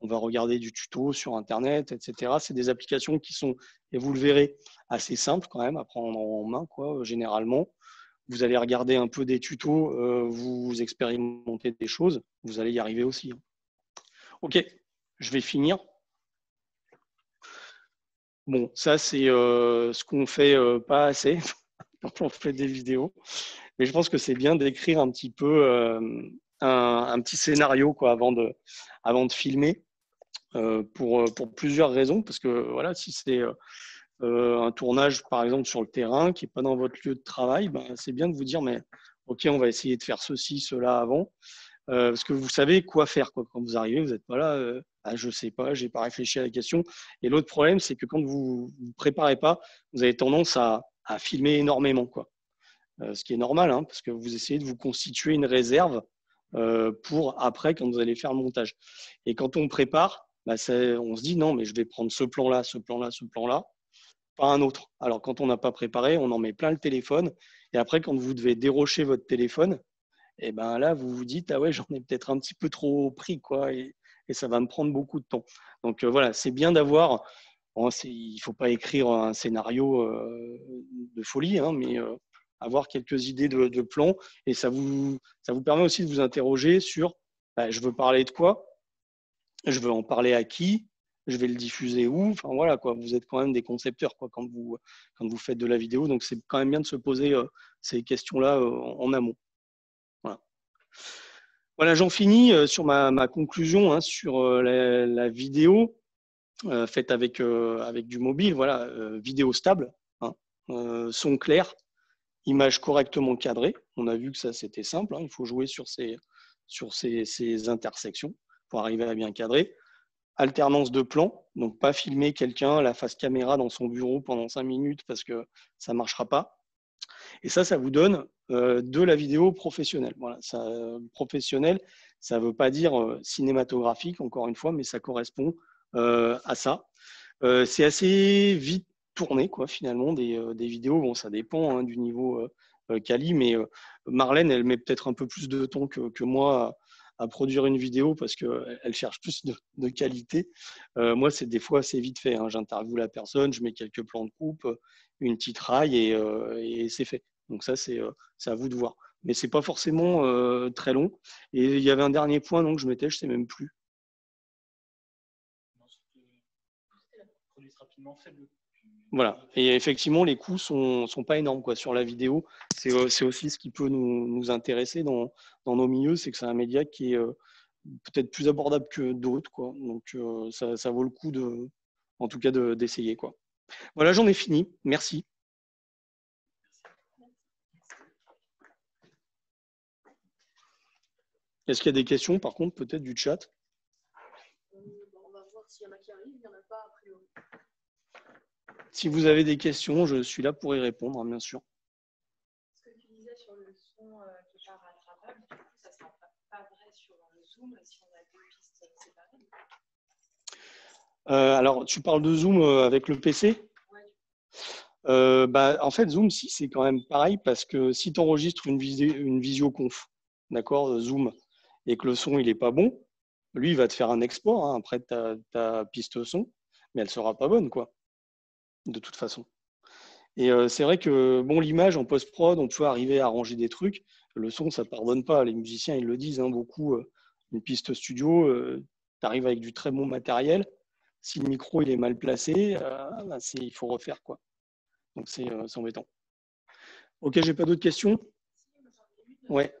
S1: On va regarder du tuto sur Internet, etc. C'est des applications qui sont, et vous le verrez, assez simples quand même à prendre en main, quoi, généralement vous allez regarder un peu des tutos, euh, vous expérimentez des choses, vous allez y arriver aussi. Hein. Ok, je vais finir. Bon, ça c'est euh, ce qu'on fait euh, pas assez [laughs] quand on fait des vidéos, mais je pense que c'est bien d'écrire un petit peu un, petit scénario quoi, avant, de, avant de filmer pour, pour plusieurs raisons, parce que voilà, si c'est euh, un tournage, par exemple, sur le terrain, qui n'est pas dans votre lieu de travail, ben, c'est bien de vous dire, mais OK, on va essayer de faire ceci, cela avant. Euh, parce que vous savez quoi faire. Quand vous arrivez, vous n'êtes pas là, euh, ah, je ne sais pas, je n'ai pas réfléchi à la question. Et l'autre problème, c'est que quand vous ne vous préparez pas, vous avez tendance à, filmer énormément. Quoi. ce qui est normal, hein, parce que vous essayez de vous constituer une réserve pour après, quand vous allez faire le montage. Et quand on prépare, bah, on se dit, non, mais je vais prendre ce plan-là, ce plan-là, ce plan-là pas un autre. Alors, quand on n'a pas préparé, on en met plein le téléphone. Et après, quand vous devez dérocher votre téléphone, et eh ben là, vous vous dites, ah ouais, j'en ai peut-être un petit peu trop pris, quoi, et, ça va me prendre beaucoup de temps. Donc euh, voilà, c'est bien d'avoir, il ne faut pas écrire un scénario euh, de folie, hein, mais euh, avoir quelques idées de, de plans, et ça vous, ça vous permet aussi de vous interroger sur, bah, je veux parler de quoi, je veux en parler à qui, je vais le diffuser où? Enfin voilà, quoi, vous êtes quand même des concepteurs quoi, quand, vous, quand vous faites de la vidéo. Donc c'est quand même bien de se poser euh, ces questions-là euh, en, amont. Voilà, j'en finis euh, sur ma, conclusion hein, sur la, vidéo faite avec, avec du mobile. Voilà, vidéo stable, hein, son clair, image correctement cadrée. On a vu que ça c'était simple. Hein, il faut jouer sur ces, sur ces, ces intersections pour arriver à bien cadrer alternance de plans, donc pas filmer quelqu'un la face caméra dans son bureau pendant cinq minutes parce que ça ne marchera pas. Et ça, ça vous donne euh, de la vidéo professionnelle. Voilà, ça, euh, professionnel, ça ne veut pas dire euh, cinématographique, encore une fois, mais ça correspond à ça. C'est assez vite tourné, quoi, finalement, des, vidéos. Bon, ça dépend hein, du niveau quali, mais Marlène, elle met peut-être un peu plus de temps que moi à, produire une vidéo parce qu'elle elle cherche plus de, qualité. Euh, moi, c'est des fois assez vite fait. Hein. J'interviewe la personne, je mets quelques plans de coupe, une petite raille et, euh, c'est fait. Donc ça, c'est euh, à vous de voir. Mais c'est pas forcément euh, très long. Et il y avait un dernier point donc je mettais, je sais même plus. Voilà. Et effectivement, les coûts sont, sont pas énormes quoi. sur la vidéo. C'est euh, aussi ce qui peut nous, intéresser dans, nos milieux, c'est que c'est un média qui est euh, peut-être plus abordable que d'autres. Donc euh, ça, ça vaut le coup de, en tout cas de- d'essayer. quoi. Voilà, j'en ai fini. Merci. Est-ce qu'il y a des questions, par contre, peut-être du chat
S6: Euh, bon, on va voir s'il y en a qui arrivent, il n'y en a pas a priori.
S1: Si vous avez des questions, je suis là pour y répondre, hein, bien sûr.
S3: Ce que tu disais sur le son euh, qui n'est pas rattrapable, du coup, ça ne sera pas, pas vrai sur le Zoom si on a deux pistes séparées.
S1: Euh, alors, tu parles de Zoom euh, avec le PC
S3: Ouais.
S1: Euh, bah, en fait, Zoom, si, c'est quand même pareil parce que si tu enregistres une, visio, une visioconf, d'accord, Zoom, et que le son il est pas bon, lui, il va te faire un export hein, après ta, ta piste son, mais elle sera pas bonne, quoi, de toute façon. Et euh, c'est vrai que bon, l'image en post-prod, on peut arriver à arranger des trucs. Le son, ça pardonne pas. Les musiciens, ils le disent hein, beaucoup. euh, une piste studio, tu arrives avec du très bon matériel. Si le micro il est mal placé, euh, bah, il faut refaire quoi. Donc c'est euh, embêtant. Ok, j'ai pas d'autres questions? Ouais.
S3: euh,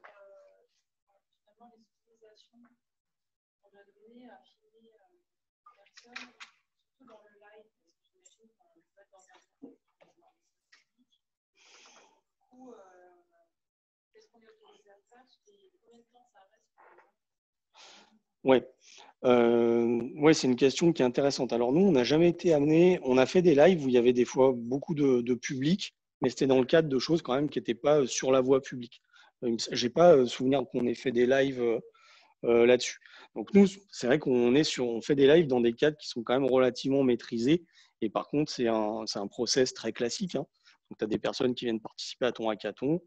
S3: finalement, les utilisations qu'on a données à filmer euh, personnes, surtout dans le live, parce que j'imagine qu'on le fait dans un contexte dans le public. Du coup, euh, qu'est-ce qu'on est autorisé à faire et combien de temps ça reste pour les
S1: Ouais. Euh, ouais, c'est une question qui est intéressante. Alors nous, on n'a jamais été amené, on a fait des lives où il y avait des fois beaucoup de, public, mais c'était dans le cadre de choses quand même qui n'étaient pas sur la voie publique. Euh, J'ai pas euh, souvenir qu'on ait fait des lives là-dessus. Donc nous, c'est vrai qu'on est sur, on fait des lives dans des cadres qui sont quand même relativement maîtrisés. Et par contre, c'est un, un process très classique. hein. Donc tu as des personnes qui viennent participer à ton hackathon.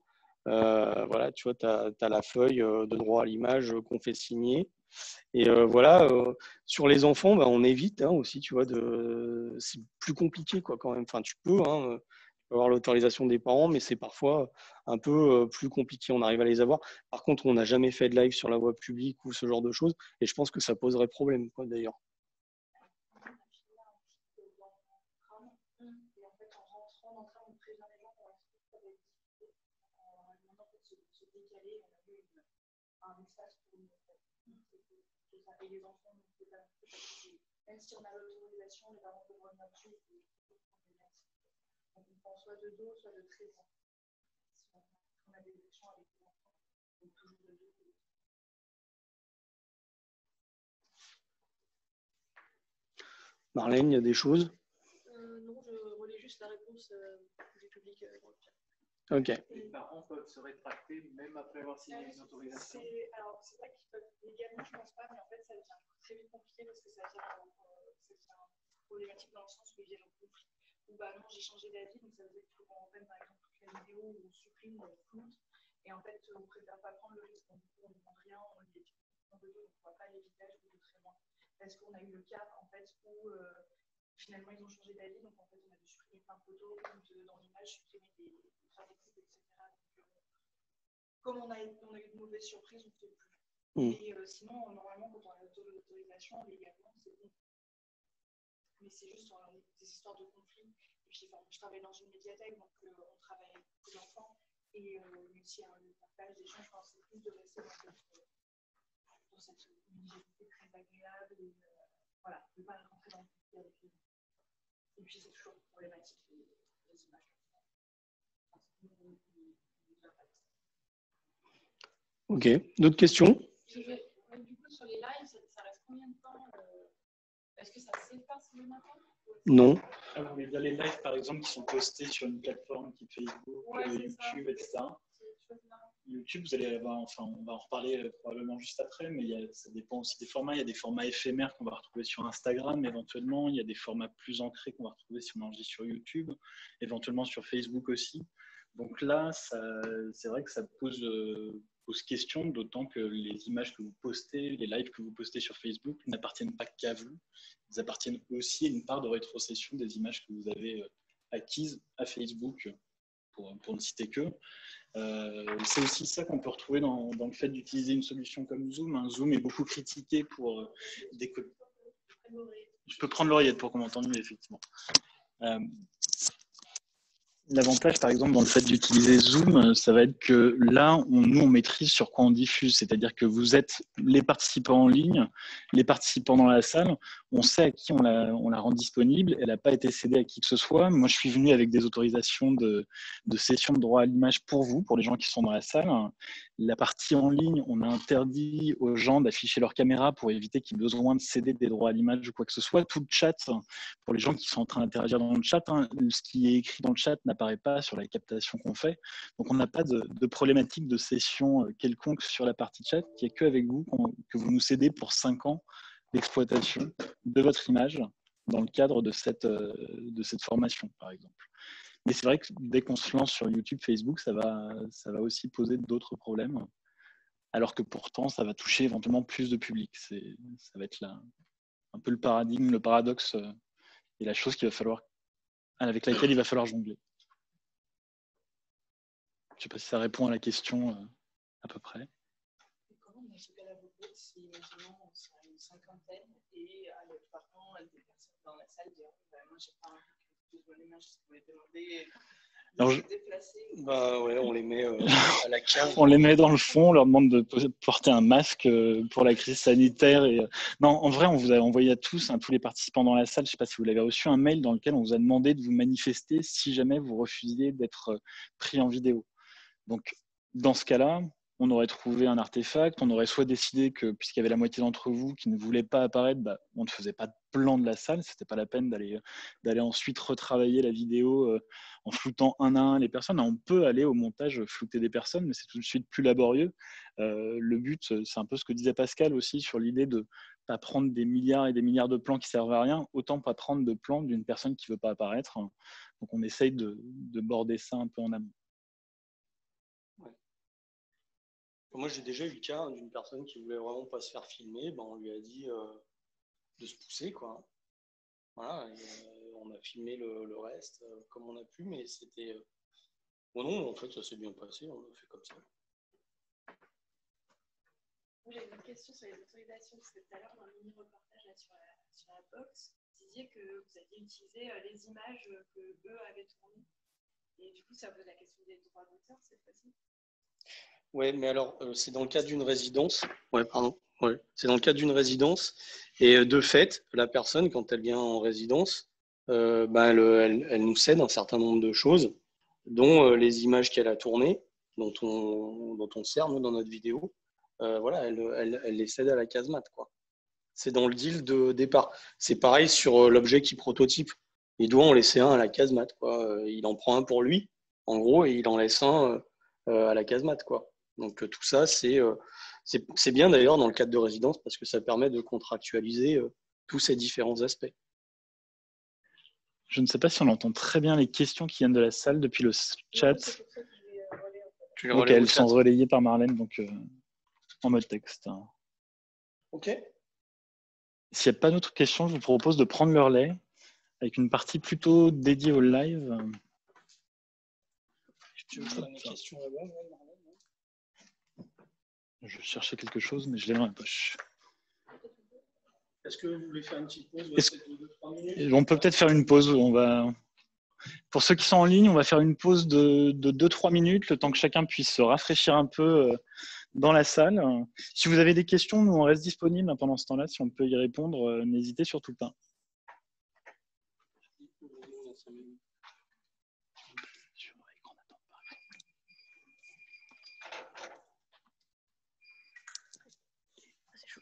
S1: Euh, voilà, tu vois, tu as, la feuille euh, de droit à l'image euh, qu'on fait signer. Et voilà, sur les enfants, bah, on évite hein, aussi, tu vois, de... c'est plus compliqué quoi quand même. Enfin, tu peux, hein, avoir l'autorisation des parents, mais c'est parfois un peu plus compliqué. On arrive à les avoir. Par contre, on n'a jamais fait de live sur la voie publique ou ce genre de choses, et je pense que ça poserait problème, d'ailleurs.
S3: On a filmé un petit peu dans le tram, et en fait, en rentrant dans le tram, on prévient les gens qu'on va se retrouver avec difficulté. En demandant en fait, de se, se décaler, on avait une, un espace pour nous. en fait. Et les enfants, donc c'est pas même si on a l'autorisation, les parents peuvent revenir dessus. Donc on prend soit de 2, soit de 13 ans. Si on, on a des échanges avec les enfants, donc toujours de 2 ou de 13
S1: Marlène, il y a des choses?
S6: Euh, non, je relais juste la réponse euh, du public euh, dans le chat.
S1: Ok.
S7: Les parents peuvent se rétracter même après avoir signé une autorisation.
S3: C'est- Alors, c'est vrai qu'ils peuvent légalement, je pense pas, mais en fait, ça devient très vite compliqué parce que ça devient, euh, ça devient problématique dans le sens où ils viennent en conflit. Ou bah non, j'ai changé d'avis, donc ça veut dire qu'il faut qu'on reprenne par exemple toute la vidéo où on supprime ou on floute. Et en fait, on préfère pas prendre le risque. Donc, du coup, on ne demande rien, on les on ne voit pas les visages ou de très loin. Parce qu'on a eu le cas en fait où euh, finalement ils ont changé d'avis, donc en fait on a dû supprimer plein de photos, de- dans l'image supprimer des, des etc. Donc, euh, comme on a, on a eu de mauvaises surprises, on ne fait plus.
S1: Mm.
S3: Et euh, sinon, normalement, quand on a l'autorisation, légalement, c'est bon. Mais c'est juste on a des histoires de conflits. Et puis, enfin, je travaille dans une médiathèque, donc euh, on travaille avec beaucoup d'enfants. Et euh, même s'il y a un partage je pense que c'est plus de rester dans cette, euh, dans cette très agréable. Et, euh, voilà, de ne pas rentrer dans le conflit avec les gens. Et puis, c'est toujours problématique, les, les images.
S1: Ok. D'autres questions?
S6: Je vais- du coup, sur les lives, ça, ça reste combien de temps euh, Est-ce que ça s'efface le matin que-
S1: Non.
S7: Ah, vous voulez dire les lives, par exemple, qui sont postés sur une plateforme type Facebook
S8: Ouais,
S2: euh. YouTube, etc. YouTube, vous allez avoir, enfin, on va en reparler euh, probablement juste après, mais il y a- ça dépend aussi des formats. Il y a des formats éphémères qu'on va retrouver sur Instagram éventuellement. Il y a des formats plus ancrés qu'on va retrouver si on enregistre sur YouTube, éventuellement sur Facebook aussi. Donc là, c'est vrai que ça pose, euh, pose question, d'autant que les images que vous postez, les lives que vous postez sur Facebook n'appartiennent pas qu'à vous. Ils appartiennent aussi à une part de rétrocession des images que vous avez euh, acquises à Facebook, pour, ne citer que. Euh, c'est aussi ça qu'on peut retrouver dans, le fait d'utiliser une solution comme Zoom. Un Zoom est beaucoup critiqué pour euh, décoder. Je peux prendre l'oreillette pour qu'on m'entende mieux, effectivement. Euh, L'avantage, par exemple, dans le fait d'utiliser Zoom, ça va être que là, nous, on maîtrise sur quoi on diffuse. C'est-à-dire que vous êtes les participants en ligne, les participants dans la salle, on sait à qui on la, rend disponible. Elle n'a pas été cédée à qui que ce soit. Moi, je suis venu avec des autorisations de, de cession de droit à l'image pour vous, pour les gens qui sont dans la salle. La partie en ligne, on a interdit aux gens d'afficher leur caméra pour éviter qu'ils aient besoin de céder des droits à l'image ou quoi que ce soit. Tout le chat, pour les gens qui sont en train d'interagir dans le chat, hein, ce qui est écrit dans le chat n'apparaît pas sur la captation qu'on fait. Donc, on n'a pas de, problématique de cession euh, quelconque sur la partie chat, qui est qu'avec vous qu'on- que vous nous cédez pour 5 ans d'exploitation de votre image dans le cadre de cette, euh, de cette formation, par exemple. Mais c'est vrai que dès qu'on se lance sur YouTube, Facebook, ça va, ça va aussi poser d'autres problèmes, alors que pourtant, ça va toucher éventuellement plus de public. Ça va être là, un peu le paradigme, le paradoxe euh, et la chose va falloir, avec laquelle il va falloir jongler. Je ne sais pas si ça répond à la question euh, à peu près.
S3: Comment, vous faites si, imaginons, on une cinquantaine et euh, par contre, des personnes dans la salle disent bah, Moi, j'ai pas envie que tu vois l'image, si vous pouvez demander de
S2: Alors,
S3: se
S2: je-
S3: déplacer.
S1: Bah ouais, on les met euh, à la cave. [laughs]
S2: On les met dans le fond, on leur demande de porter un masque euh, pour la crise sanitaire. Et... euh, Non, en vrai, on vous a envoyé à tous, hein, tous les participants dans la salle, je ne sais pas si vous l'avez reçu, un mail dans lequel on vous a demandé de vous manifester si jamais vous refusiez d'être euh, pris en vidéo. Donc, dans ce cas-là, on aurait trouvé un artefact, on aurait soit décidé que, puisqu'il y avait la moitié d'entre vous qui ne voulaient pas apparaître, bah, on ne faisait pas de plan de la salle, c'était pas la peine d'aller ensuite retravailler la vidéo euh, en floutant un à un les personnes. On peut aller au montage flouter des personnes, mais c'est tout de suite plus laborieux. Euh, le but, c'est un peu ce que disait Pascal aussi sur l'idée de pas prendre des milliards et des milliards de plans qui servent à rien, autant pas prendre de plans d'une personne qui veut pas apparaître. Donc on essaye de border ça un peu en amont.
S1: Moi, j'ai déjà eu le cas d'une personne qui voulait vraiment pas se faire filmer. Ben, on lui a dit euh, de se pousser, quoi. Voilà, euh, on a filmé le, reste euh, comme on a pu, mais c'était. Bon, non, en fait, ça s'est bien passé, on a fait comme ça.
S3: J'ai une question sur les autorisations, parce que tout à l'heure, dans le mini-reportage sur, la, sur la box, vous disiez que vous aviez utilisé les images que eux avaient tournées. Et du coup, ça pose la question des droits d'auteur cette fois-ci.
S1: Ouais, mais alors, euh, c'est dans le cadre d'une résidence. Ouais, pardon. Ouais, c'est dans le cadre d'une résidence. Et euh, de fait, la personne, quand elle vient en résidence, euh, ben, elle, elle- nous cède un certain nombre de choses, dont euh, les images qu'elle a tournées, dont on, dont on sert, nous, dans notre vidéo. Voilà, elle, elle, les cède à la casemate, quoi. C'est dans le deal de départ. C'est pareil sur l'objet qui prototype. Il doit en laisser un à la casemate, quoi. Il en prend un pour lui, en gros, et il en laisse un à la casemate, quoi. Donc euh, tout ça, c'est euh, c'est bien d'ailleurs dans le cadre de résidence parce que ça permet de contractualiser euh, tous ces différents aspects.
S2: Je ne sais pas si on entend très bien les questions qui viennent de la salle depuis le chat.
S1: Tu les
S2: elles sont relayées par Marlène, donc euh, en mode texte.
S1: Ok.
S2: S'il n'y a pas d'autres questions, je vous propose de prendre le relais avec une partie plutôt dédiée au live.
S1: Tu veux faire une question là-bas, ouais, Marlène, non
S2: Je cherchais quelque chose, mais je l'ai dans la poche.
S1: Est-ce que vous voulez faire une petite pause? De
S2: On peut peut-être faire une pause. On va... Pour ceux qui sont en ligne, on va faire une pause de 2-3 minutes, le temps que chacun puisse se rafraîchir un peu euh, dans la salle. Si vous avez des questions, nous, on reste disponible pendant ce temps-là. Si on peut y répondre, euh, n'hésitez surtout pas.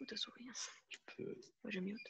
S3: Chaud ta souris.
S2: Tu peux-
S3: Moi, je mute.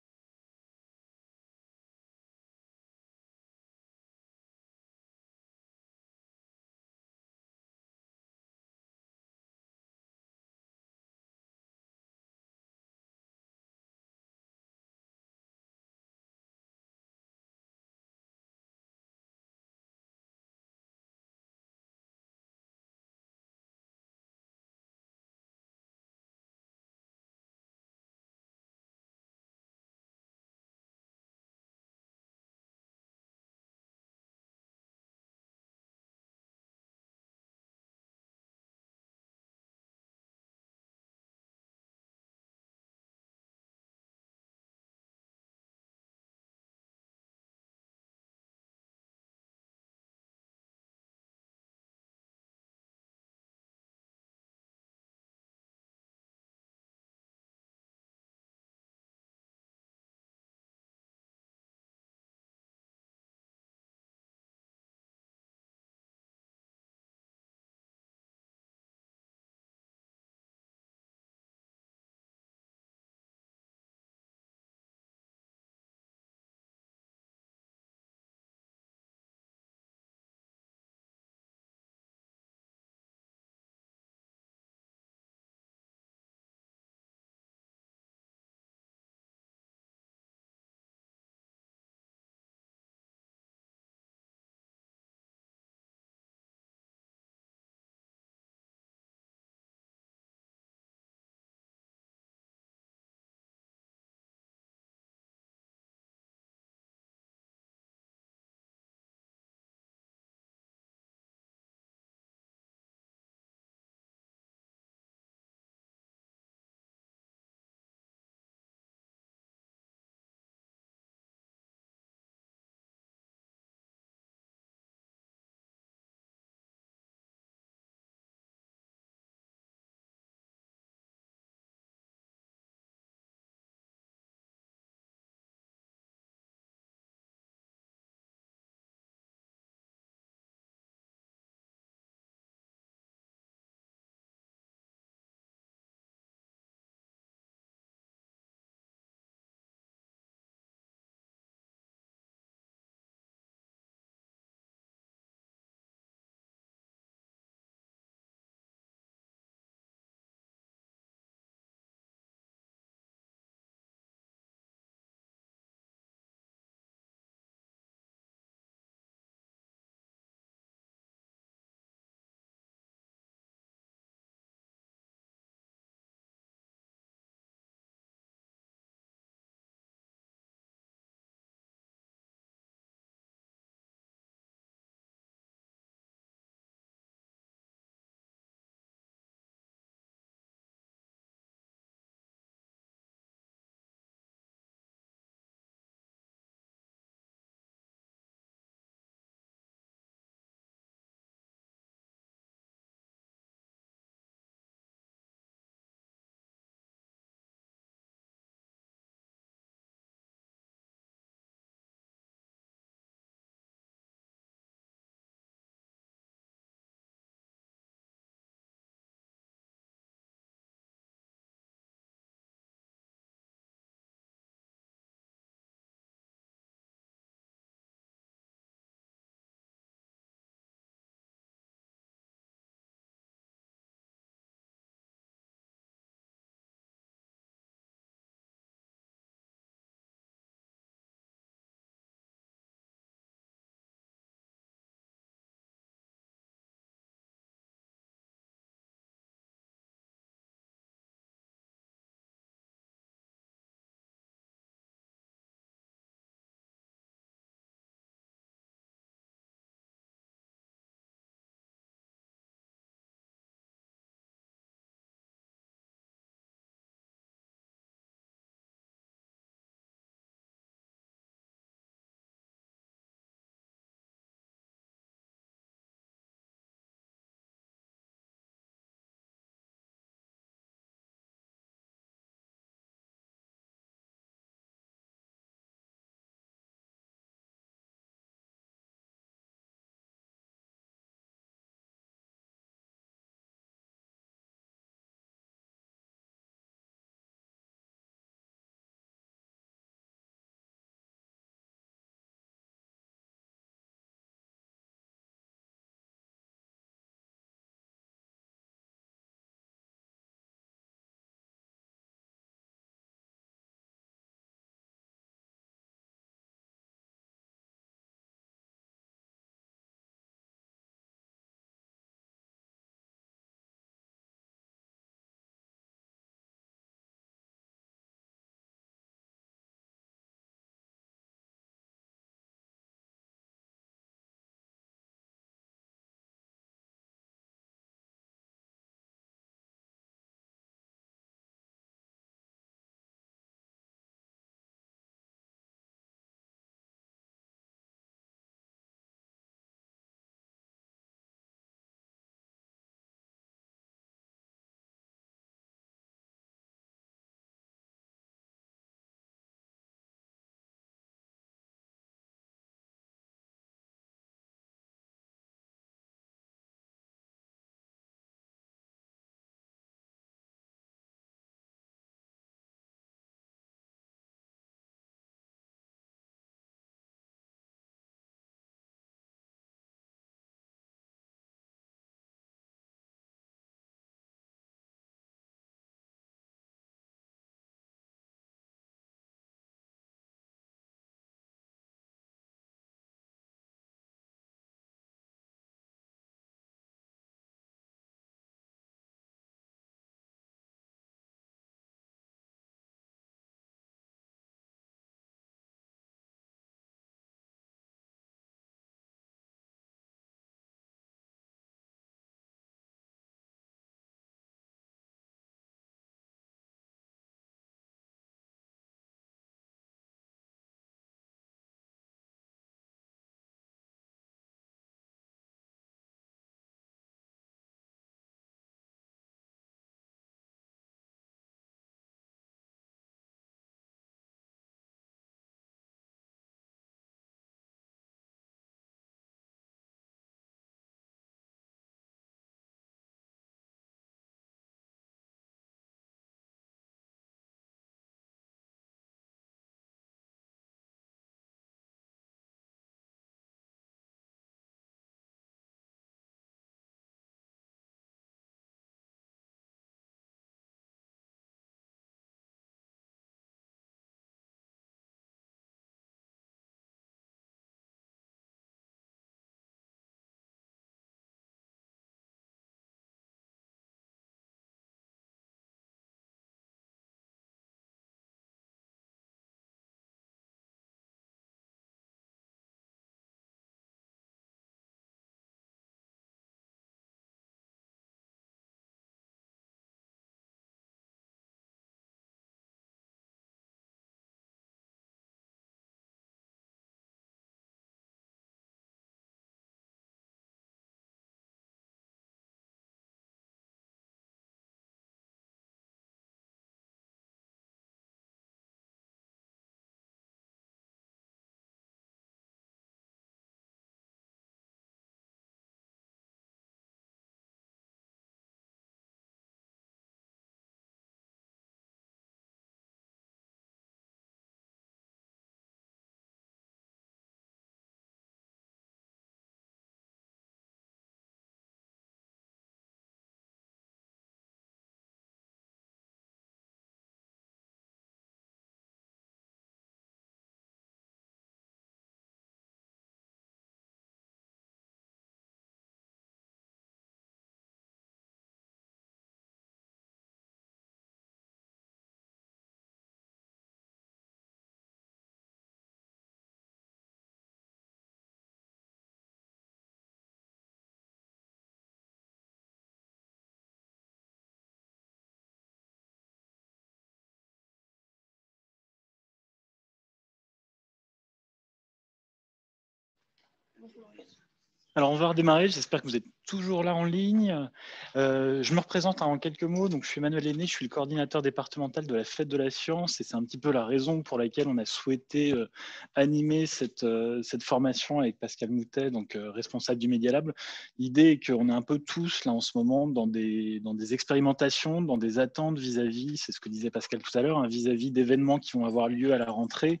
S2: Alors, on va redémarrer. J'espère que vous êtes toujours là en ligne. Euh, je me représente en quelques mots. Donc, je suis Emmanuel Aîné, je suis le coordinateur départemental de la Fête de la Science et c'est un petit peu la raison pour laquelle on a souhaité euh, animer cette, euh, cette formation avec Pascal Moutet, donc responsable du Media Lab. L'idée est qu'on est un peu tous là en ce moment dans des, dans des expérimentations, dans des attentes vis-à-vis, c'est ce que disait Pascal tout à l'heure, hein, vis-à-vis d'événements qui vont avoir lieu à la rentrée.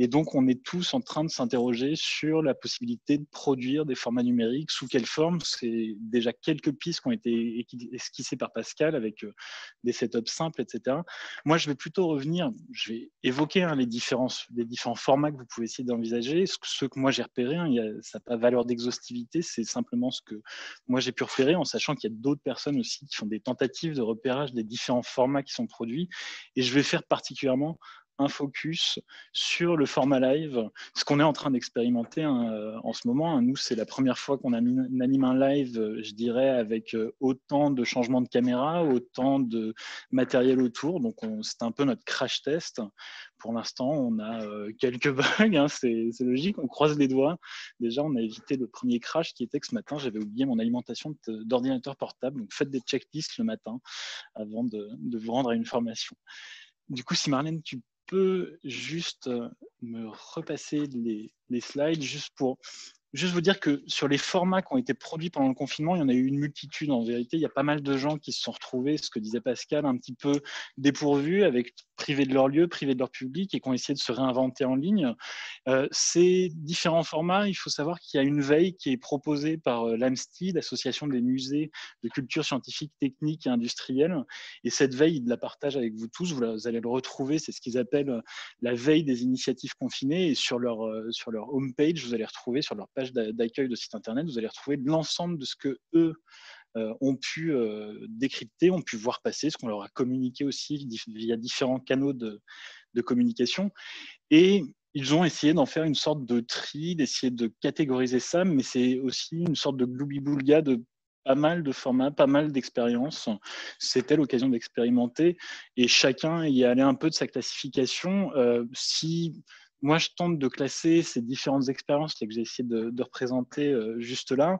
S2: Et donc, on est tous en train de s'interroger sur la possibilité de produire des formats numériques, sous quelle forme. C'est déjà quelques pistes qui ont été esquissées par Pascal avec euh, des setups simples, etc. Moi, je vais plutôt revenir, je vais évoquer hein, les, différents formats que vous pouvez essayer d'envisager. Ce, que moi j'ai repéré, hein, ça n'a pas valeur d'exhaustivité, c'est simplement ce que moi j'ai pu repérer en sachant qu'il y a d'autres personnes aussi qui font des tentatives de repérage des différents formats qui sont produits. Et je vais faire particulièrement un focus sur le format live, ce qu'on est en train d'expérimenter hein, euh, en ce moment. Hein. Nous, c'est la première fois qu'on anime un live, euh, je dirais, avec euh, autant de changements de caméra, autant de matériel autour. Donc, c'est un peu notre crash test. Pour l'instant, on a quelques [laughs] bugs, hein, c'est logique, on croise les doigts. Déjà, on a évité le premier crash qui était que ce matin, j'avais oublié mon alimentation d'ordinateur portable. Donc, faites des checklists le matin avant de, vous rendre à une formation. Du coup, si Marlène, tu peux juste euh, me repasser les, les, slides juste pour juste vous dire que sur les formats qui ont été produits pendant le confinement, il y en a eu une multitude en vérité. Il y a pas mal de gens qui se sont retrouvés, ce que disait Pascal, un petit peu dépourvus, avec privés de leur lieu, privés de leur public et qui ont essayé de se réinventer en ligne. Euh, ces différents formats, il faut savoir qu'il y a une veille qui est proposée par euh, l'AMSTI, l'Association des musées de culture scientifique, technique et industrielle. Et cette veille, ils la partagent avec vous tous. Vous, allez le retrouver. C'est ce qu'ils appellent euh, la veille des initiatives confinées. Et sur leur, sur leur homepage, vous allez retrouver sur leur page d'accueil de site internet, vous allez retrouver l'ensemble de ce que eux euh, ont pu euh, décrypter, ont pu voir passer, ce qu'on leur a communiqué aussi via différents canaux de, communication. Et ils ont essayé d'en faire une sorte de tri, d'essayer de catégoriser ça, mais c'est aussi une sorte de gloubi-boulga de pas mal de formats, pas mal d'expériences. C'était l'occasion d'expérimenter et chacun y allait un peu de sa classification. Euh, si moi, je tente de classer ces différentes expériences que j'ai essayé de, représenter euh, juste là.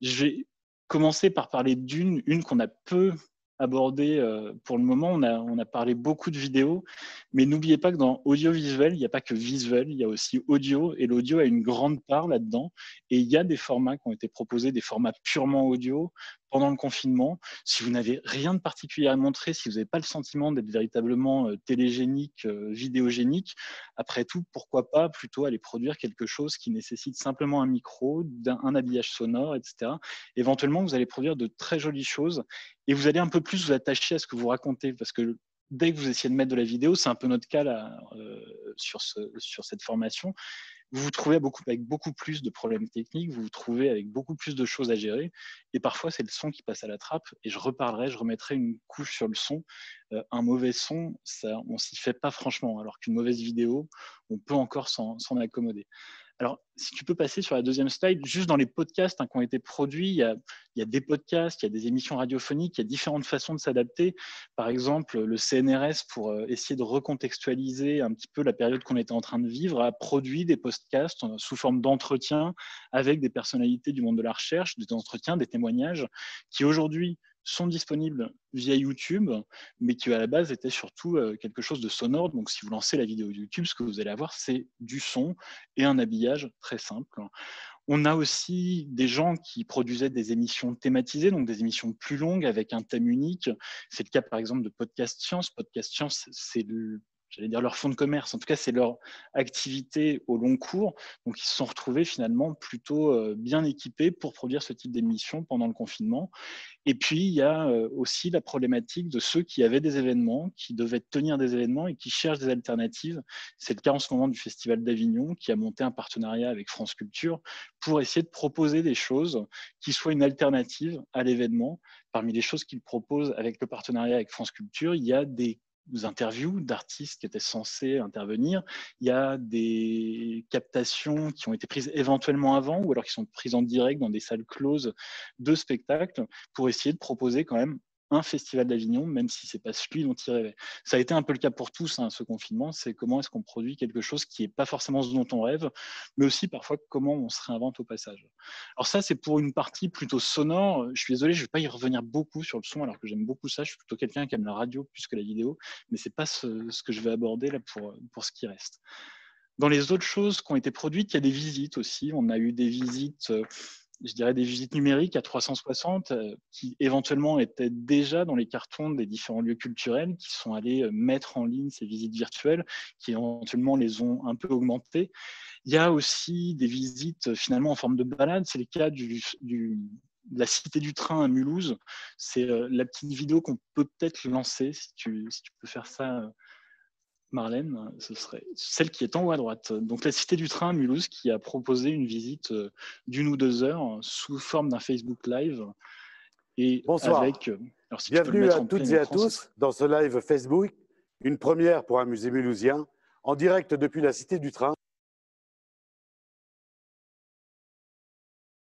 S2: Je vais commencer par parler d'une, une qu'on a peu abordée euh, pour le moment. On a, on a parlé beaucoup de vidéos, mais n'oubliez pas que dans audiovisuel, il n'y a pas que visuel, il y a aussi audio, et l'audio a une grande part là-dedans. Et il y a des formats qui ont été proposés, des formats purement audio, pendant le confinement. Si vous n'avez rien de particulier à montrer, si vous n'avez pas le sentiment d'être véritablement euh, télégénique, euh, vidéogénique, après tout, pourquoi pas plutôt aller produire quelque chose qui nécessite simplement un micro, un, habillage sonore, etc. Éventuellement, vous allez produire de très jolies choses et vous allez un peu plus vous attacher à ce que vous racontez parce que dès que vous essayez de mettre de la vidéo, c'est un peu notre cas là, euh, sur, ce, sur cette formation, vous vous trouvez avec beaucoup plus de problèmes techniques, vous vous trouvez avec beaucoup plus de choses à gérer, et parfois c'est le son qui passe à la trappe, et je reparlerai, je remettrai une couche sur le son. Euh, un mauvais son, ça, on s'y fait pas franchement, alors qu'une mauvaise vidéo, on peut encore s'en accommoder. Alors, si tu peux passer sur la deuxième slide, juste dans les podcasts hein, qui ont été produits, il y, a, des podcasts, il y a des émissions radiophoniques, il y a différentes façons de s'adapter. Par exemple, le CNRS, pour euh, essayer de recontextualiser un petit peu la période qu'on était en train de vivre, a produit des podcasts euh, sous forme d'entretien avec des personnalités du monde de la recherche, des entretiens, des témoignages, qui aujourd'hui sont disponibles via YouTube, mais qui à la base étaient surtout euh, quelque chose de sonore. Donc si vous lancez la vidéo YouTube, ce que vous allez avoir, c'est du son et un habillage très simple. On a aussi des gens qui produisaient des émissions thématisées, donc des émissions plus longues avec un thème unique. C'est le cas par exemple de Podcast Science. Podcast Science, c'est j'allais dire leur fonds de commerce, en tout cas c'est leur activité au long cours. Donc ils se sont retrouvés finalement plutôt euh, bien équipés pour produire ce type d'émission pendant le confinement. Et puis il y a euh, aussi la problématique de ceux qui avaient des événements, qui devaient tenir des événements et qui cherchent des alternatives. C'est le cas en ce moment du Festival d'Avignon qui a monté un partenariat avec France Culture pour essayer de proposer des choses qui soient une alternative à l'événement. Parmi les choses qu'il propose avec le partenariat avec France Culture, il y a des interviews d'artistes qui étaient censés intervenir. Il y a des captations qui ont été prises éventuellement avant ou alors qui sont prises en direct dans des salles closes de spectacles pour essayer de proposer quand même un festival d'Avignon, même si c'est pas celui dont il rêvait. Ça a été un peu le cas pour tous, hein, ce confinement, c'est comment est-ce qu'on produit quelque chose qui n'est pas forcément ce dont on rêve, mais aussi parfois comment on se réinvente au passage. Alors ça, c'est pour une partie plutôt sonore. Je suis désolé, je ne vais pas y revenir beaucoup sur le son, alors que j'aime beaucoup ça. Je suis plutôt quelqu'un qui aime la radio plus que la vidéo, mais c'est pas ce, ce, que je vais aborder là pour, pour ce qui reste. Dans les autres choses qui ont été produites, il y a des visites aussi. On a eu des visites je dirais, des visites numériques à 360 euh, qui éventuellement étaient déjà dans les cartons des différents lieux culturels, qui sont allés euh, mettre en ligne ces visites virtuelles, qui éventuellement les ont un peu augmentées. Il y a aussi des visites euh, finalement en forme de balade. C'est le cas de la Cité du Train à Mulhouse. C'est la petite vidéo qu'on peut peut-être lancer, si tu peux faire ça Marlène, ce serait celle qui est en haut à droite. Donc la Cité du Train à Mulhouse qui a proposé une visite euh, d'une ou deux heures sous forme d'un Facebook Live.
S9: Et Bonsoir. Avec, euh, Bienvenue à toutes et à tous dans ce live Facebook, une première pour un musée mulhousien, en direct depuis la Cité du Train.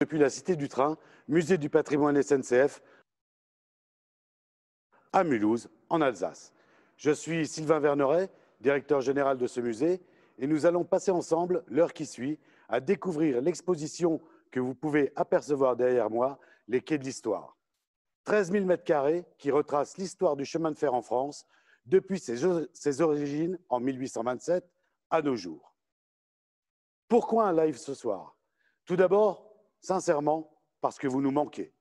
S9: Depuis la Cité du Train, musée du patrimoine SNCF à Mulhouse, en Alsace. Je suis Sylvain Verneret, directeur général de ce musée, et nous allons passer ensemble l'heure qui suit à découvrir l'exposition que vous pouvez apercevoir derrière moi, les quais de l'histoire. 13 000 mètres carrés qui retrace l'histoire du chemin de fer en France depuis ses, origines en 1827 à nos jours. Pourquoi un live ce soir? Tout d'abord, sincèrement, parce que vous nous manquez.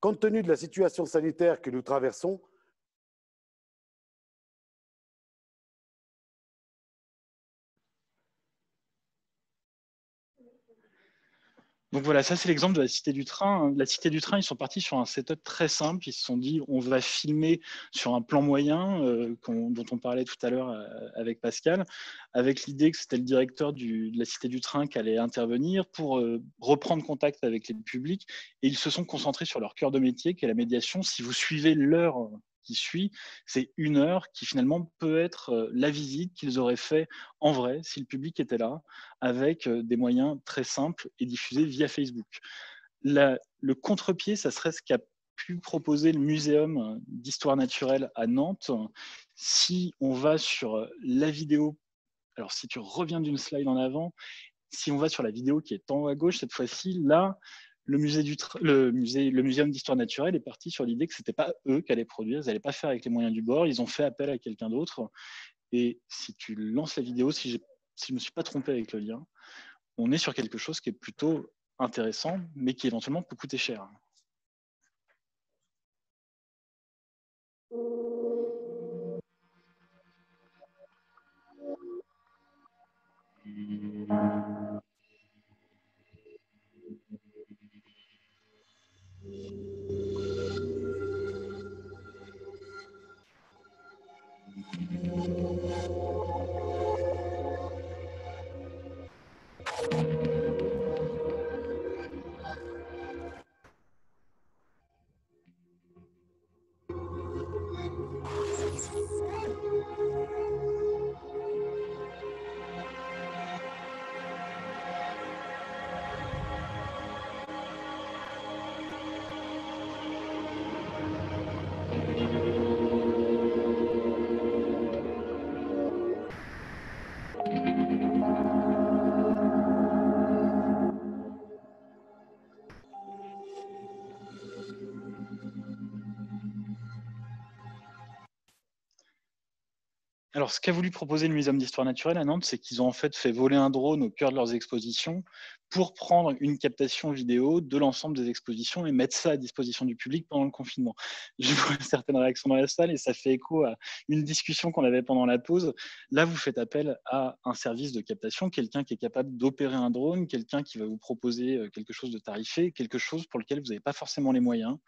S9: Compte tenu de la situation sanitaire que nous traversons,
S2: Donc voilà, ça c'est l'exemple de la Cité du Train. La Cité du Train, ils sont partis sur un setup très simple. Ils se sont dit, on va filmer sur un plan moyen euh, dont on parlait tout à l'heure euh, avec Pascal, avec l'idée que c'était le directeur de la Cité du Train qui allait intervenir pour euh, reprendre contact avec les publics. Et ils se sont concentrés sur leur cœur de métier, qui est la médiation. Si vous suivez leur qui suit, c'est une heure qui finalement peut être euh, la visite qu'ils auraient fait en vrai si le public était là, avec euh, des moyens très simples et diffusés via Facebook. le contre-pied, ça serait ce qu'a pu proposer le Muséum euh, d'histoire naturelle à Nantes. Si on va sur la vidéo, alors si tu reviens d'une slide en avant, si on va sur la vidéo qui est en haut à gauche cette fois-ci, là, le, musée du le, le muséum d'histoire naturelle est parti sur l'idée que ce n'était pas eux qui allaient produire, ils n'allaient pas faire avec les moyens du bord, ils ont fait appel à quelqu'un d'autre. Et si tu lances la vidéo, si, si je ne me suis pas trompé avec le lien, on est sur quelque chose qui est plutôt intéressant, mais qui éventuellement peut coûter cher. Alors, ce qu'a voulu proposer le Muséum d'histoire naturelle à Nantes, c'est qu'ils ont en fait fait voler un drone au cœur de leurs expositions pour prendre une captation vidéo de l'ensemble des expositions et mettre ça à disposition du public pendant le confinement. [laughs] Je vois certaines réactions dans la salle et ça fait écho à une discussion qu'on avait pendant la pause. Là, vous faites appel à un service de captation, quelqu'un qui est capable d'opérer un drone, quelqu'un qui va vous proposer euh, quelque chose de tarifé, quelque chose pour lequel vous n'avez pas forcément les moyens.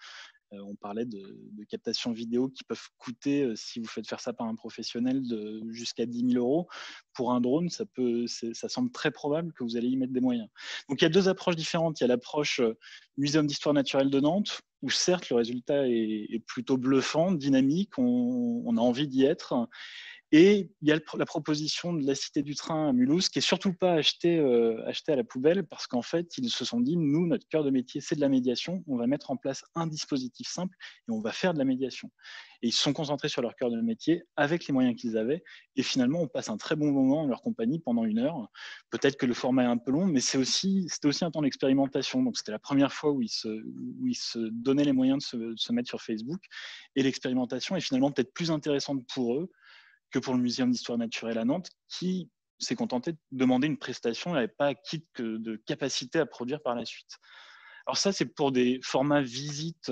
S2: Euh, on parlait de, captation vidéo qui peuvent coûter, euh, si vous faites faire ça par un professionnel, jusqu'à 10 000 euros. Pour un drone, ça semble très probable que vous allez y mettre des moyens. Donc il y a deux approches différentes. Il y a l'approche euh, Muséum d'histoire naturelle de Nantes, où certes le résultat est, plutôt bluffant, dynamique, on, a envie d'y être. Et il y a la proposition de la Cité du Train à Mulhouse, qui est surtout pas achetée, euh, achetée à la poubelle, parce qu'en fait, ils se sont dit, nous, notre cœur de métier, c'est de la médiation. On va mettre en place un dispositif simple et on va faire de la médiation. Et ils se sont concentrés sur leur cœur de métier avec les moyens qu'ils avaient. Et finalement, on passe un très bon moment en leur compagnie pendant une heure. Peut-être que le format est un peu long, mais c'est aussi, c'était aussi un temps d'expérimentation. Donc, c'était la première fois où ils, se, où ils se donnaient les moyens de se mettre sur Facebook. Et l'expérimentation est finalement peut-être plus intéressante pour eux que pour le Muséum d'histoire naturelle à Nantes, qui s'est contenté de demander une prestation et n'avait pas que de capacité à produire par la suite. Alors ça, c'est pour des formats visites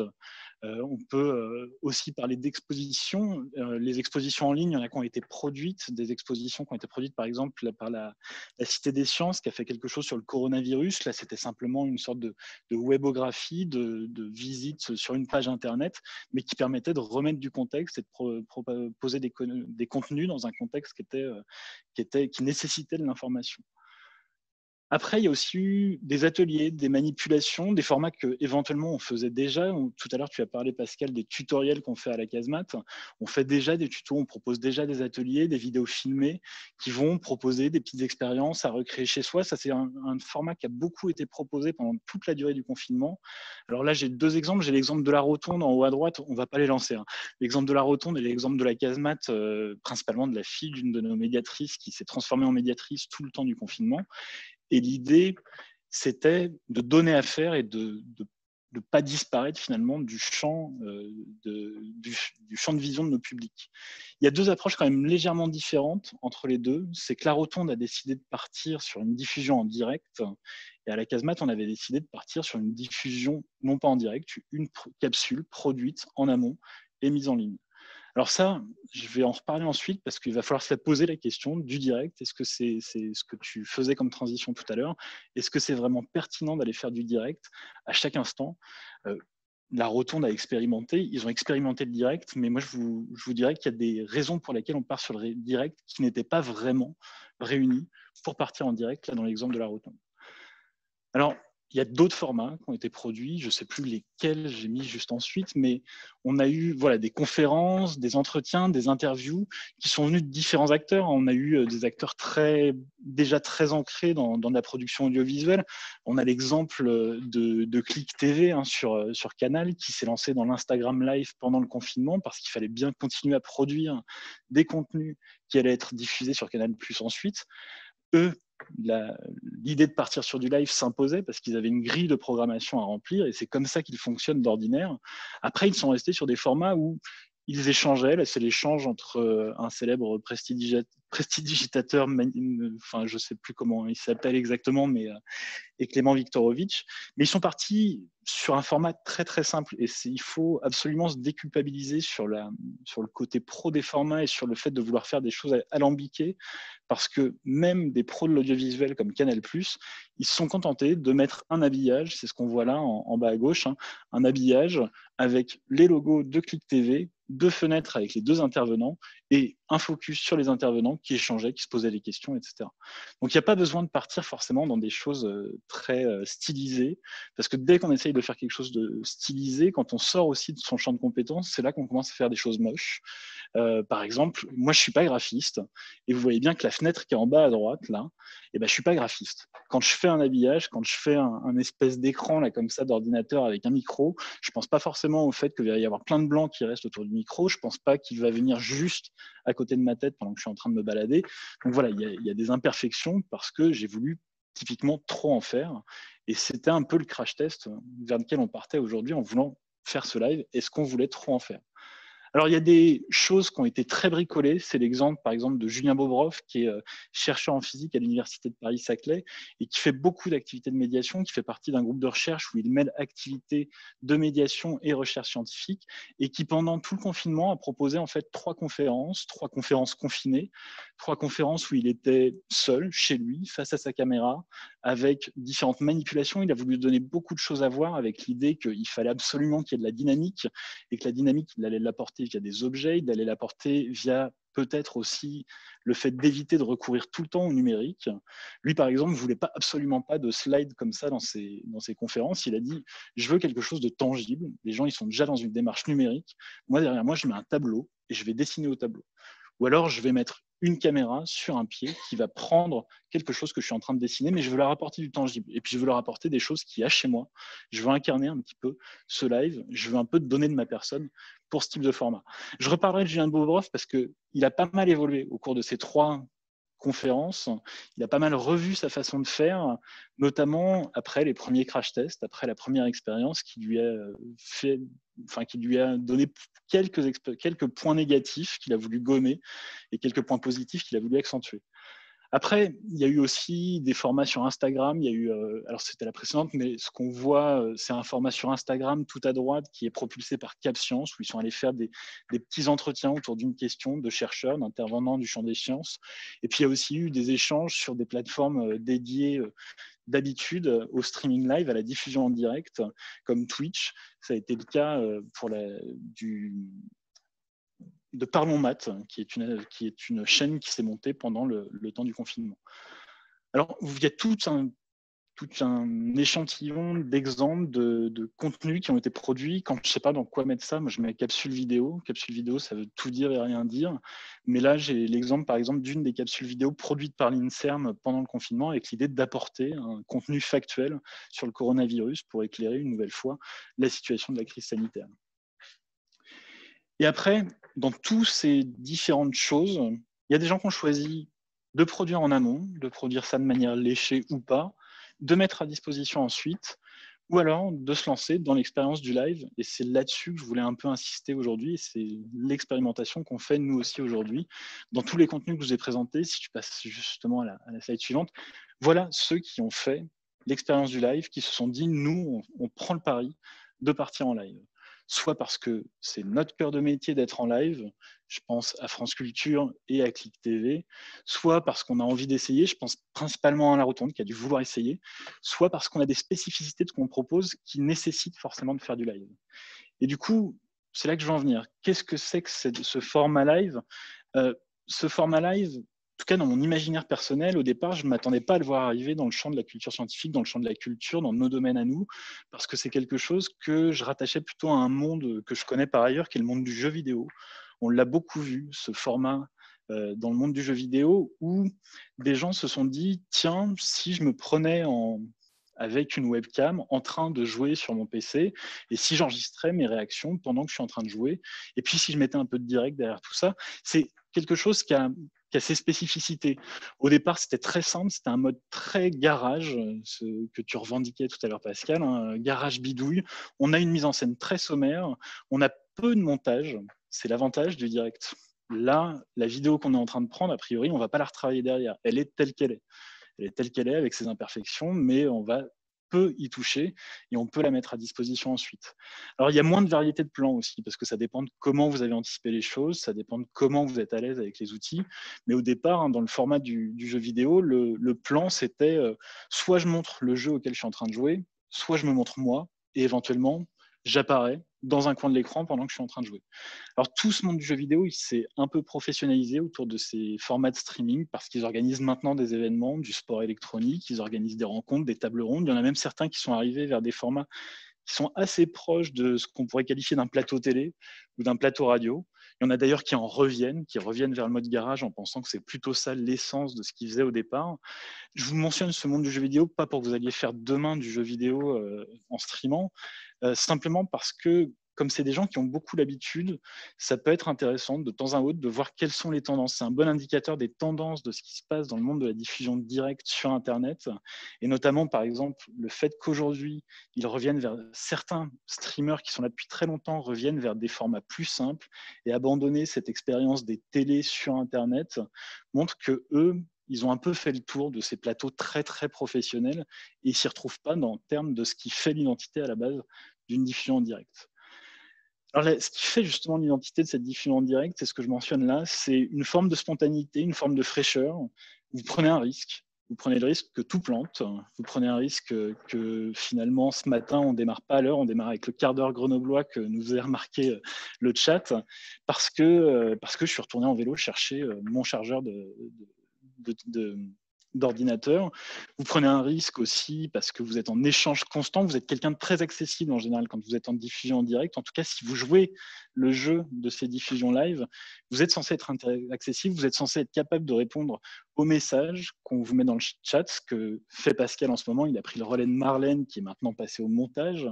S2: on peut euh, aussi parler d'expositions. Euh, les expositions en ligne, il y en a qui ont été produites, des expositions qui ont été produites par exemple par la, Cité des Sciences qui a fait quelque chose sur le coronavirus. Là, c'était simplement une sorte de, webographie, de, visite sur une page Internet, mais qui permettait de remettre du contexte et de proposer des, contenus dans un contexte qui, était, qui nécessitait de l'information. Après, il y a aussi eu des ateliers, des manipulations, des formats que éventuellement on faisait déjà. Tout à l'heure, tu as parlé, Pascal, des tutoriels qu'on fait à la casemate. On fait déjà des tutos, on propose déjà des ateliers, des vidéos filmées qui vont proposer des petites expériences à recréer chez soi. Ça, c'est un, format qui a beaucoup été proposé pendant toute la durée du confinement. Alors là, j'ai deux exemples. J'ai l'exemple de la rotonde en haut à droite. On ne va pas les lancer. Hein. L'exemple de la rotonde et l'exemple de la casemate, euh, principalement de la fille d'une de nos médiatrices qui s'est transformée en médiatrice tout le temps du confinement. Et l'idée, c'était de donner à faire et de ne pas disparaître finalement du champ, euh, de, de vision de nos publics. Il y a deux approches quand même légèrement différentes entre les deux. C'est que la Rotonde a décidé de partir sur une diffusion en direct et à la casemate, on avait décidé de partir sur une diffusion non pas en direct, une capsule produite en amont et mise en ligne. Alors ça, je vais en reparler ensuite parce qu'il va falloir se poser la question du direct. Est-ce que c'est ce que tu faisais comme transition tout à l'heure? Est-ce que c'est vraiment pertinent d'aller faire du direct à chaque instant? Euh, La Rotonde a expérimenté, ils ont expérimenté le direct, mais moi je vous, je vous dirais qu'il y a des raisons pour lesquelles on part sur le direct qui n'étaient pas vraiment réunies pour partir en direct, là dans l'exemple de la Rotonde. Alors, il y a d'autres formats qui ont été produits, je ne sais plus lesquels j'ai mis juste ensuite, mais on a eu voilà, des conférences, des entretiens, des interviews qui sont venus de différents acteurs. On a eu euh, des acteurs très, déjà très ancrés dans, la production audiovisuelle. On a l'exemple de, de Click TV hein, sur, euh, sur Canal qui s'est lancé dans l'Instagram Live pendant le confinement parce qu'il fallait bien continuer à produire des contenus qui allaient être diffusés sur Canal Plus ensuite. Eux, l'idée de partir sur du live s'imposait parce qu'ils avaient une grille de programmation à remplir et c'est comme ça qu'ils fonctionnent d'ordinaire. Après, ils sont restés sur des formats où ils échangeaient. C'est l'échange entre euh, un célèbre prestidigitateur, enfin, je ne sais plus comment il s'appelle exactement, mais, euh, et Clément Viktorovitch. Mais ils sont partis sur un format très très simple et il faut absolument se déculpabiliser sur le côté pro des formats et sur le fait de vouloir faire des choses alambiquées parce que même des pros de l'audiovisuel comme Canal+, ils se sont contentés de mettre un habillage, c'est ce qu'on voit là en, bas à gauche, hein, un habillage avec les logos de Click TV, deux fenêtres avec les deux intervenants et un focus sur les intervenants qui échangeaient, qui se posaient des questions, etc. Donc il n'y a pas besoin de partir forcément dans des choses euh, très euh, stylisées, parce que dès qu'on essaye de faire quelque chose de stylisé, quand on sort aussi de son champ de compétences, c'est là qu'on commence à faire des choses moches. Euh, par exemple, moi je suis pas graphiste, et vous voyez bien que la fenêtre qui est en bas à droite, là, eh ben, je suis pas graphiste. Quand je fais un habillage, quand je fais un, espèce d'écran là comme ça d'ordinateur avec un micro, je pense pas forcément au fait qu'il va y avoir plein de blancs qui restent autour du micro, je pense pas qu'il va venir juste à côté de ma tête pendant que je suis en train de me balader. Donc voilà, il y, a, des imperfections parce que j'ai voulu typiquement trop en faire. Et c'était un peu le crash test vers lequel on partait aujourd'hui en voulant faire ce live. Est-ce qu'on voulait trop en faire alors, il y a des choses qui ont été très bricolées. C'est l'exemple, par exemple, de Julien Bobrov, qui est euh, chercheur en physique à l'Université de Paris-Saclay et qui fait beaucoup d'activités de médiation, qui fait partie d'un groupe de recherche où il mêle activités de médiation et recherche scientifique et qui, pendant tout le confinement, a proposé en fait trois conférences, trois conférences confinées, trois conférences où il était seul, chez lui, face à sa caméra, avec différentes manipulations. Il a voulu donner beaucoup de choses à voir avec l'idée qu'il fallait absolument qu'il y ait de la dynamique et que la dynamique, il allait l'apporter via des objets, il allait l'apporter via peut-être aussi le fait d'éviter de recourir tout le temps au numérique. Lui, par exemple, ne voulait pas absolument pas de slide comme ça dans ses, dans ses conférences. Il a dit, je veux quelque chose de tangible. Les gens, ils sont déjà dans une démarche numérique. Moi, derrière moi, je mets un tableau et je vais dessiner au tableau Ou alors, je vais mettre une caméra sur un pied qui va prendre quelque chose que je suis en train de dessiner, mais je veux leur apporter du tangible. Et puis, je veux leur apporter des choses qui y a chez moi. Je veux incarner un petit peu ce live. Je veux un peu donner de ma personne pour ce type de format. Je reparlerai de Julien Bobrov parce qu'il a pas mal évolué au cours de ces trois conférences. Il a pas mal revu sa façon de faire, notamment après les premiers crash tests, après la première expérience qui lui a fait, enfin qui lui a donné quelques, quelques points négatifs qu'il a voulu gommer et quelques points positifs qu'il a voulu accentuer. Après, il y a eu aussi des formats sur Instagram. Il y a eu, euh, alors c'était la précédente, mais ce qu'on voit, euh, c'est un format sur Instagram tout à droite qui est propulsé par CapScience, où ils sont allés faire des, petits entretiens autour d'une question de chercheurs, d'intervenants du champ des sciences. Et puis il y a aussi eu des échanges sur des plateformes euh, dédiées d'habitude au streaming live, à la diffusion en direct, comme Twitch. Ça a été le cas pour la, du, de Parlons Maths, qui est une, qui est une chaîne qui s'est montée pendant le, temps du confinement. Alors, il y a tout un, un échantillon d'exemples de, contenus qui ont été produits. Quand je ne sais pas dans quoi mettre ça, moi je mets capsule vidéo. Capsule vidéo, ça veut tout dire et rien dire. Mais là, j'ai l'exemple, par exemple, d'une des capsules vidéo produites par l'INSERM pendant le confinement avec l'idée d'apporter un contenu factuel sur le coronavirus pour éclairer une nouvelle fois la situation de la crise sanitaire. Et après, dans toutes ces différentes choses, il y a des gens qui ont choisi de produire en amont, de produire ça de manière léchée ou pas, de mettre à disposition ensuite, ou alors de se lancer dans l'expérience du live. Et c'est là-dessus que je voulais un peu insister aujourd'hui. C'est l'expérimentation qu'on fait nous aussi aujourd'hui. Dans tous les contenus que je vous ai présentés, si tu passes justement à la, à la slide suivante, voilà ceux qui ont fait l'expérience du live, qui se sont dit, nous, on prend le pari de partir en live soit parce que c'est notre cœur de métier d'être en live, je pense à France Culture et à Click TV, soit parce qu'on a envie d'essayer, je pense principalement à La Rotonde qui a dû vouloir essayer, soit parce qu'on a des spécificités de ce qu'on propose qui nécessitent forcément de faire du live. Et du coup, c'est là que je veux en venir. Qu'est-ce que c'est que ce format live? Euh, Ce format live, tout cas dans mon imaginaire personnel, au départ, je ne m'attendais pas à le voir arriver dans le champ de la culture scientifique, dans le champ de la culture, dans nos domaines à nous, parce que c'est quelque chose que je rattachais plutôt à un monde que je connais par ailleurs, qui est le monde du jeu vidéo. On l'a beaucoup vu, ce format euh, dans le monde du jeu vidéo, où des gens se sont dit, tiens, si je me prenais en, avec une webcam en train de jouer sur mon PC et si j'enregistrais mes réactions pendant que je suis en train de jouer et puis si je mettais un peu de direct derrière tout ça, c'est quelque chose qui a, qui a ses spécificités. Au départ, c'était très simple, c'était un mode très garage, ce que tu revendiquais tout à l'heure, Pascal, un garage bidouille. On a une mise en scène très sommaire, on a peu de montage, c'est l'avantage du direct. Là, la vidéo qu'on est en train de prendre, a priori, on ne va pas la retravailler derrière. Elle est telle qu'elle est. Elle est telle qu'elle est avec ses imperfections, mais on va peut y toucher et on peut la mettre à disposition ensuite. Alors, il y a moins de variété de plans aussi, parce que ça dépend de comment vous avez anticipé les choses, ça dépend de comment vous êtes à l'aise avec les outils. Mais au départ, hein, dans le format du, jeu vidéo, le, plan, c'était euh, soit je montre le jeu auquel je suis en train de jouer, soit je me montre moi, et éventuellement, j'apparais dans un coin de l'écran pendant que je suis en train de jouer. Alors tout ce monde du jeu vidéo, il s'est un peu professionnalisé autour de ces formats de streaming parce qu'ils organisent maintenant des événements, du sport électronique, ils organisent des rencontres, des tables rondes. Il y en a même certains qui sont arrivés vers des formats qui sont assez proches de ce qu'on pourrait qualifier d'un plateau télé ou d'un plateau radio. Il y en a d'ailleurs qui en reviennent, qui reviennent vers le mode garage en pensant que c'est plutôt ça l'essence de ce qu'ils faisaient au départ. Je vous mentionne ce monde du jeu vidéo, pas pour que vous alliez faire demain du jeu vidéo euh, en streamant, simplement parce que comme c'est des gens qui ont beaucoup l'habitude, ça peut être intéressant de temps en temps de voir quelles sont les tendances. C'est un bon indicateur des tendances de ce qui se passe dans le monde de la diffusion directe sur Internet. Et notamment, par exemple, le fait qu'aujourd'hui, ils reviennent vers certains streamers qui sont là depuis très longtemps, reviennent vers des formats plus simples et abandonner cette expérience des télés sur Internet montre que eux, ils ont un peu fait le tour de ces plateaux très très professionnels et ils s'y retrouvent pas dans le terme de ce qui fait l'identité à la base d'une diffusion en direct. Alors, ce qui fait justement l'identité de cette diffusion en direct, c'est ce que je mentionne là, c'est une forme de spontanéité, une forme de fraîcheur. Vous prenez un risque, vous prenez le risque que tout plante, vous prenez un risque que finalement ce matin on démarre pas à l'heure, on démarre avec le quart d'heure grenoblois que nous a remarqué euh, le chat, parce que, euh, parce que je suis retourné en vélo chercher euh, mon chargeur de, d'ordinateur. Vous prenez un risque aussi parce que vous êtes en échange constant, vous êtes quelqu'un de très accessible en général quand vous êtes en diffusion en direct. En tout cas, si vous jouez le jeu de ces diffusions live, vous êtes censé être accessible, vous êtes censé être capable de répondre aux messages qu'on vous met dans le chat, ce que fait Pascal en ce moment. Il a pris le relais de Marlène qui est maintenant passé au montage.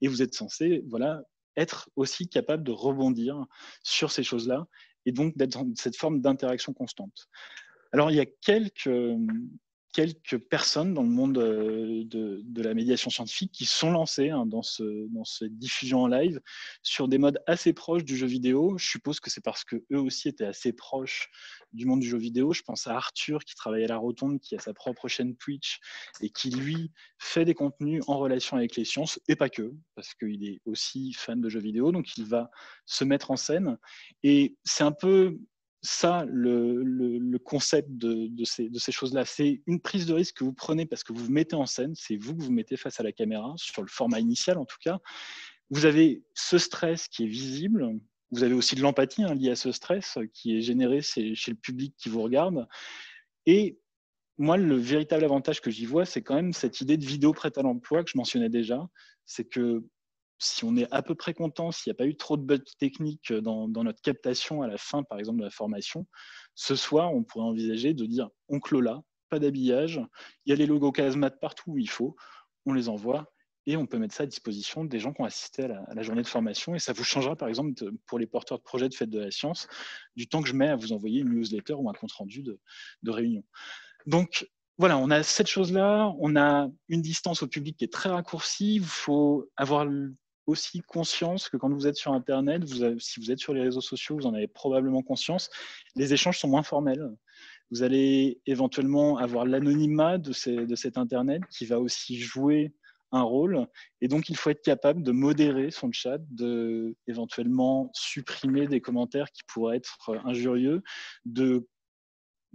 S2: Et vous êtes censé voilà, être aussi capable de rebondir sur ces choses-là et donc d'être dans cette forme d'interaction constante. Alors, il y a quelques, quelques personnes dans le monde euh, de, de, la médiation scientifique qui sont lancées hein, dans, ce, dans cette diffusion en live sur des modes assez proches du jeu vidéo. Je suppose que c'est parce que eux aussi étaient assez proches du monde du jeu vidéo. Je pense à Arthur qui travaille à la Rotonde, qui a sa propre chaîne Twitch et qui lui fait des contenus en relation avec les sciences et pas que, parce qu'il est aussi fan de jeux vidéo, donc il va se mettre en scène. Et c'est un peu ça, le, concept de, ces, choses-là, c'est une prise de risque que vous prenez parce que vous vous mettez en scène, c'est vous que vous mettez face à la caméra, sur le format initial en tout cas. Vous avez ce stress qui est visible, vous avez aussi de l'empathie hein, liée à ce stress qui est généré chez le public qui vous regarde. Et moi, le véritable avantage que j'y vois, c'est quand même cette idée de vidéo prête à l'emploi que je mentionnais déjà. C'est que si on est à peu près content, s'il n'y a pas eu trop de bugs techniques dans, notre captation à la fin, par exemple, de la formation, ce soir, on pourrait envisager de dire on clôt là, pas d'habillage, il y a les logos casemate partout où il faut, on les envoie et on peut mettre ça à disposition des gens qui ont assisté à la, journée de formation. Et ça vous changera, par exemple, pour les porteurs de projets de fête de la science, du temps que je mets à vous envoyer une newsletter ou un compte-rendu de, de réunion. Donc, voilà, on a cette chose-là, on a une distance au public qui est très raccourcie. Il faut avoir aussi conscience que quand vous êtes sur Internet, vous si vous êtes sur les réseaux sociaux, vous en avez probablement conscience, les échanges sont moins formels. Vous allez éventuellement avoir l'anonymat de, de cet Internet qui va aussi jouer un rôle. Et donc, il faut être capable de modérer son chat, de éventuellement supprimer des commentaires qui pourraient être injurieux, de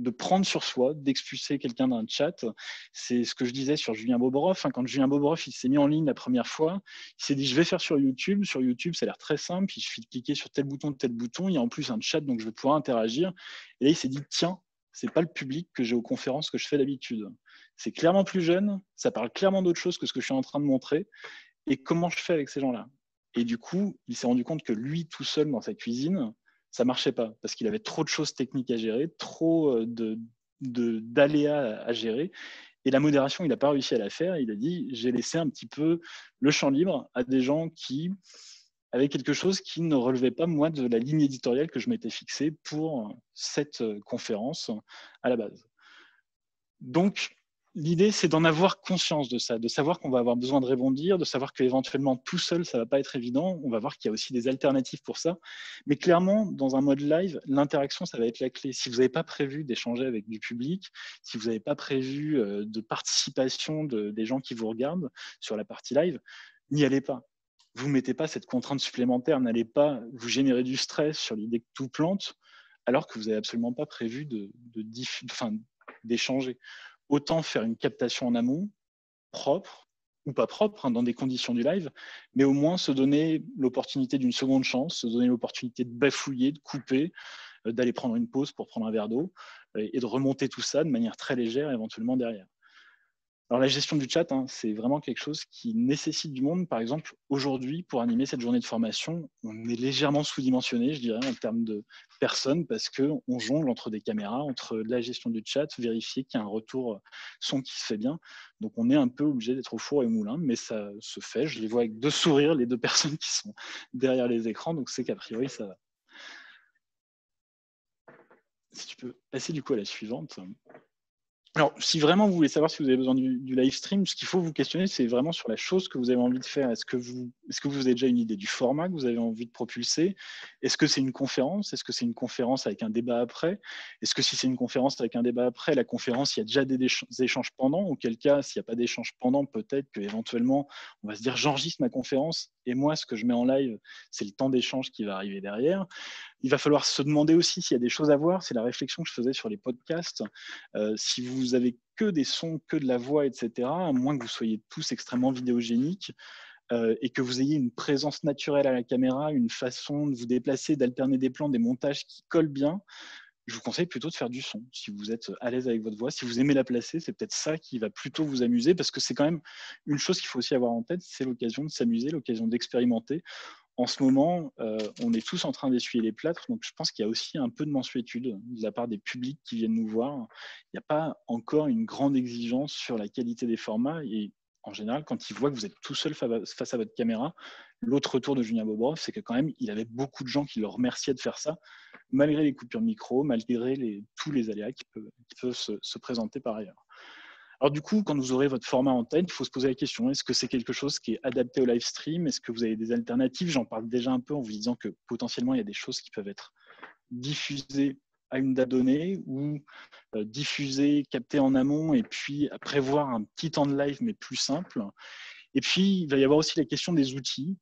S2: de prendre sur soi, d'expulser quelqu'un d'un chat. C'est ce que je disais sur Julien Boboroff. Hein. Quand Julien Boboroff s'est mis en ligne la première fois, il s'est dit je vais faire sur YouTube. Sur YouTube, ça a l'air très simple. Il suffit de cliquer sur tel bouton, tel bouton. Il y a en plus un chat, donc je vais pouvoir interagir. Et là, il s'est dit tiens, c'est pas le public que j'ai aux conférences que je fais d'habitude. C'est clairement plus jeune. Ça parle clairement d'autre chose que ce que je suis en train de montrer. Et comment je fais avec ces gens-là? Et du coup, il s'est rendu compte que lui, tout seul dans sa cuisine, ça marchait pas parce qu'il avait trop de choses techniques à gérer, trop euh, de d'aléas à gérer. Et la modération, il n'a pas réussi à la faire. Il a dit, j'ai laissé un petit peu le champ libre à des gens qui avaient quelque chose qui ne relevait pas, moi, de la ligne éditoriale que je m'étais fixée pour cette euh, conférence à la base. Donc, l'idée, c'est d'en avoir conscience de ça, de savoir qu'on va avoir besoin de rebondir, de savoir qu'éventuellement tout seul, ça va pas être évident. On va voir qu'il y a aussi des alternatives pour ça. Mais clairement, dans un mode live, l'interaction, ça va être la clé. Si vous n'avez pas prévu d'échanger avec du public, si vous n'avez pas prévu euh, de participation de, des gens qui vous regardent sur la partie live, n'y allez pas. Vous ne mettez pas cette contrainte supplémentaire, n'allez pas vous générer du stress sur l'idée que tout plante, alors que vous n'avez absolument pas prévu d'échanger. Autant faire une captation en amont, propre ou pas propre, hein, dans des conditions du live, mais au moins se donner l'opportunité d'une seconde chance, se donner l'opportunité de bafouiller, de couper, euh, d'aller prendre une pause pour prendre un verre d'eau et de remonter tout ça de manière très légère éventuellement derrière. Alors la gestion du chat, hein, c'est vraiment quelque chose qui nécessite du monde. Par exemple, aujourd'hui, pour animer cette journée de formation, on est légèrement sous-dimensionné, je dirais, en termes de personnes, parce qu'on jongle entre des caméras, entre la gestion du chat, vérifier qu'il y a un retour son qui se fait bien. Donc on est un peu obligé d'être au four et au moulin, mais ça se fait. Je les vois avec deux sourires, les deux [laughs] personnes qui sont derrière les écrans, donc c'est qu'a priori, ça va. Si tu peux passer du coup à la suivante. Alors, si vraiment vous voulez savoir si vous avez besoin du, live stream, ce qu'il faut vous questionner, c'est vraiment sur la chose que vous avez envie de faire. Est-ce que, vous, est-ce que vous avez déjà une idée du format que vous avez envie de propulser? Est-ce que c'est une conférence? Est-ce que c'est une conférence avec un débat après? Est-ce que si c'est une conférence avec un débat après, la conférence, il y a déjà des échanges pendant? Auquel cas, s'il n'y a pas d'échange pendant, peut-être qu'éventuellement, on va se dire, j'enregistre ma conférence et moi, ce que je mets en live, c'est le temps d'échange qui va arriver derrière. Il va falloir se demander aussi s'il y a des choses à voir. C'est la réflexion que je faisais sur les podcasts. Euh, si vous avez que des sons, que de la voix, etc., à moins que vous soyez tous extrêmement vidéogéniques, euh, et que vous ayez une présence naturelle à la caméra, une façon de vous déplacer, d'alterner des plans, des montages qui collent bien, je vous conseille plutôt de faire du son. Si vous êtes à l'aise avec votre voix, si vous aimez la placer, c'est peut-être ça qui va plutôt vous amuser parce que c'est quand même une chose qu'il faut aussi avoir en tête, c'est l'occasion de s'amuser, l'occasion d'expérimenter. En ce moment, euh, on est tous en train d'essuyer les plâtres, donc je pense qu'il y a aussi un peu de mensuétude de la part des publics qui viennent nous voir. Il n'y a pas encore une grande exigence sur la qualité des formats et en général, quand ils voient que vous êtes tout seul face à votre caméra, l'autre retour de Julien Bobrov, c'est que quand même, il avait beaucoup de gens qui le remerciaient de faire ça, malgré les coupures de micro, malgré tous les aléas qui peuvent, se, présenter par ailleurs. Alors du coup, quand vous aurez votre format en tête, il faut se poser la question, est-ce que c'est quelque chose qui est adapté au live stream? Est-ce que vous avez des alternatives? J'en parle déjà un peu en vous disant que potentiellement, il y a des choses qui peuvent être diffusées à une date donnée ou euh, diffusées, captées en amont et puis prévoir un petit temps de live mais plus simple. Et puis, il va y avoir aussi la question des outils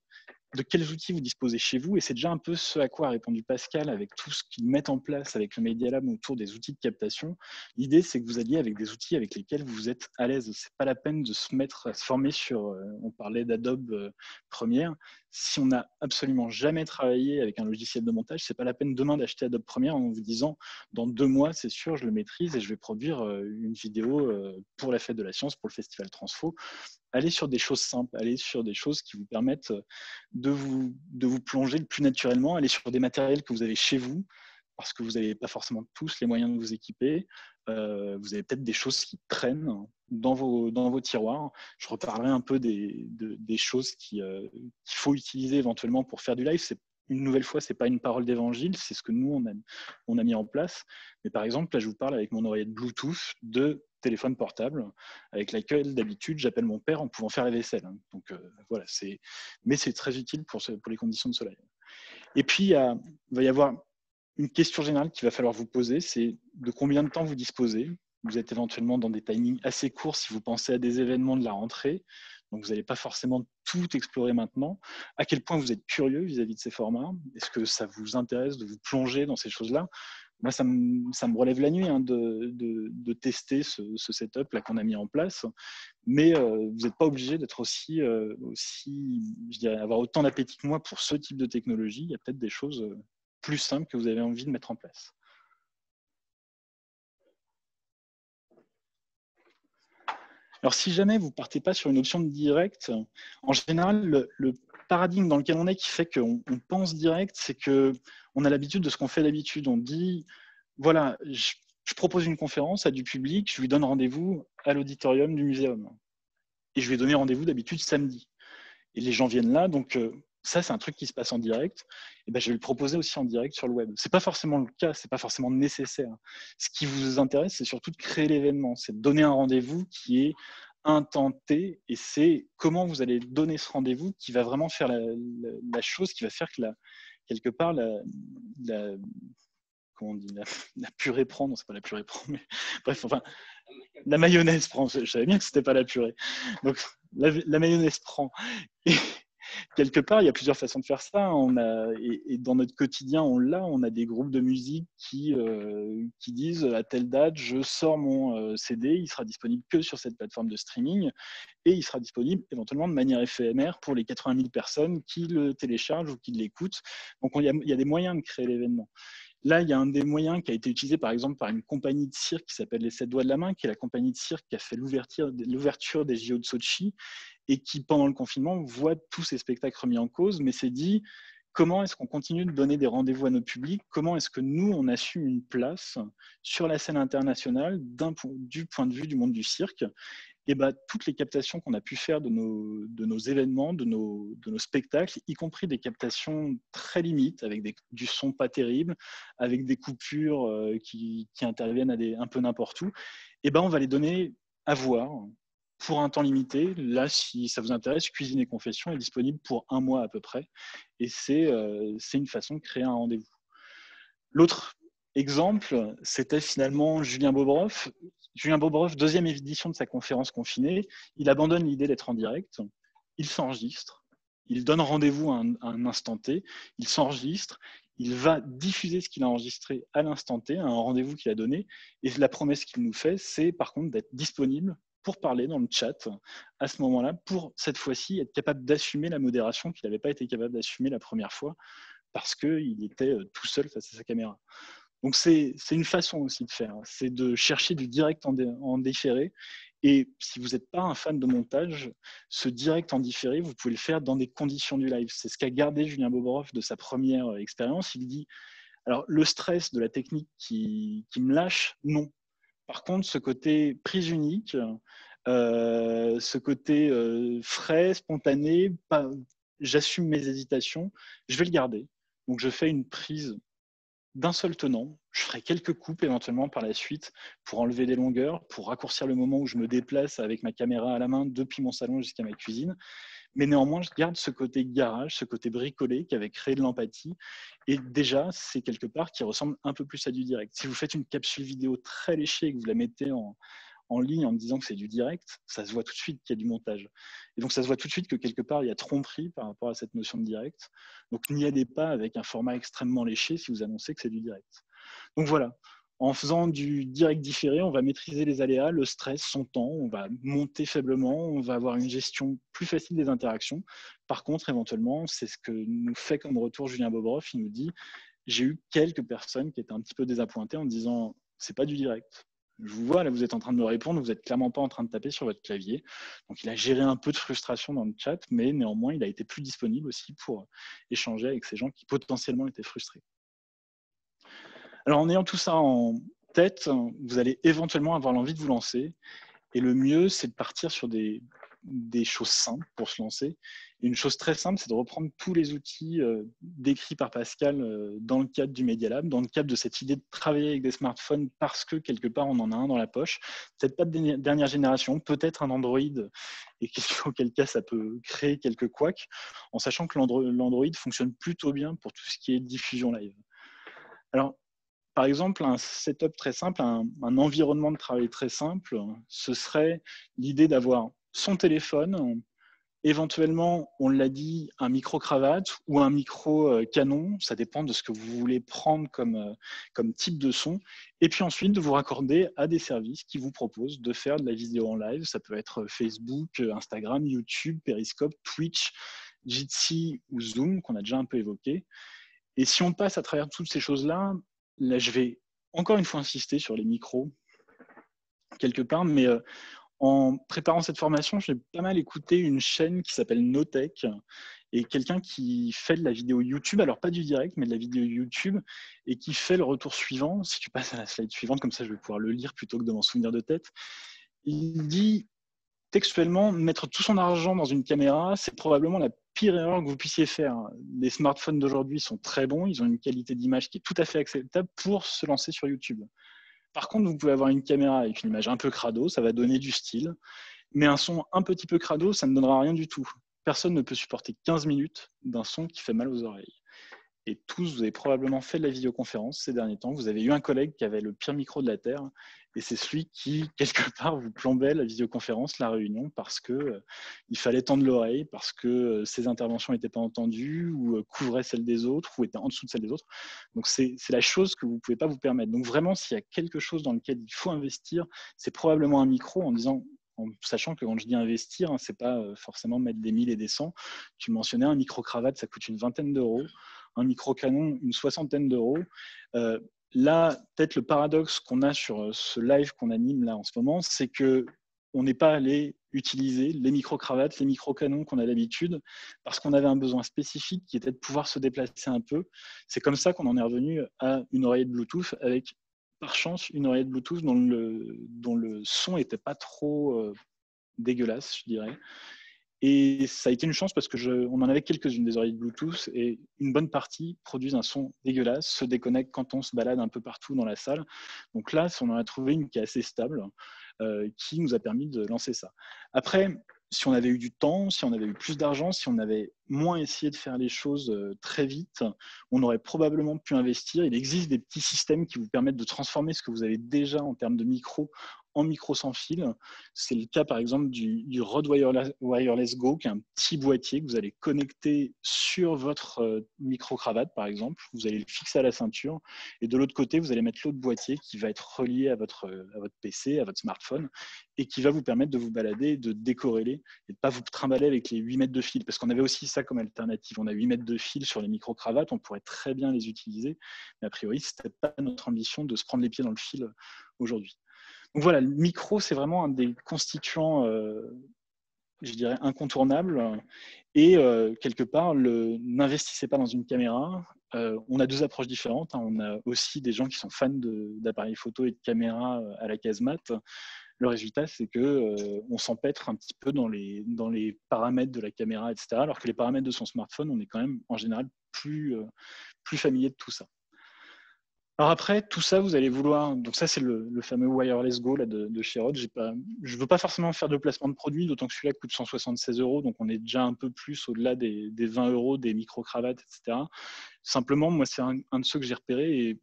S2: de quels outils vous disposez chez vous. Et c'est déjà un peu ce à quoi a répondu Pascal avec tout ce qu'ils mettent en place avec le Media Lab autour des outils de captation. L'idée, c'est que vous alliez avec des outils avec lesquels vous êtes à l'aise. C'est pas la peine de se mettre à se former sur, euh, on parlait d'Adobe euh, Premiere. Si on n'a absolument jamais travaillé avec un logiciel de montage, c'est pas la peine demain d'acheter Adobe Premiere en vous disant, dans deux mois, c'est sûr, je le maîtrise et je vais produire euh, une vidéo pour la fête de la science, pour le festival Transfo allez sur des choses simples, allez sur des choses qui vous permettent euh, de vous, de vous plonger le plus naturellement, allez sur des matériels que vous avez chez vous, parce que vous n'avez pas forcément tous les moyens de vous équiper. Euh, vous avez peut-être des choses qui traînent dans vos, dans vos tiroirs. Je reparlerai un peu des, des choses euh, qu'il faut utiliser éventuellement pour faire du live. C'est une nouvelle fois, ce n'est pas une parole d'évangile, c'est ce que nous, on a, on a mis en place. Mais par exemple, là, je vous parle avec mon oreillette Bluetooth de téléphone portable avec laquelle d'habitude j'appelle mon père en pouvant faire la vaisselle. Hein. Donc euh, voilà, c'est mais c'est très utile pour, les conditions de soleil. Et puis il, va y avoir une question générale qu'il va falloir vous poser, c'est de combien de temps vous disposez? Vous êtes éventuellement dans des timings assez courts si vous pensez à des événements de la rentrée. Donc, vous n'allez pas forcément tout explorer maintenant. À quel point vous êtes curieux vis-à-vis -vis de ces formats? Est-ce que ça vous intéresse de vous plonger dans ces choses-là? Moi, ça me, ça me, relève la nuit hein, de, de, de, tester ce, ce setup là qu'on a mis en place, mais euh, vous n'êtes pas obligé d'être aussi, euh, aussi, je dirais, avoir autant d'appétit que moi pour ce type de technologie. Il y a peut-être des choses euh, plus simples que vous avez envie de mettre en place. Alors, si jamais vous ne partez pas sur une option de direct, en général, le, le paradigme dans lequel on est qui fait qu'on pense direct, c'est que on a l'habitude de ce qu'on fait d'habitude. On dit, voilà, je, propose une conférence à du public, je lui donne rendez-vous à l'auditorium du muséum. Et je lui ai donné rendez-vous d'habitude samedi. Et les gens viennent là, donc euh, ça, c'est un truc qui se passe en direct. Et ben, je vais le proposer aussi en direct sur le web. C'est pas forcément le cas, c'est pas forcément nécessaire. Ce qui vous intéresse, c'est surtout de créer l'événement, c'est de donner un rendez-vous qui est intenté et c'est comment vous allez donner ce rendez-vous qui va vraiment faire la, chose qui va faire que la, quelque part la, comment on dit la, purée prend. Non c'est pas la purée prend mais [laughs] bref enfin la mayonnaise prend. Je savais bien que c'était pas la purée. Donc la, mayonnaise prend quelque part, il y a plusieurs façons de faire ça. On a, et, dans notre quotidien, on l'a. On a des groupes de musique qui, euh, qui disent à telle date, je sors mon euh, CD, il sera disponible que sur cette plateforme de streaming et il sera disponible éventuellement de manière éphémère pour les 80 000 personnes qui le téléchargent ou qui l'écoutent. Donc, il y, y a des moyens de créer l'événement. Là, il y a un des moyens qui a été utilisé par exemple par une compagnie de cirque qui s'appelle les Sept Doigts de la Main, qui est la compagnie de cirque qui a fait l'ouverture des JO de Sochi et qui, pendant le confinement, voit tous ces spectacles remis en cause, mais s'est dit comment est-ce qu'on continue de donner des rendez-vous à nos publics? Comment est-ce que nous, on assume une place sur la scène internationale du point de vue du monde du cirque? Et bah, toutes les captations qu'on a pu faire de nos, événements, de nos, spectacles, y compris des captations très limites, avec du son pas terrible, avec des coupures euh, qui, interviennent un peu n'importe où, et ben on va les donner à voir pour un temps limité. Là, si ça vous intéresse, Cuisine et Confession est disponible pour un mois à peu près. Et c'est euh, une façon de créer un rendez-vous. L'autre exemple, c'était finalement Julien Bobrov. Julien Bobrov, deuxième édition de sa conférence confinée, il abandonne l'idée d'être en direct, il s'enregistre, il donne rendez-vous à, un instant T, il s'enregistre, il va diffuser ce qu'il a enregistré à l'instant T, à un rendez-vous qu'il a donné, et la promesse qu'il nous fait, c'est par contre d'être disponible pour parler dans le chat à ce moment-là, pour cette fois-ci être capable d'assumer la modération qu'il n'avait pas été capable d'assumer la première fois parce qu'il était euh, tout seul face à sa caméra. Donc c'est une façon aussi de faire, c'est de chercher du direct en, différé. Et si vous n'êtes pas un fan de montage, ce direct en différé, vous pouvez le faire dans des conditions du live. C'est ce qu'a gardé Julien Boborov de sa première expérience. Il dit, alors le stress de la technique qui me lâche, non. Par contre, ce côté prise unique, euh, ce côté euh, frais, spontané, j'assume mes hésitations, je vais le garder. Donc je fais une prise d'un seul tenant. Je ferai quelques coupes éventuellement par la suite pour enlever des longueurs, pour raccourcir le moment où je me déplace avec ma caméra à la main depuis mon salon jusqu'à ma cuisine. Mais néanmoins, je garde ce côté garage, ce côté bricolé qui avait créé de l'empathie. Et déjà, c'est quelque part qui ressemble un peu plus à du direct. Si vous faites une capsule vidéo très léchée et que vous la mettez en, en ligne en me disant que c'est du direct, ça se voit tout de suite qu'il y a du montage. Et donc ça se voit tout de suite que quelque part il y a tromperie par rapport à cette notion de direct. Donc n'y allez pas avec un format extrêmement léché si vous annoncez que c'est du direct. Donc voilà, en faisant du direct différé, on va maîtriser les aléas, le stress, son temps, on va monter faiblement, on va avoir une gestion plus facile des interactions. Par contre, éventuellement, c'est ce que nous fait comme retour Julien Bobrov, il nous dit j'ai eu quelques personnes qui étaient un petit peu désappointées en disant c'est pas du direct, je vous vois, là, vous êtes en train de me répondre, vous n'êtes clairement pas en train de taper sur votre clavier. Donc, il a géré un peu de frustration dans le chat, mais néanmoins, il a été plus disponible aussi pour échanger avec ces gens qui potentiellement étaient frustrés. Alors, en ayant tout ça en tête, vous allez éventuellement avoir l'envie de vous lancer. Et le mieux, c'est de partir sur des choses simples pour se lancer. une chose très simple, c'est de reprendre tous les outils euh, décrits par Pascal euh, dans le cadre du Media Lab, dans le cadre de cette idée de travailler avec des smartphones parce que quelque part on en a un dans la poche. Peut-être pas de dernière génération, peut-être un Android, et auquel cas ça peut créer quelques couacs, en sachant que l'Android fonctionne plutôt bien pour tout ce qui est diffusion live. Alors, par exemple, un setup très simple, un, environnement de travail très simple, ce serait l'idée d'avoir son téléphone, éventuellement, on l'a dit, un micro-cravate ou un micro-canon, ça dépend de ce que vous voulez prendre comme, euh, comme type de son, et puis ensuite de vous raccorder à des services qui vous proposent de faire de la vidéo en live, ça peut être Facebook, Instagram, YouTube, Periscope, Twitch, Jitsi ou Zoom, qu'on a déjà un peu évoqué. Et si on passe à travers toutes ces choses-là, là, je vais encore une fois insister sur les micros, quelque part, mais euh, en préparant cette formation, j'ai pas mal écouté une chaîne qui s'appelle Notech et quelqu'un qui fait de la vidéo YouTube, alors pas du direct, mais de la vidéo YouTube, et qui fait le retour suivant. Si tu passes à la slide suivante, comme ça je vais pouvoir le lire plutôt que de m'en souvenir de tête. Il dit textuellement, mettre tout son argent dans une caméra, c'est probablement la pire erreur que vous puissiez faire. Les smartphones d'aujourd'hui sont très bons, ils ont une qualité d'image qui est tout à fait acceptable pour se lancer sur YouTube. Par contre, vous pouvez avoir une caméra avec une image un peu crado, ça va donner du style, mais un son un petit peu crado, ça ne donnera rien du tout. Personne ne peut supporter 15 minutes d'un son qui fait mal aux oreilles. Et tous, vous avez probablement fait de la vidéoconférence ces derniers temps. Vous avez eu un collègue qui avait le pire micro de la Terre, et c'est celui qui, [laughs] quelque part, vous plombait la vidéoconférence, la réunion, parce que euh, il fallait tendre l'oreille, parce que euh, ses interventions n'étaient pas entendues, ou euh, couvraient celles des autres, ou étaient en dessous de celles des autres. Donc c'est la chose que vous ne pouvez pas vous permettre. Donc vraiment, s'il y a quelque chose dans lequel il faut investir, c'est probablement un micro en disant en sachant que quand je dis investir, hein, c'est pas forcément mettre des mille et des cents. Tu mentionnais un micro-cravate, ça coûte une vingtaine d'euros un micro-canon une soixantaine d'euros. Euh, là, peut-être le paradoxe qu'on a sur euh, ce live qu'on anime là en ce moment, c'est que on n'est pas allé utiliser les micro-cravates, les micro-canons qu'on a d'habitude, parce qu'on avait un besoin spécifique qui était de pouvoir se déplacer un peu. C'est comme ça qu'on en est revenu à une oreillette Bluetooth avec, par chance, une oreillette Bluetooth dont le, dont le son n'était pas trop euh, dégueulasse, je dirais, et ça a été une chance parce que en avait quelques-unes des oreilles Bluetooth et une bonne partie produisent un son dégueulasse, se déconnectent quand on se balade un peu partout dans la salle. Donc là, on en a trouvé une qui est assez stable, euh, qui nous a permis de lancer ça. Après, si on avait eu du temps, si on avait eu plus d'argent, si on avait moins essayé de faire les choses euh, très vite, on aurait probablement pu investir. Il existe des petits systèmes qui vous permettent de transformer ce que vous avez déjà en termes de micro en micro sans fil. C'est le cas par exemple du, du Rode Wireless, Go, qui est un petit boîtier que vous allez connecter sur votre euh, micro-cravate par exemple. Vous allez le fixer à la ceinture et de l'autre côté, vous allez mettre l'autre boîtier qui va être relié à votre, à votre PC, à votre smartphone et qui va vous permettre de vous balader, de décorréler et de ne pas vous trimballer avec les 8 mètres de fil. Parce qu'on avait aussi ça comme alternative. On a 8 mètres de fil sur les micro-cravates, on pourrait très bien les utiliser, mais a priori, ce n'était pas notre ambition de se prendre les pieds dans le fil aujourd'hui. Donc voilà, le micro, c'est vraiment un des constituants, euh, je dirais, incontournables. Et euh, quelque part, n'investissez pas dans une caméra. Euh, on a deux approches différentes. hein. On a aussi des gens qui sont fans d'appareils photo et de caméras à la casemate. Le résultat, c'est que on s'empêtre un petit peu dans les, paramètres de la caméra, etc. Alors que les paramètres de son smartphone, on est quand même en général plus familier de tout ça. Alors après, tout ça, vous allez vouloir. Donc ça, c'est le, fameux wireless Go là, de, de chez Rode. Pas- Je ne veux pas forcément faire de placement de produit, d'autant que celui-là coûte 176 euros, donc on est déjà un peu plus au-delà des, des 20 euros des micro-cravates, etc. Simplement, moi, c'est un, un de ceux que j'ai repéré et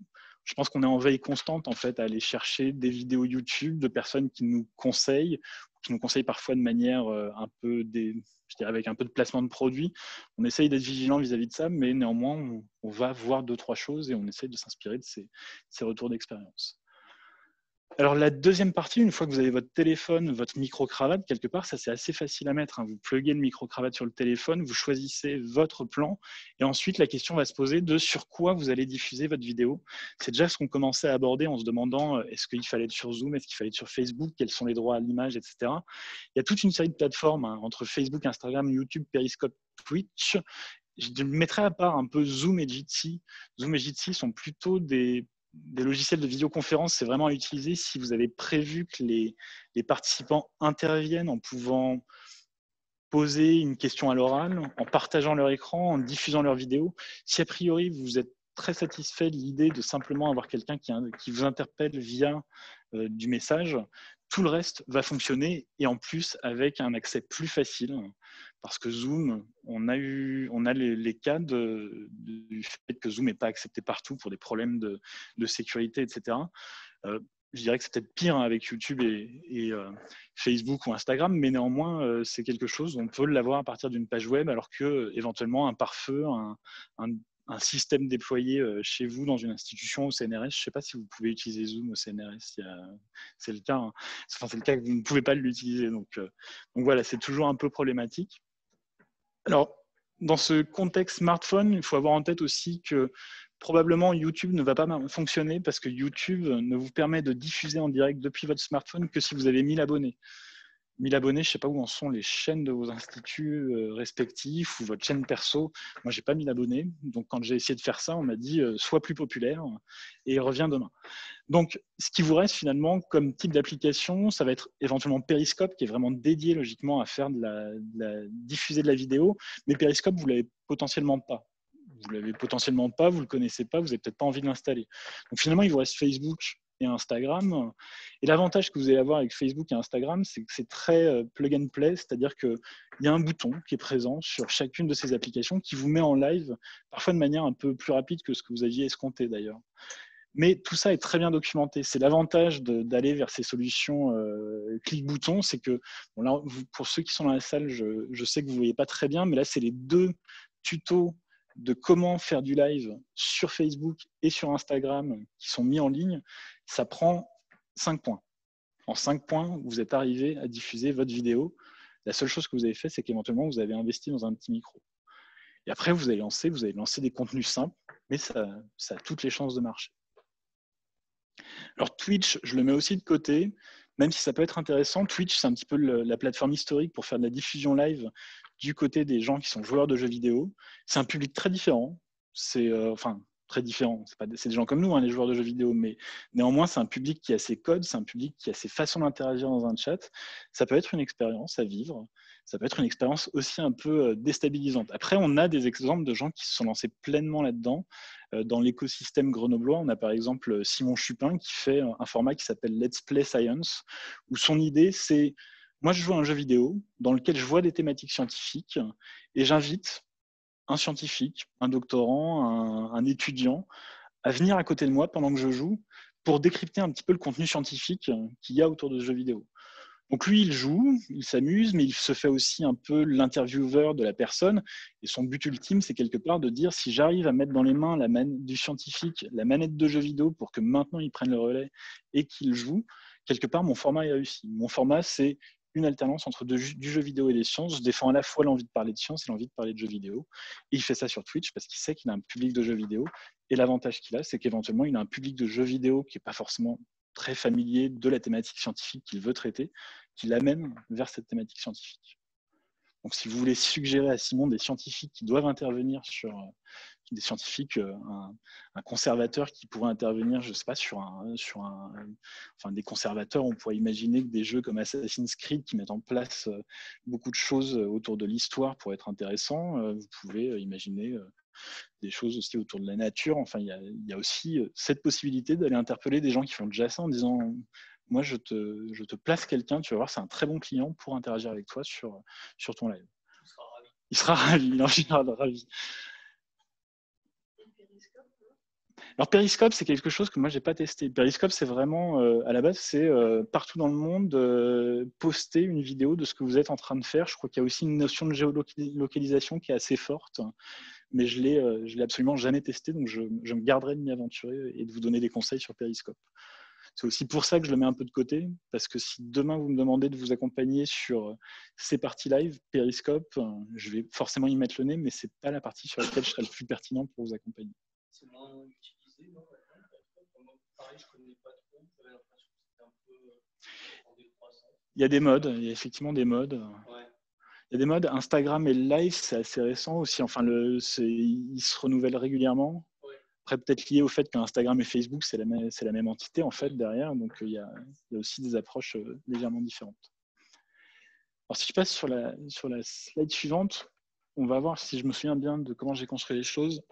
S2: je pense qu'on est en veille constante en fait à aller chercher des vidéos YouTube de personnes qui nous conseillent, qui nous conseillent parfois de manière euh, un peu des, je dirais avec un peu de placement de produit. On essaye d'être vigilant vis-à-vis de ça, mais néanmoins on, va voir deux trois choses et on essaye de s'inspirer de ces retours d'expérience. Alors la deuxième partie, une fois que vous avez votre téléphone, votre micro-cravate, quelque part, ça c'est assez facile à mettre. hein. Vous pluguez le micro-cravate sur le téléphone, vous choisissez votre plan, et ensuite la question va se poser de sur quoi vous allez diffuser votre vidéo. C'est déjà ce qu'on commençait à aborder en se demandant euh, est-ce qu'il fallait être sur Zoom, est-ce qu'il fallait être sur Facebook, quels sont les droits à l'image, etc. Il y a toute une série de plateformes hein, entre Facebook, Instagram, YouTube, Periscope, Twitch. Je mettrai à part un peu Zoom et Jitsi. Zoom et Jitsi sont plutôt des des logiciels de vidéoconférence, c'est vraiment à utiliser si vous avez prévu que les, participants interviennent en pouvant poser une question à l'oral, en partageant leur écran, en diffusant leur vidéo. Si a priori vous êtes très satisfait de l'idée de simplement avoir quelqu'un qui, vous interpelle via du message, tout le reste va fonctionner et en plus avec un accès plus facile parce que Zoom, on a eu, on a les, cas du fait que Zoom n'est pas accepté partout pour des problèmes de, sécurité, etc. Euh, je dirais que c'est peut-être pire hein, avec YouTube et, euh, Facebook ou Instagram, mais néanmoins, euh, c'est quelque chose, on peut l'avoir à partir d'une page web, alors que éventuellement un pare-feu, un, un, système déployé euh, chez vous dans une institution au CNRS, je ne sais pas si vous pouvez utiliser Zoom au CNRS, c'est le cas, hein. c'est le cas que vous ne pouvez pas l'utiliser, donc, euh, donc voilà, c'est toujours un peu problématique. Alors, dans ce contexte smartphone, il faut avoir en tête aussi que probablement YouTube ne va pas fonctionner parce que YouTube ne vous permet de diffuser en direct depuis votre smartphone que si vous avez 1000 abonnés. 1000 abonnés, je ne sais pas où en sont les chaînes de vos instituts respectifs ou votre chaîne perso. Moi, j'ai pas 1000 abonnés. Donc, quand j'ai essayé de faire ça, on m'a dit euh, sois plus populaire et reviens demain. Donc, ce qui vous reste finalement comme type d'application, ça va être éventuellement Periscope, qui est vraiment dédié logiquement à faire de la, diffuser de la vidéo. Mais Periscope, vous l'avez potentiellement pas. Vous l'avez potentiellement pas, vous le connaissez pas, vous n'avez peut-être pas envie de l'installer. Donc finalement, il vous reste Facebook et Instagram. Et l'avantage que vous allez avoir avec Facebook et Instagram, c'est que c'est très plug and play, c'est-à-dire qu'il y a un bouton qui est présent sur chacune de ces applications qui vous met en live, parfois de manière un peu plus rapide que ce que vous aviez escompté d'ailleurs. Mais tout ça est très bien documenté. C'est l'avantage d'aller vers ces solutions euh, clic-bouton, c'est que, pour ceux qui sont dans la salle, je, je sais que vous ne voyez pas très bien, mais là, c'est les deux tutos de comment faire du live sur Facebook et sur Instagram qui sont mis en ligne, ça prend 5 points. En 5 points, vous êtes arrivé à diffuser votre vidéo. La seule chose que vous avez fait, c'est qu'éventuellement, vous avez investi dans un petit micro. Et après, vous allez lancer, vous allez lancer des contenus simples, mais ça, a toutes les chances de marcher. Alors Twitch, je le mets aussi de côté, même si ça peut être intéressant. Twitch, c'est un petit peu la plateforme historique pour faire de la diffusion live du côté des gens qui sont joueurs de jeux vidéo. C'est un public très différent. C'est euh, enfin très différent. C'est des gens comme nous, hein, les joueurs de jeux vidéo, mais néanmoins, c'est un public qui a ses codes, c'est un public qui a ses façons d'interagir dans un chat. Ça peut être une expérience à vivre. Ça peut être une expérience aussi un peu déstabilisante. Après, on a des exemples de gens qui se sont lancés pleinement là-dedans. Dans l'écosystème grenoblois, on a par exemple Simon Chupin qui fait un format qui s'appelle Let's Play Science, où son idée, c'est moi, je joue à un jeu vidéo dans lequel je vois des thématiques scientifiques et j'invite un scientifique, un doctorant, un, étudiant à venir à côté de moi pendant que je joue pour décrypter un petit peu le contenu scientifique qu'il y a autour de ce jeu vidéo. Donc lui, il joue, il s'amuse, mais il se fait aussi un peu l'intervieweur de la personne. Et son but ultime, c'est quelque part de dire si j'arrive à mettre dans les mains la du scientifique la manette de jeu vidéo pour que maintenant il prenne le relais et qu'il joue, quelque part, mon format est réussi. Mon format, c'est une alternance entre du jeu vidéo et des sciences. Je défends à la fois l'envie de parler de science et l'envie de parler de jeux vidéo. Il fait ça sur Twitch parce qu'il sait qu'il a un public de jeux vidéo. Et l'avantage qu'il a, c'est qu'éventuellement, il a un public de jeux vidéo qui n'est pas forcément très familier de la thématique scientifique qu'il veut traiter, qui l'amène vers cette thématique scientifique. Donc, si vous voulez suggérer à Simon des scientifiques qui doivent intervenir sur euh, des scientifiques, euh, un, conservateur qui pourrait intervenir, je ne sais pas, sur un, sur un, enfin des conservateurs, on pourrait imaginer que des jeux comme Assassin's Creed qui mettent en place euh, beaucoup de choses autour de l'histoire pour être intéressants. Vous pouvez imaginer des choses aussi autour de la nature. Enfin, il y a, y a aussi cette possibilité d'aller interpeller des gens qui font déjà ça en disant moi, je te, je te place quelqu'un, tu vas voir, c'est un très bon client pour interagir avec toi sur, sur ton live. Il sera ravi. Il sera ravi, ravi. Alors Periscope, c'est quelque chose que moi j'ai pas testé. Periscope, c'est vraiment euh, à la base, c'est euh, partout dans le monde euh, poster une vidéo de ce que vous êtes en train de faire. Je crois qu'il y a aussi une notion de géolocalisation qui est assez forte, mais je l'ai, je l'ai absolument jamais testé, donc je, je me garderai de m'y aventurer et de vous donner des conseils sur Periscope. C'est aussi pour ça que je le mets un peu de côté, parce que si demain vous me demandez de vous accompagner sur euh, ces parties live, Periscope, euh, je vais forcément y mettre le nez, mais ce n'est pas la partie sur laquelle je serai le plus pertinent pour vous accompagner. C'est moins utilisé, non Pareil, je connais pas trop, j'avais l'impression que c'était un peu euh, en décroissance. Il y a des modes, il y a effectivement des modes. Ouais. Il y a des modes. Instagram et le live, c'est assez récent aussi. Enfin, le, ils se renouvellent régulièrement. Peut-être lié au fait qu'Instagram et Facebook, c'est la, même, entité en fait derrière. Donc, il y a, il y a aussi des approches euh, légèrement différentes. Alors, si je passe sur la, sur la slide suivante, on va voir si je me souviens bien de comment j'ai construit les choses.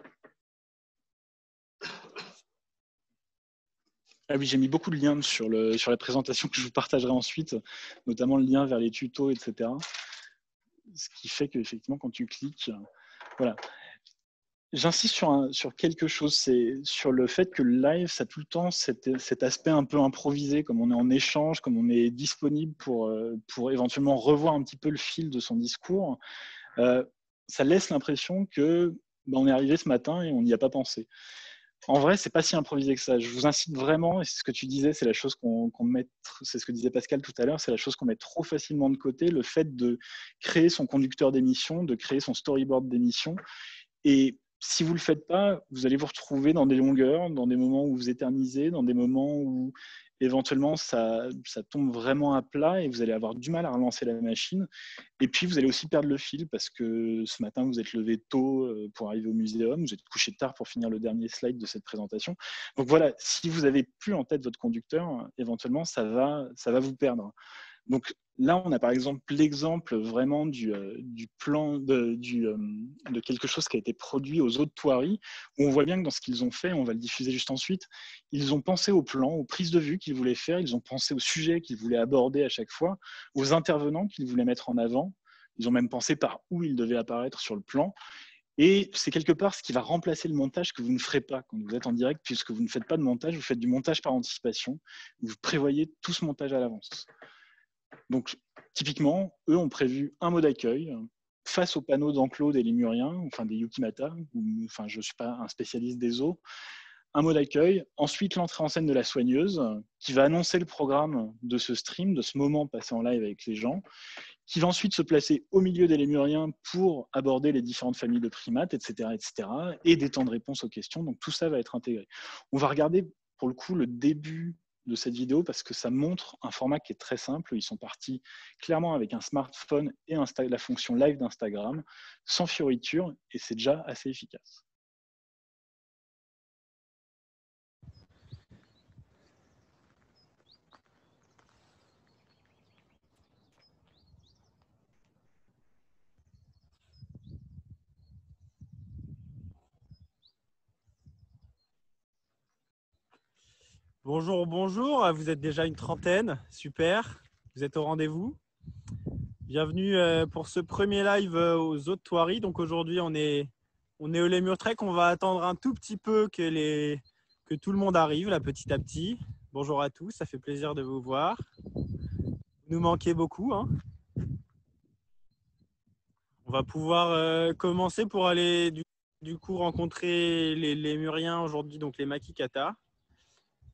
S2: Ah oui, j'ai mis beaucoup de liens sur, le, sur la présentation que je vous partagerai ensuite, notamment le lien vers les tutos, etc. Ce qui fait qu'effectivement, quand tu cliques, voilà. J'insiste sur, sur, quelque chose, c'est sur le fait que le live, ça a tout le temps cet, cet, aspect un peu improvisé, comme on est en échange, comme on est disponible pour, euh, pour éventuellement revoir un petit peu le fil de son discours. Euh, ça laisse l'impression que ben, on est arrivé ce matin et on n'y a pas pensé. En vrai, c'est pas si improvisé que ça. Je vous incite vraiment, et c'est ce que tu disais, c'est la chose qu'on met, c'est ce que disait Pascal tout à l'heure, c'est la chose qu'on met trop facilement de côté, le fait de créer son conducteur d'émission, de créer son storyboard d'émission. Et si vous ne le faites pas, vous allez vous retrouver dans des longueurs, dans des moments où vous éternisez, dans des moments où éventuellement ça, ça, tombe vraiment à plat et vous allez avoir du mal à relancer la machine. Et puis vous allez aussi perdre le fil parce que ce matin vous êtes levé tôt euh, pour arriver au muséum, vous êtes couché tard pour finir le dernier slide de cette présentation. Donc voilà, si vous avez plus en tête votre conducteur, éventuellement ça va, ça va vous perdre. Donc là, on a par exemple l'exemple vraiment du, euh, plan de, euh, de, quelque chose qui a été produit aux autres Toiries, où on voit bien que dans ce qu'ils ont fait, on va le diffuser juste ensuite, ils ont pensé au plan, aux prises de vue qu'ils voulaient faire, ils ont pensé au sujet qu'ils voulaient aborder à chaque fois, aux intervenants qu'ils voulaient mettre en avant, ils ont même pensé par où ils devaient apparaître sur le plan. Et c'est quelque part ce qui va remplacer le montage que vous ne ferez pas quand vous êtes en direct, puisque vous ne faites pas de montage, vous faites du montage par anticipation. Vous prévoyez tout ce montage à l'avance. Donc, typiquement, eux ont prévu un mot d'accueil face aux panneaux d'enclos des lémuriens, enfin des Yukimata, enfin, je ne suis pas un spécialiste des eaux, un mot d'accueil, ensuite l'entrée en scène de la soigneuse, qui va annoncer le programme de ce stream, de ce moment passé en live avec les gens, qui va ensuite se placer au milieu des lémuriens pour aborder les différentes familles de primates, etc., etc., et des temps de réponse aux questions. Donc tout ça va être intégré. On va regarder pour le coup le début de cette vidéo parce que ça montre un format qui est très simple. Ils sont partis clairement avec un smartphone et la fonction live d'Instagram, sans fioriture, et c'est déjà assez efficace.
S10: Bonjour, bonjour. Vous êtes déjà une trentaine. Super. Vous êtes au rendez-vous. Bienvenue euh, pour ce premier live euh, aux autres Toiries. Donc aujourd'hui, on est, on est au Lémur Trek. On va attendre un tout petit peu que tout le monde arrive là petit à petit. Bonjour à tous, ça fait plaisir de vous voir. Nous manquez beaucoup. hein. On va pouvoir euh, commencer pour aller du, du coup rencontrer les, les Muriens aujourd'hui, donc les Makikata.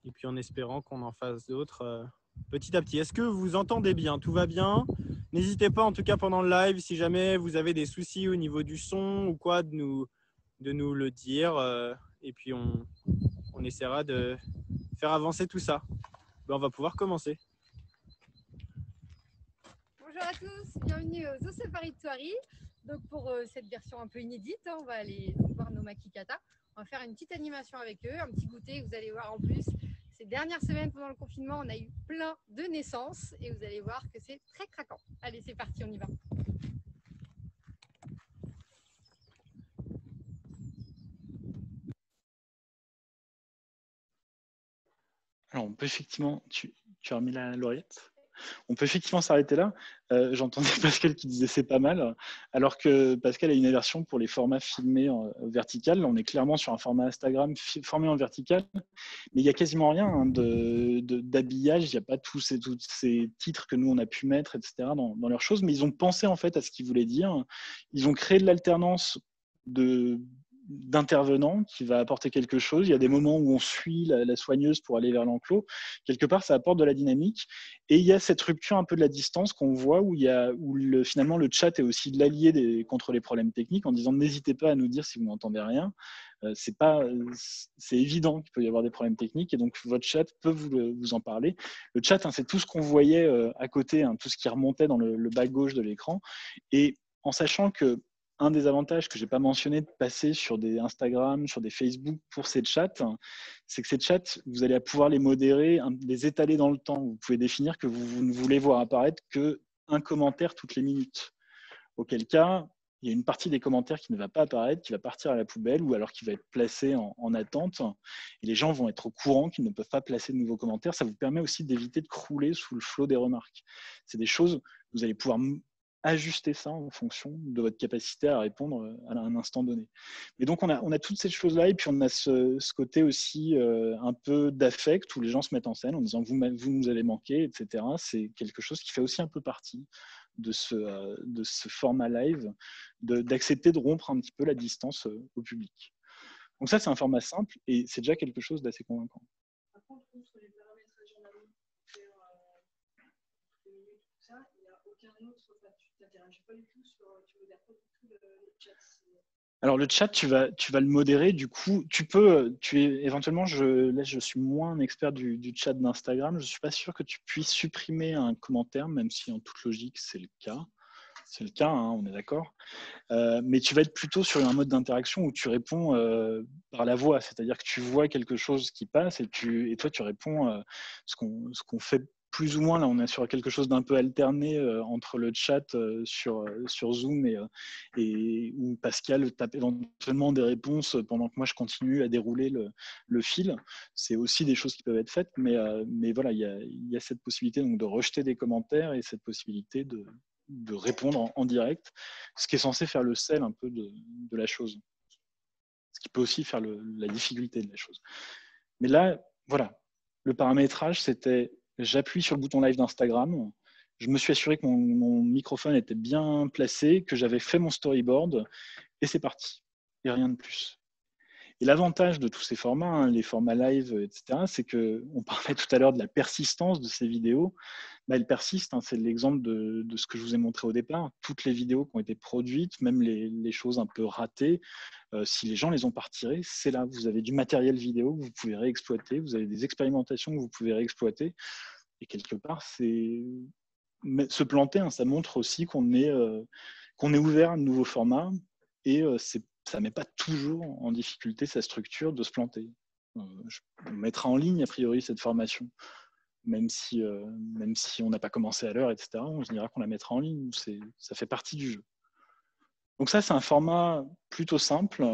S10: Et puis en espérant qu'on en fasse d'autres euh, petit à petit. Est-ce que vous entendez bien? Tout va bien? N'hésitez pas, en tout cas pendant le live, si jamais vous avez des soucis au niveau du son ou quoi, de nous, de nous le dire. euh, et puis on, on essaiera de faire avancer tout ça. Ben, on va pouvoir commencer.
S11: Bonjour à tous, bienvenue aux de Thoiry. Donc pour euh, cette version un peu inédite, hein, on va aller voir nos makikata. On va faire une petite animation avec eux, un petit goûter. Vous allez voir en plus, dernières semaines pendant le confinement, on a eu plein de naissances et vous allez voir que c'est très craquant. Allez, c'est parti, on y va.
S2: Alors, on peut effectivement. Tu, tu as remis la lauréate On peut effectivement s'arrêter là. Euh, J'entendais [laughs] Pascal qui disait c'est pas mal, alors que Pascal a une aversion pour les formats filmés en vertical. On est clairement sur un format Instagram formé en vertical, mais il n'y a quasiment rien hein, d'habillage. Il n'y a pas tous ces, tous ces titres que nous on a pu mettre, etc. dans, dans leurs choses, mais ils ont pensé en fait à ce qu'ils voulaient dire. Ils ont créé de l'alternance de d'intervenants qui va apporter quelque chose. Il y a des moments où on suit la, soigneuse pour aller vers l'enclos. Quelque part, ça apporte de la dynamique. Et il y a cette rupture un peu de la distance qu'on voit où, il y a, où le, finalement le chat est aussi l'allié contre les problèmes techniques en disant n'hésitez pas à nous dire si vous n'entendez rien. Euh, c'est pas, c'est évident qu'il peut y avoir des problèmes techniques et donc votre chat peut vous, vous en parler. Le chat, hein, c'est tout ce qu'on voyait euh, à côté, hein, tout ce qui remontait dans le bas gauche de l'écran. Et en sachant que un des avantages que j'ai pas mentionné de passer sur des Instagram, sur des Facebook pour ces chats, c'est que ces chats, vous allez pouvoir les modérer, les étaler dans le temps. Vous pouvez définir que vous, ne voulez voir apparaître que un commentaire toutes les minutes. Auquel cas, il y a une partie des commentaires qui ne va pas apparaître, qui va partir à la poubelle ou alors qui va être placé en, en attente. Et les gens vont être au courant qu'ils ne peuvent pas placer de nouveaux commentaires. Ça vous permet aussi d'éviter de crouler sous le flot des remarques. C'est des choses, vous allez pouvoir ajuster ça en fonction de votre capacité à répondre euh, à un instant donné. Et donc, on a, on a toutes ces choses-là, et puis on a ce, côté aussi euh, un peu d'affect où les gens se mettent en scène en disant vous, vous nous avez manqué, etc. C'est quelque chose qui fait aussi un peu partie de ce, euh, de ce format live, d'accepter de, rompre un petit peu la distance au public. Donc ça, c'est un format simple, et c'est déjà quelque chose d'assez convaincant.
S3: Autre.
S2: Alors le chat, tu vas, le modérer. Du coup, tu peux, tu es éventuellement, je, suis moins un expert du, chat d'Instagram. Je suis pas sûr que tu puisses supprimer un commentaire, même si en toute logique c'est le cas. C'est le cas, hein, on est d'accord. Euh, mais tu vas être plutôt sur un mode d'interaction où tu réponds euh, par la voix, c'est-à-dire que tu vois quelque chose qui passe et, tu, et toi tu réponds euh, ce qu'on fait plus ou moins. Là, on est sur quelque chose d'un peu alterné euh, entre le chat euh, sur, euh, sur Zoom et, où Pascal tape éventuellement des réponses pendant que moi je continue à dérouler le, fil. C'est aussi des choses qui peuvent être faites, mais, mais voilà, il y a, cette possibilité donc, de rejeter des commentaires et cette possibilité de, répondre en, direct, ce qui est censé faire le sel un peu de, la chose. Ce qui peut aussi faire la difficulté de la chose. Mais là, voilà, le paramétrage, c'était j'appuie sur le bouton live d'Instagram, je me suis assuré que mon, microphone était bien placé, que j'avais fait mon storyboard, et c'est parti. Et rien de plus. Et l'avantage de tous ces formats, hein, les formats live, etc., c'est que on parlait tout à l'heure de la persistance de ces vidéos. Bah, elles persistent. hein. c'est l'exemple de, ce que je vous ai montré au départ. Toutes les vidéos qui ont été produites, même les, choses un peu ratées, euh, si les gens les ont pas retirées, c'est là. Vous avez du matériel vidéo que vous pouvez réexploiter. Vous avez des expérimentations que vous pouvez réexploiter. Et quelque part, c'est se planter. hein, ça montre aussi qu'on est euh, qu'on est ouvert à de nouveaux formats et euh, c'est ça met pas toujours en difficulté sa structure de se planter. Euh, on mettra en ligne, a priori, cette formation, même si, euh, même si on n'a pas commencé à l'heure, etc. On se dira qu'on la mettra en ligne. Ça fait partie du jeu. Donc ça, c'est un format plutôt simple.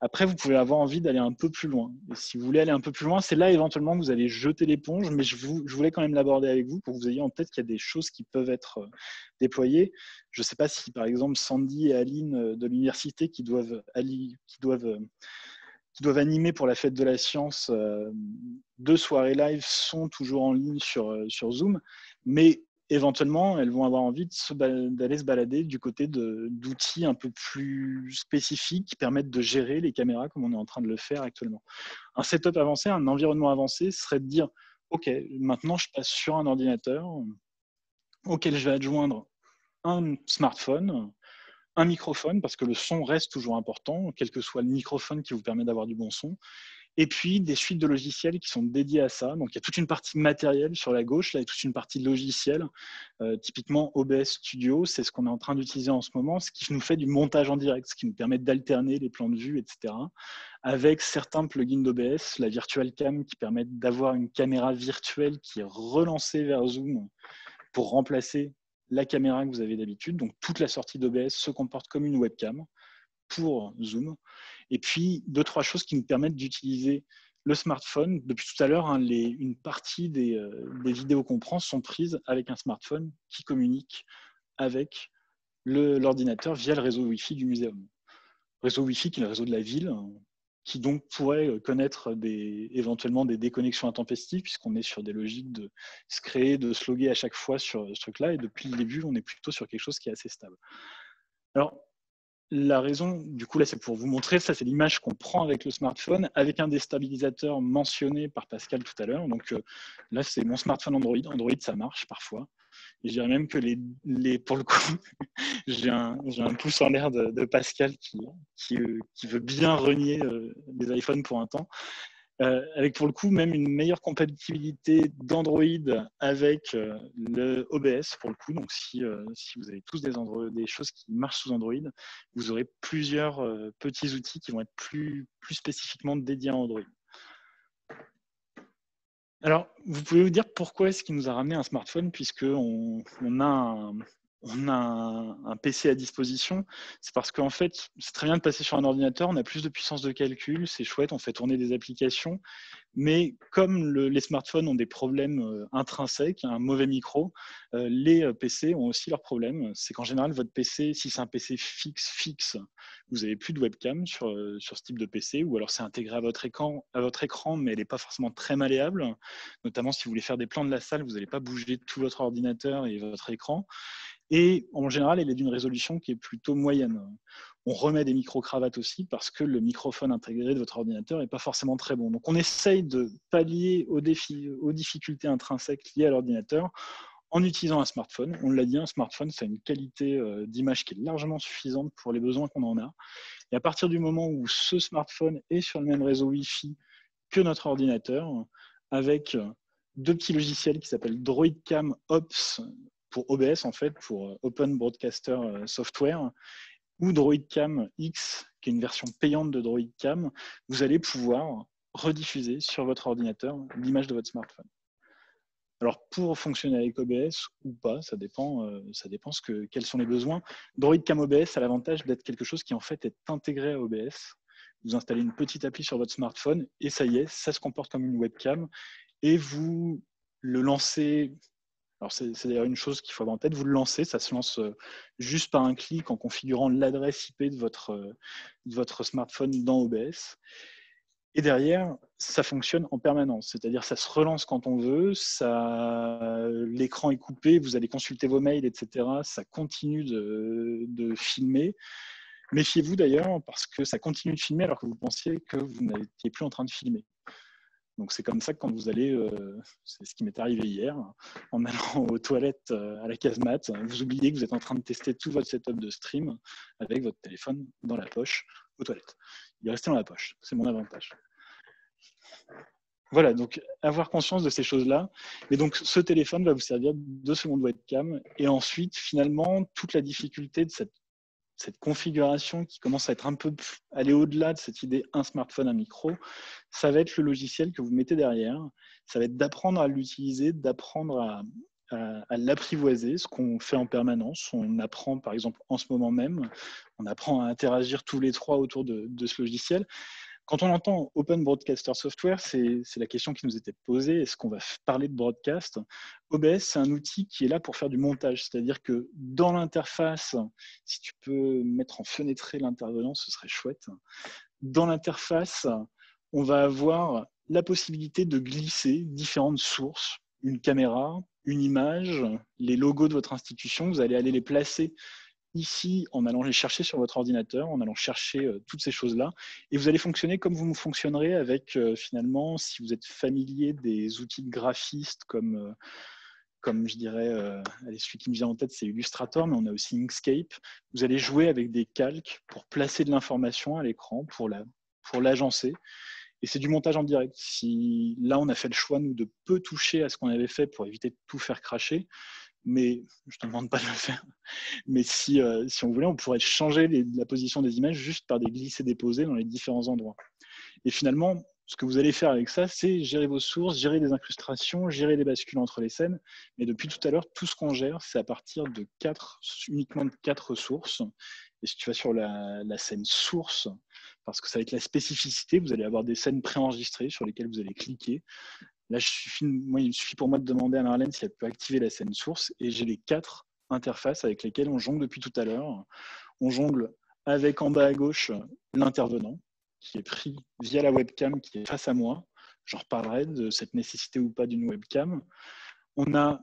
S2: Après, vous pouvez avoir envie d'aller un peu plus loin. Et si vous voulez aller un peu plus loin, c'est là éventuellement que vous allez jeter l'éponge, mais je, voulais quand même l'aborder avec vous pour que vous ayez en tête qu'il y a des choses qui peuvent être euh, déployées. Je ne sais pas si, par exemple, Sandy et Aline euh, de l'université qui doivent, qui doivent euh, qui doivent animer pour la fête de la science deux soirées live sont toujours en ligne sur, sur Zoom, mais éventuellement, elles vont avoir envie d'aller se, balader du côté d'outils un peu plus spécifiques qui permettent de gérer les caméras comme on est en train de le faire actuellement. Un setup avancé, un environnement avancé serait de dire, OK, maintenant je passe sur un ordinateur auquel je vais adjoindre un smartphone, un microphone, parce que le son reste toujours important, quel que soit le microphone qui vous permet d'avoir du bon son, et puis des suites de logiciels qui sont dédiés à ça. Donc il y a toute une partie matérielle sur la gauche, là, a toute une partie logicielle. Euh, typiquement OBS Studio, c'est ce qu'on est en train d'utiliser en ce moment, ce qui nous fait du montage en direct, ce qui nous permet d'alterner les plans de vue, etc. Avec certains plugins d'OBS, la Virtual Cam qui permettent d'avoir une caméra virtuelle qui est relancée vers Zoom pour remplacer la caméra que vous avez d'habitude. Donc toute la sortie d'OBS se comporte comme une webcam pour Zoom. Et puis deux, trois choses qui nous permettent d'utiliser le smartphone. Depuis tout à l'heure, hein, une partie des, euh, des, vidéos qu'on prend sont prises avec un smartphone qui communique avec l'ordinateur via le réseau Wi-Fi du muséum. Réseau Wi-Fi qui est le réseau de la ville, qui donc pourrait euh, connaître éventuellement des déconnexions intempestives, puisqu'on est sur des logiques de se créer, de se loguer à chaque fois sur ce truc-là. Et depuis le début, on est plutôt sur quelque chose qui est assez stable. Alors, la raison, du coup, là, c'est pour vous montrer, ça, c'est l'image qu'on prend avec le smartphone, avec un déstabilisateur mentionné par Pascal tout à l'heure. Donc euh, là, c'est mon smartphone Android. Android, ça marche parfois. Et je dirais même que les, pour le coup, [laughs] j'ai un, pouce en l'air de, Pascal euh, qui, veut bien renier euh, les iPhones pour un temps. Euh, avec pour le coup même une meilleure compatibilité d'Android avec le OBS pour le coup. Donc si, si vous avez tous des, choses qui marchent sous Android, vous aurez plusieurs petits outils qui vont être plus, plus spécifiquement dédiés à Android. Alors, vous pouvez vous dire pourquoi est-ce qu'il nous a ramené un smartphone, puisqu'on on a un, on a un, PC à disposition, c'est parce qu'en fait, c'est très bien de passer sur un ordinateur, on a plus de puissance de calcul, c'est chouette, on fait tourner des applications, mais comme les smartphones ont des problèmes euh, intrinsèques, un mauvais micro, euh, les euh, PC ont aussi leurs problèmes. C'est qu'en général, votre PC, si c'est un PC fixe, fixe, vous n'avez plus de webcam sur, sur ce type de PC, ou alors c'est intégré à votre écran, à votre écran mais elle n'est pas forcément très malléable, notamment si vous voulez faire des plans de la salle, vous n'allez pas bouger tout votre ordinateur et votre écran. Et en général, elle est d'une résolution qui est plutôt moyenne. On remet des micro-cravates aussi parce que le microphone intégré de votre ordinateur n'est pas forcément très bon. Donc on essaye de pallier aux, difficultés intrinsèques liées à l'ordinateur en utilisant un smartphone. On l'a dit, un smartphone, c'est une qualité euh, d'image qui est largement suffisante pour les besoins qu'on en a. Et à partir du moment où ce smartphone est sur le même réseau Wi-Fi que notre ordinateur, avec deux petits logiciels qui s'appellent DroidCam Ops pour OBS, en fait, pour euh, Open Broadcaster euh, Software, ou DroidCam X, qui est une version payante de DroidCam, vous allez pouvoir rediffuser sur votre ordinateur l'image de votre smartphone. Alors pour fonctionner avec OBS ou pas, ça dépend, euh, ça dépend que, quels sont les besoins. DroidCam OBS a l'avantage d'être quelque chose qui en fait est intégré à OBS. Vous installez une petite appli sur votre smartphone et ça y est, ça se comporte comme une webcam et vous le lancez alors c'est d'ailleurs une chose qu'il faut avoir en tête, vous le lancez, ça se lance euh, juste par un clic en configurant l'adresse IP de votre, euh, de votre smartphone dans OBS. Et derrière, ça fonctionne en permanence, c'est-à-dire ça se relance quand on veut, l'écran est coupé, vous allez consulter vos mails, etc. Ça continue de filmer. Méfiez-vous d'ailleurs parce que ça continue de filmer alors que vous pensiez que vous n'étiez plus en train de filmer. Donc c'est comme ça que quand vous allez, euh, c'est ce qui m'est arrivé hier, en allant aux toilettes euh, à la casemate, vous oubliez que vous êtes en train de tester tout votre setup de stream avec votre téléphone dans la poche aux toilettes. Il est resté dans la poche, c'est mon avantage. Voilà, donc avoir conscience de ces choses-là. Et donc ce téléphone va vous servir de seconde webcam. Et ensuite, finalement, toute la difficulté de cette cette configuration qui commence à être un peu aller au-delà de cette idée un smartphone, un micro, ça va être le logiciel que vous mettez derrière. Ça va être d'apprendre à l'utiliser, d'apprendre à, l'apprivoiser, ce qu'on fait en permanence. On apprend, par exemple, en ce moment même, on apprend à interagir tous les trois autour de ce logiciel. Quand on entend Open Broadcaster Software, c'est la question qui nous était posée, est-ce qu'on va parler de broadcast? OBS, c'est un outil qui est là pour faire du montage, c'est-à-dire que dans l'interface, si tu peux mettre en fenêtré l'intervenant, ce serait chouette. dans l'interface, on va avoir la possibilité de glisser différentes sources, une caméra, une image, les logos de votre institution. Vous allez aller les placer ici en allant les chercher sur votre ordinateur, en allant chercher euh, toutes ces choses-là. Et vous allez fonctionner comme vous fonctionnerez avec, euh, finalement, si vous êtes familier des outils de graphiste comme, euh, comme je dirais, allez, celui qui me vient en tête, c'est Illustrator, mais on a aussi Inkscape. Vous allez jouer avec des calques pour placer de l'information à l'écran, pour la, pour l'agencer. Et c'est du montage en direct. Si là, on a fait le choix, nous, de peu toucher à ce qu'on avait fait pour éviter de tout faire cracher, mais je ne te demande pas de le faire. Mais si, euh, si on voulait, on pourrait changer la position des images juste par des glissés-déposés dans les différents endroits. Et finalement, ce que vous allez faire avec ça, c'est gérer vos sources, gérer des incrustations, gérer les bascules entre les scènes. Mais depuis tout à l'heure, tout ce qu'on gère, c'est à partir de quatre, uniquement de quatre sources. Et si tu vas sur la, la scène source, parce que ça va être la spécificité, vous allez avoir des scènes préenregistrées sur lesquelles vous allez cliquer. Là, il suffit pour moi de demander à Marlène si elle peut activer la scène source et j'ai les quatre interfaces avec lesquelles on jongle depuis tout à l'heure. On jongle avec en bas à gauche l'intervenant qui est pris via la webcam qui est face à moi. J'en reparlerai de cette nécessité ou pas d'une webcam. On a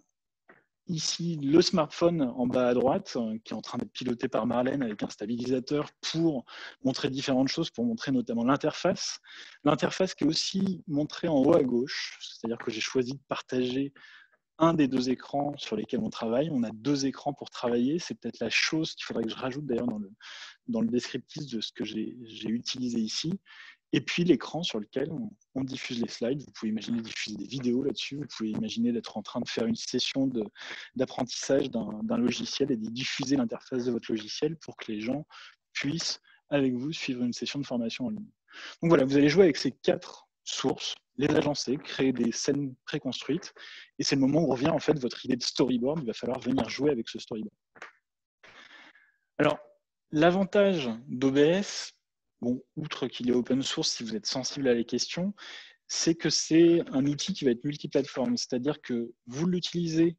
S2: ici le smartphone en bas à droite euh, qui est en train d'être piloté par Marlène avec un stabilisateur pour montrer différentes choses, pour montrer notamment l'interface. L'interface qui est aussi montrée en haut à gauche, c'est-à-dire que j'ai choisi de partager un des deux écrans sur lesquels on travaille. On a deux écrans pour travailler. C'est peut-être la chose qu'il faudrait que je rajoute d'ailleurs dans le, dans le descriptif de ce que j'ai utilisé ici. Et puis l'écran sur lequel on, diffuse les slides. Vous pouvez imaginer diffuser des vidéos là-dessus. Vous pouvez imaginer d'être en train de faire une session d'apprentissage d'un logiciel et de diffuser l'interface de votre logiciel pour que les gens puissent, avec vous, suivre une session de formation en ligne. Donc voilà, vous allez jouer avec ces quatre sources, les agencer, créer des scènes préconstruites. Et c'est le moment où revient en fait votre idée de storyboard. Il va falloir venir jouer avec ce storyboard. Alors, l'avantage d'OBS, bon, outre qu'il est open source, si vous êtes sensible à les questions, c'est que c'est un outil qui va être multiplateforme. C'est-à-dire que vous l'utilisez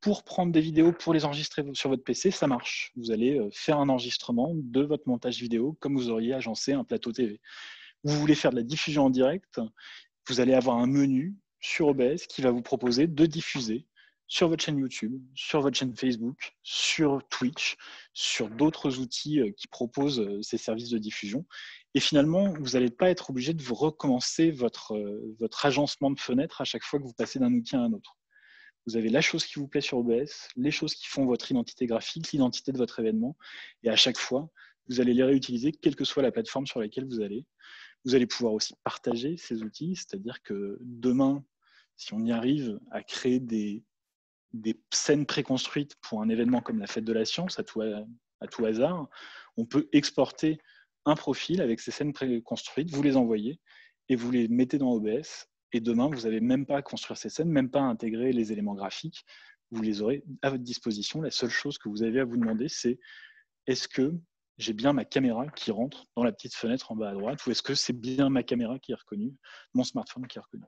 S2: pour prendre des vidéos, pour les enregistrer sur votre PC, ça marche. Vous allez euh, faire un enregistrement de votre montage vidéo comme vous auriez agencé un plateau TV. Vous voulez faire de la diffusion en direct, vous allez avoir un menu sur OBS qui va vous proposer de diffuser sur votre chaîne YouTube, sur votre chaîne Facebook, sur Twitch, sur d'autres outils euh, qui proposent euh, ces services de diffusion. Et finalement, vous n'allez pas être obligé de vous recommencer votre, euh, votre agencement de fenêtre à chaque fois que vous passez d'un outil à un autre. Vous avez la chose qui vous plaît sur OBS, les choses qui font votre identité graphique, l'identité de votre événement, et à chaque fois, vous allez les réutiliser, quelle que soit la plateforme sur laquelle vous allez. Vous allez pouvoir aussi partager ces outils, c'est-à-dire que demain, si on y arrive à créer des, des scènes préconstruites pour un événement comme la fête de la science, à tout, hasard, on peut exporter un profil avec ces scènes préconstruites, vous les envoyez et vous les mettez dans OBS. Et demain, vous n'avez même pas à construire ces scènes, même pas à intégrer les éléments graphiques. Vous les aurez à votre disposition. La seule chose que vous avez à vous demander, c'est est-ce que j'ai bien ma caméra qui rentre dans la petite fenêtre en bas à droite ou est-ce que c'est bien ma caméra qui est reconnue, mon smartphone qui est reconnu?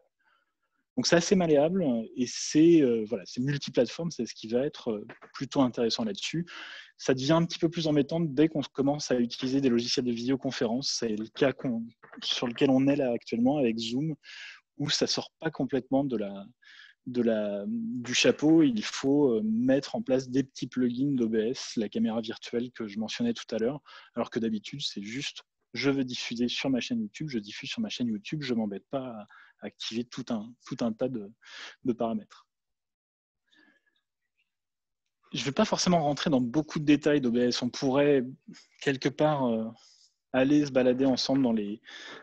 S2: Donc c'est assez malléable et c'est euh, voilà, c'est multiplateforme, c'est ce qui va être euh, plutôt intéressant là-dessus. Ça devient un petit peu plus embêtant dès qu'on commence à utiliser des logiciels de vidéoconférence. C'est le cas sur lequel on est là actuellement avec Zoom, où ça sort pas complètement de la, de la, du chapeau. Il faut euh, mettre en place des petits plugins d'OBS, la caméra virtuelle que je mentionnais tout à l'heure, alors que d'habitude c'est juste je veux diffuser sur ma chaîne YouTube, je diffuse sur ma chaîne YouTube, je m'embête pas activer tout un, tout un tas de, paramètres. Je ne vais pas forcément rentrer dans beaucoup de détails d'OBS. On pourrait quelque part euh, aller se balader ensemble dans les,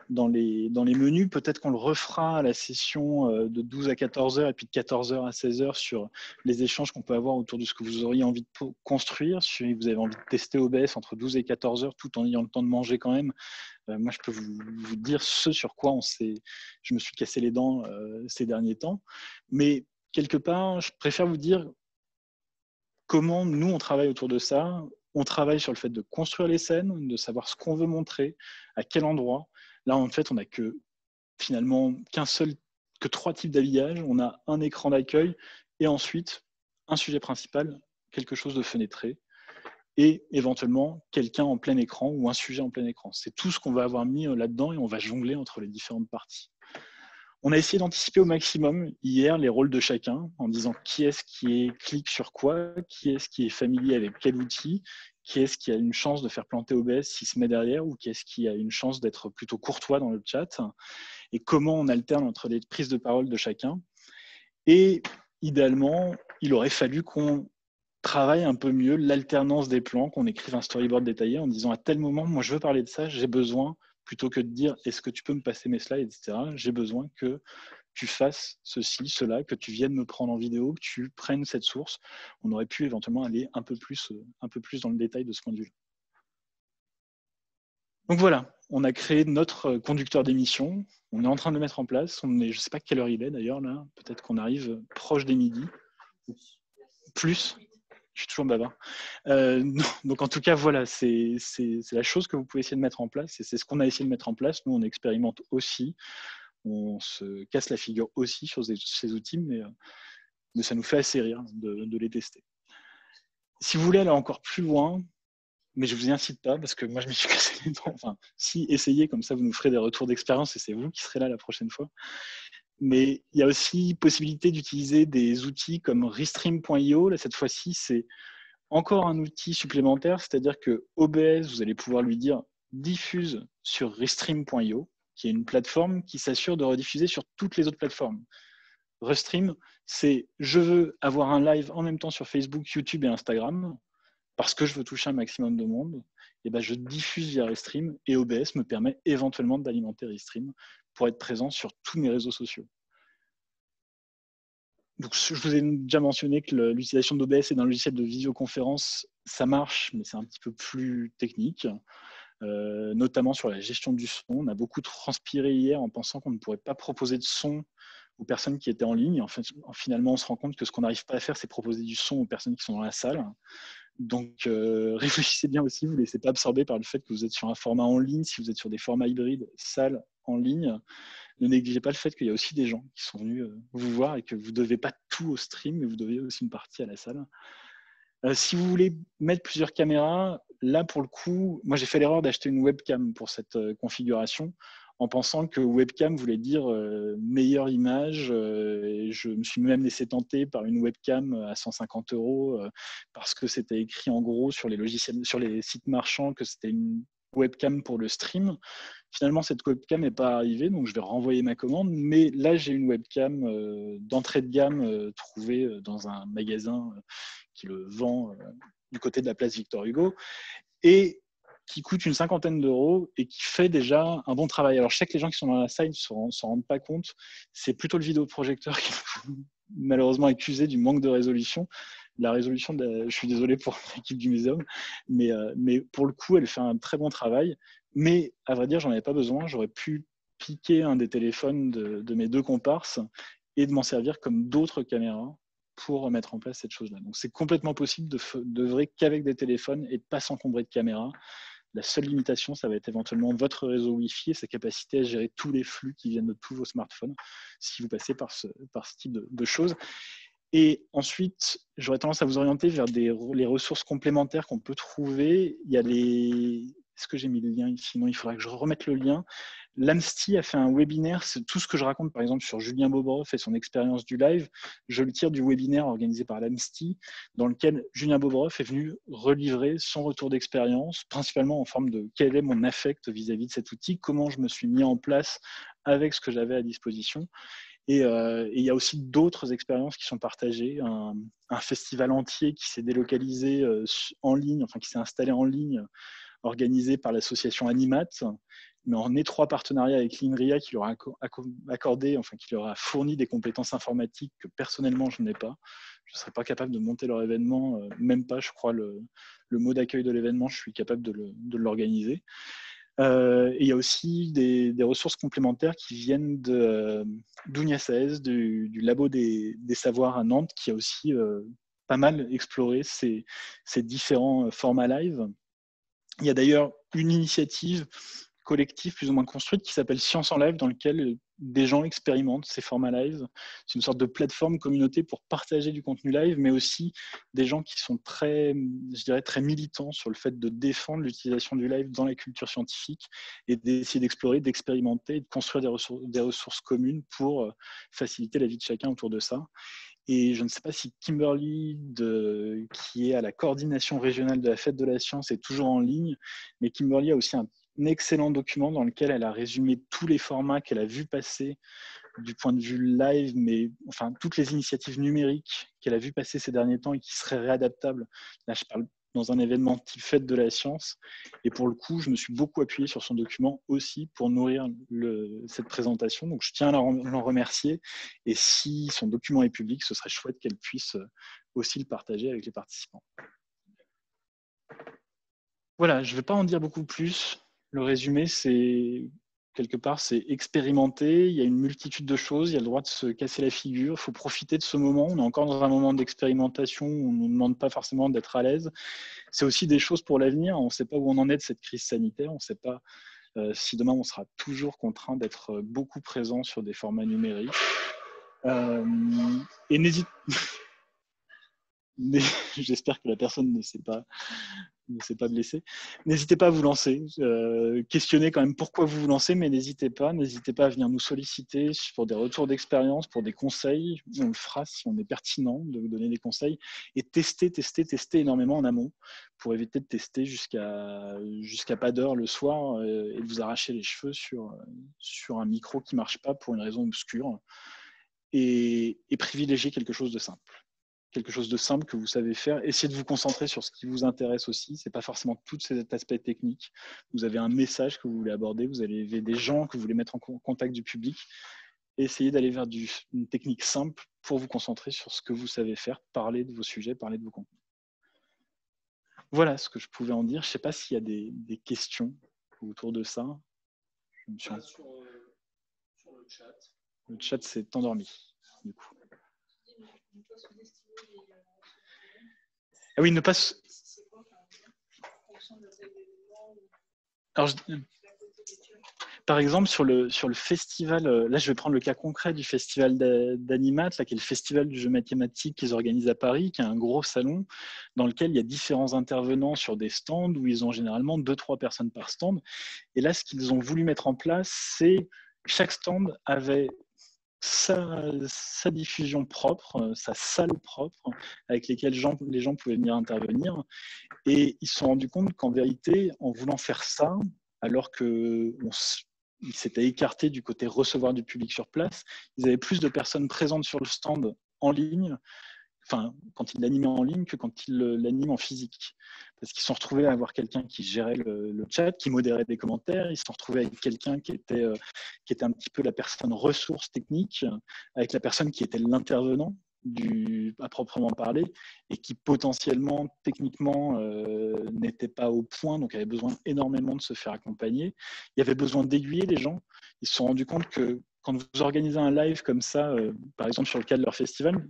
S2: dans les, dans les menus. Peut-être qu'on le refera à la session euh, de 12 à 14 heures et puis de 14 heures à 16 heures sur les échanges qu'on peut avoir autour de ce que vous auriez envie de construire. Si vous avez envie de tester OBS entre 12 et 14 heures tout en ayant le temps de manger quand même, euh, moi, je peux vous, dire ce sur quoi on je me suis cassé les dents euh, ces derniers temps. Mais quelque part, je préfère vous dire comment nous, on travaille autour de ça. On travaille sur le fait de construire les scènes, de savoir ce qu'on veut montrer, à quel endroit. Là, en fait, on n'a que finalement qu'un seul, que trois types d'habillage. On a un écran d'accueil et ensuite un sujet principal, quelque chose de fenêtré. et éventuellement quelqu'un en plein écran ou un sujet en plein écran. C'est tout ce qu'on va avoir mis euh, là-dedans et on va jongler entre les différentes parties. On a essayé d'anticiper au maximum hier les rôles de chacun en disant qui est-ce qui est clique sur quoi, qui est-ce qui est familier avec quel outil, qui est-ce qui a une chance de faire planter OBS s'il se met derrière ou qui est-ce qui a une chance d'être plutôt courtois dans le chat et comment on alterne entre les prises de parole de chacun. Et idéalement, il aurait fallu qu'on travaille un peu mieux l'alternance des plans, qu'on écrive un storyboard détaillé en disant à tel moment, moi je veux parler de ça, j'ai besoin, plutôt que de dire est-ce que tu peux me passer mes slides, etc., j'ai besoin que tu fasses ceci, cela, que tu viennes me prendre en vidéo, que tu prennes cette source. On aurait pu éventuellement aller un peu plus, euh, un peu plus dans le détail de ce point de vue. Donc voilà, on a créé notre conducteur d'émission. On est en train de le mettre en place. On je ne sais pas quelle heure il est d'ailleurs là. Peut-être qu'on arrive proche des midi. Plus. Je suis toujours bavard. Euh, [laughs] donc en tout cas, voilà, c'est la chose que vous pouvez essayer de mettre en place. C'est ce qu'on a essayé de mettre en place. Nous, on expérimente aussi. On se casse la figure aussi sur ces, outils, mais, euh, mais, ça nous fait assez rire de, les tester. Si vous voulez aller encore plus loin, mais je vous y incite pas parce que moi je me suis [laughs] cassé les dents. Enfin, si essayez comme ça, vous nous ferez des retours d'expérience et c'est vous qui serez là la prochaine fois. Mais il y a aussi possibilité d'utiliser des outils comme Restream.io. Là, cette fois-ci, c'est encore un outil supplémentaire, c'est-à-dire que OBS, vous allez pouvoir lui dire diffuse sur Restream.io, qui est une plateforme qui s'assure de rediffuser sur toutes les autres plateformes. Restream, c'est je veux avoir un live en même temps sur Facebook, YouTube et Instagram parce que je veux toucher un maximum de monde, et ben je diffuse via Restream et OBS me permet éventuellement d'alimenter Restream pour être présent sur tous mes réseaux sociaux. Donc, je vous ai déjà mentionné que l'utilisation d'OBS et d'un logiciel de visioconférence, ça marche, mais c'est un petit peu plus technique, euh, notamment sur la gestion du son. On a beaucoup transpiré hier en pensant qu'on ne pourrait pas proposer de son aux personnes qui étaient en ligne. En fait, finalement, on se rend compte que ce qu'on n'arrive pas à faire, c'est proposer du son aux personnes qui sont dans la salle. Donc, euh, [laughs] réfléchissez bien aussi, vous ne laissez pas absorber par le fait que vous êtes sur un format en ligne, si vous êtes sur des formats hybrides, salle, en ligne. Ne négligez pas le fait qu'il y a aussi des gens qui sont venus euh, vous voir et que vous ne devez pas tout au stream, mais vous devez aussi une partie à la salle. Euh, si vous voulez mettre plusieurs caméras, là pour le coup, moi j'ai fait l'erreur d'acheter une webcam pour cette configuration en pensant que webcam voulait dire euh, meilleure image. Euh, je me suis même laissé tenter par une webcam à 150 euros euh, parce que c'était écrit en gros sur les logiciels, sur les sites marchands que c'était une webcam pour le stream. Finalement, cette webcam n'est pas arrivée, donc je vais renvoyer ma commande. Mais là, j'ai une webcam d'entrée de gamme trouvée dans un magasin qui le vend du côté de la place Victor Hugo. Et qui coûte une cinquantaine d'euros et qui fait déjà un bon travail. Alors, je sais que les gens qui sont dans la salle ne s'en rendent pas compte. C'est plutôt le vidéoprojecteur qui [laughs] est malheureusement accusé du manque de résolution. La résolution, je suis désolé pour [laughs] l'équipe du muséum, mais, euh, mais pour le coup, elle fait un très bon travail. Mais à vrai dire, j'en avais pas besoin. J'aurais pu piquer un des téléphones de, mes deux comparses et de m'en servir comme d'autres caméras pour mettre en place cette chose-là. Donc c'est complètement possible de d'œuvrer qu'avec des téléphones et de pas s'encombrer de caméras. La seule limitation, ça va être éventuellement votre réseau Wi-Fi et sa capacité à gérer tous les flux qui viennent de tous vos smartphones, si vous passez par ce, type de, choses. Et ensuite, j'aurais tendance à vous orienter vers les ressources complémentaires qu'on peut trouver. Il y a les... Est-ce que j'ai mis le lien ici? Sinon, il faudra que je remette le lien. L'AMSTI a fait un webinaire, c'est tout ce que je raconte par exemple sur Julien Bobroff et son expérience du live, je le tire du webinaire organisé par l'AMSTI, dans lequel Julien Bobroff est venu relivrer son retour d'expérience, principalement en forme de quel est mon affect vis-à-vis de cet outil, comment je me suis mis en place avec ce que j'avais à disposition? Et, euh, il y a aussi d'autres expériences qui sont partagées. Un, un festival entier qui s'est délocalisé euh, en ligne, enfin qui s'est installé en ligne, organisé par l'association Animat, mais en étroit partenariat avec l'INRIA qui leur a accordé, enfin qui leur a fourni des compétences informatiques que personnellement je n'ai pas. Je ne serais pas capable de monter leur événement, euh, même pas, je crois, le, mot d'accueil de l'événement, je suis capable de l'organiser. Euh, et il y a aussi des, ressources complémentaires qui viennent euh, d'Unia du, du, labo des, savoirs à Nantes, qui a aussi pas mal exploré ces différents formats live. Il y a d'ailleurs une initiative collective plus ou moins construite qui s'appelle Science en Live, dans lequel des gens expérimentent ces formats live. C'est une sorte de plateforme communauté pour partager du contenu live, mais aussi des gens qui sont très, je dirais, très militants sur le fait de défendre l'utilisation du live dans la culture scientifique et d'essayer d'explorer, d'expérimenter, de construire des ressources, des ressources communes pour euh, faciliter la vie de chacun autour de ça. Et je ne sais pas si Kimberly, qui est à la coordination régionale de la fête de la science, est toujours en ligne, mais Kimberly a aussi un excellent document dans lequel elle a résumé tous les formats qu'elle a vu passer du point de vue live, mais enfin toutes les initiatives numériques qu'elle a vu passer ces derniers temps et qui seraient réadaptables. Là, je parle dans un événement type fête de la science. Et pour le coup, je me suis beaucoup appuyé sur son document aussi pour nourrir cette présentation. Donc, je tiens à l'en remercier. Et si son document est public, ce serait chouette qu'elle puisse aussi le partager avec les participants. Voilà, je ne vais pas en dire beaucoup plus. Le résumé, c'est quelque part, c'est expérimenter. Il y a une multitude de choses. Il y a le droit de se casser la figure. Il faut profiter de ce moment. On est encore dans un moment d'expérimentation on ne nous demande pas forcément d'être à l'aise. C'est aussi des choses pour l'avenir. On ne sait pas où on en est de cette crise sanitaire. On ne sait pas euh, si demain on sera toujours contraint d'être beaucoup présent sur des formats numériques. Euh, et n'hésite [laughs] J'espère que la personne ne s'est pas, pas blessée. N'hésitez pas à vous lancer. Euh, questionnez quand même pourquoi vous vous lancez, mais n'hésitez pas. N'hésitez pas à venir nous solliciter pour des retours d'expérience, pour des conseils. On le fera si on est pertinent de vous donner des conseils. Et tester, tester, tester énormément en amont pour éviter de tester jusqu'à pas d'heure le soir euh, et de vous arracher les cheveux sur, un micro qui ne marche pas pour une raison obscure. Et, privilégier quelque chose de simple quelque chose de simple que vous savez faire. Essayez de vous concentrer sur ce qui vous intéresse aussi. Ce n'est pas forcément tout cet aspect technique. Vous avez un message que vous voulez aborder, vous avez des gens que vous voulez mettre en contact du public. Essayez d'aller vers du, une technique simple pour vous concentrer sur ce que vous savez faire, parler de vos sujets, parler de vos contenus. Voilà ce que je pouvais en dire. Je ne sais pas s'il y a des, questions autour de ça.
S7: Je sur, euh, sur, le chat.
S2: Le chat s'est endormi, du coup. Ah oui, ne pas. Alors, par exemple, sur le, sur le festival, euh, là je vais prendre le cas concret du festival d'Animat, qui est le festival du jeu mathématique qu'ils organisent à Paris, qui est un gros salon dans lequel il y a différents intervenants sur des stands où ils ont généralement deux, trois personnes par stand. Et là, ce qu'ils ont voulu mettre en place, c'est chaque stand avait sa, diffusion propre, euh, sa salle propre, avec lesquelles les gens pouvaient venir intervenir. Et ils se sont rendus compte qu'en vérité, en voulant faire ça, alors qu'ils s'étaient écartés du côté recevoir du public sur place, ils avaient plus de personnes présentes sur le stand en ligne quand il l'animait en ligne que quand il l'anime en physique. Parce qu'ils se sont retrouvés à avoir quelqu'un qui gérait le, chat, qui modérait des commentaires, ils se sont retrouvés avec quelqu'un qui était, euh, qui était un petit peu la personne ressource technique, avec la personne qui était l'intervenant, à proprement parler, et qui potentiellement, techniquement, euh, n'était pas au point, donc avait besoin énormément de se faire accompagner. Il y avait besoin d'aiguiller les gens. Ils se sont rendus compte que quand vous organisez un live comme ça, euh, par exemple sur le cas de leur festival,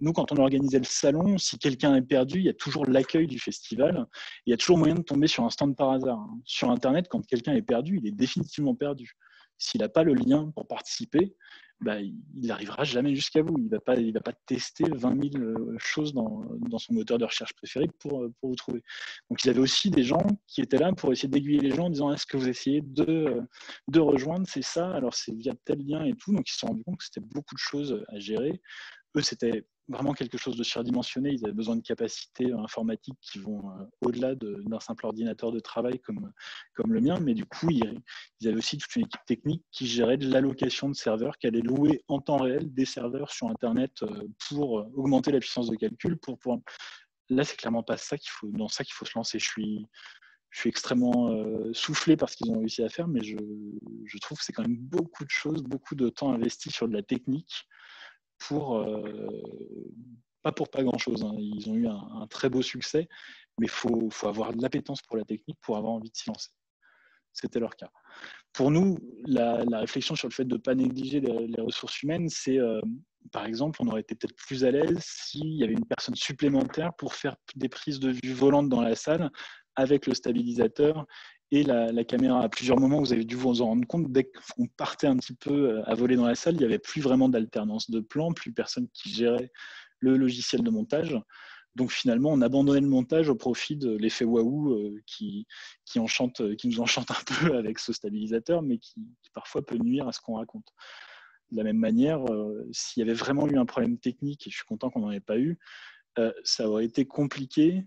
S2: nous, quand on organisait le salon, si quelqu'un est perdu, il y a toujours l'accueil du festival. Il y a toujours moyen de tomber sur un stand par hasard. Hein. Sur Internet, quand quelqu'un est perdu, il est définitivement perdu. S'il n'a pas le lien pour participer, bah, il n'arrivera jamais jusqu'à vous. Il ne va, pas, va pas tester 20 000 euh, choses dans, son moteur de recherche préféré pour, euh, pour, vous trouver. Donc, il avait aussi des gens qui étaient là pour essayer d'aiguiller les gens en disant est-ce que vous essayez de, euh, de rejoindre C'est ça, alors c'est via tel lien et tout. Donc, ils se sont rendus compte que c'était beaucoup de choses à gérer. Eux, c'était vraiment quelque chose de surdimensionné. Ils avaient besoin de capacités informatiques qui vont euh, au-delà d'un simple ordinateur de travail comme, le mien. Mais du coup, ils, avaient aussi toute une équipe technique qui gérait de l'allocation de serveurs, qui allait louer en temps réel des serveurs sur Internet euh, pour euh, augmenter la puissance de calcul. Pour, pour... Là, c'est clairement pas ça qu'il faut, dans ça qu'il faut se lancer. Je suis, extrêmement soufflé par ce qu'ils ont réussi à faire, mais je trouve que c'est quand même beaucoup de choses, beaucoup de temps investi sur de la technique euh, pas pour pas grand chose. Hein. Ils ont eu un, très beau succès, mais faut, faut, avoir de l'appétence pour la technique pour avoir envie de s'y lancer. C'était leur cas. Pour nous, la, réflexion sur le fait de ne pas négliger les, ressources humaines, c'est, euh, par exemple, on aurait été peut-être plus à l'aise s'il y avait une personne supplémentaire pour faire des prises de vue volantes dans la salle avec le stabilisateur et la, caméra. À plusieurs moments, vous avez dû vous en rendre compte, dès qu'on partait un petit peu à voler dans la salle, il n'y avait plus vraiment d'alternance de plans, plus personne qui gérait le logiciel de montage. Donc finalement, on abandonnait le montage au profit de l'effet waouh euh, qui, qui, nous enchante un [laughs] peu avec ce stabilisateur, mais qui, parfois peut nuire à ce qu'on raconte. De la même manière, euh, s'il y avait vraiment eu un problème technique, et je suis content qu'on n'en ait pas eu, euh, ça aurait été compliqué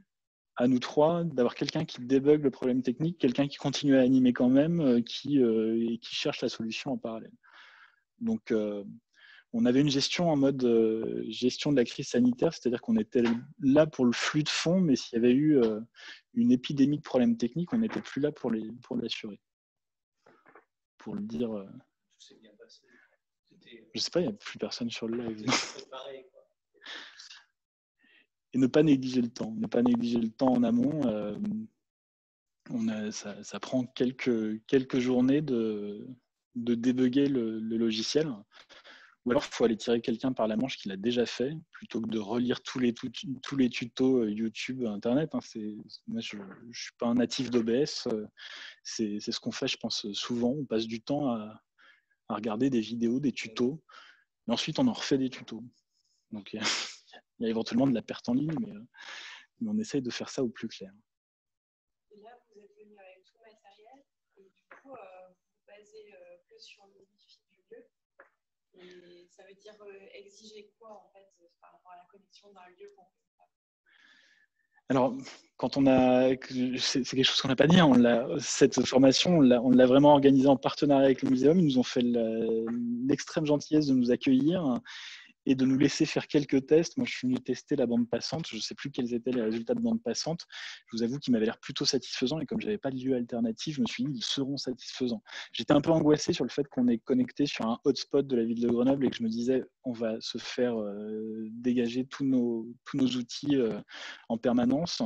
S2: à nous trois d'avoir quelqu'un qui débug le problème technique, quelqu'un qui continue à animer quand même, qui, et qui cherche la solution en parallèle. Donc, on avait une gestion en mode euh, gestion de la crise sanitaire, c'est-à-dire qu'on était là pour le flux de fonds, mais s'il y avait eu euh, une épidémie de problèmes techniques, on n'était plus là pour les pour l'assurer. Pour le dire. Euh, je sais pas, il n'y a plus personne sur le live. Et ne pas négliger le temps, ne pas négliger le temps en amont. on a, ça, prend quelques, quelques journées de, de débugger le logiciel. Ou alors, il faut aller tirer quelqu'un par la manche qui l'a déjà fait, plutôt que de relire tous les, tous les tutos euh, YouTube, Internet. Hein. moi, je ne suis pas un natif d'OBS. Euh, c'est ce qu'on fait, je pense, souvent. On passe du temps à, regarder des vidéos, des tutos, mais ensuite, on en refait des tutos. Donc, il y, a, éventuellement de la perte en ligne, mais, euh, mais, on essaye de faire ça au plus clair.
S3: Et là, vous êtes venu avec tout le matériel, et du coup, vous basez que sur le et ça veut dire euh, exiger quoi en fait euh, par rapport à la connexion d'un lieu qu'on
S2: alors, quand on a, c'est quelque chose qu'on n'a pas dit, hein, on cette formation, on l'a vraiment organisée en partenariat avec le muséum. Ils nous ont fait l'extrême gentillesse de nous accueillir et de nous laisser faire quelques tests. Moi, je suis venu tester la bande passante. Je ne sais plus quels étaient les résultats de bande passante. Je vous avoue qu'ils m'avaient l'air plutôt satisfaisants. Et comme je n'avais pas de lieu alternatif, je me suis dit qu'ils seront satisfaisants. J'étais un peu angoissé sur le fait qu'on est connecté sur un hotspot de la ville de Grenoble et que je me disais, on va se faire euh, dégager tous nos, tous nos outils euh, en permanence.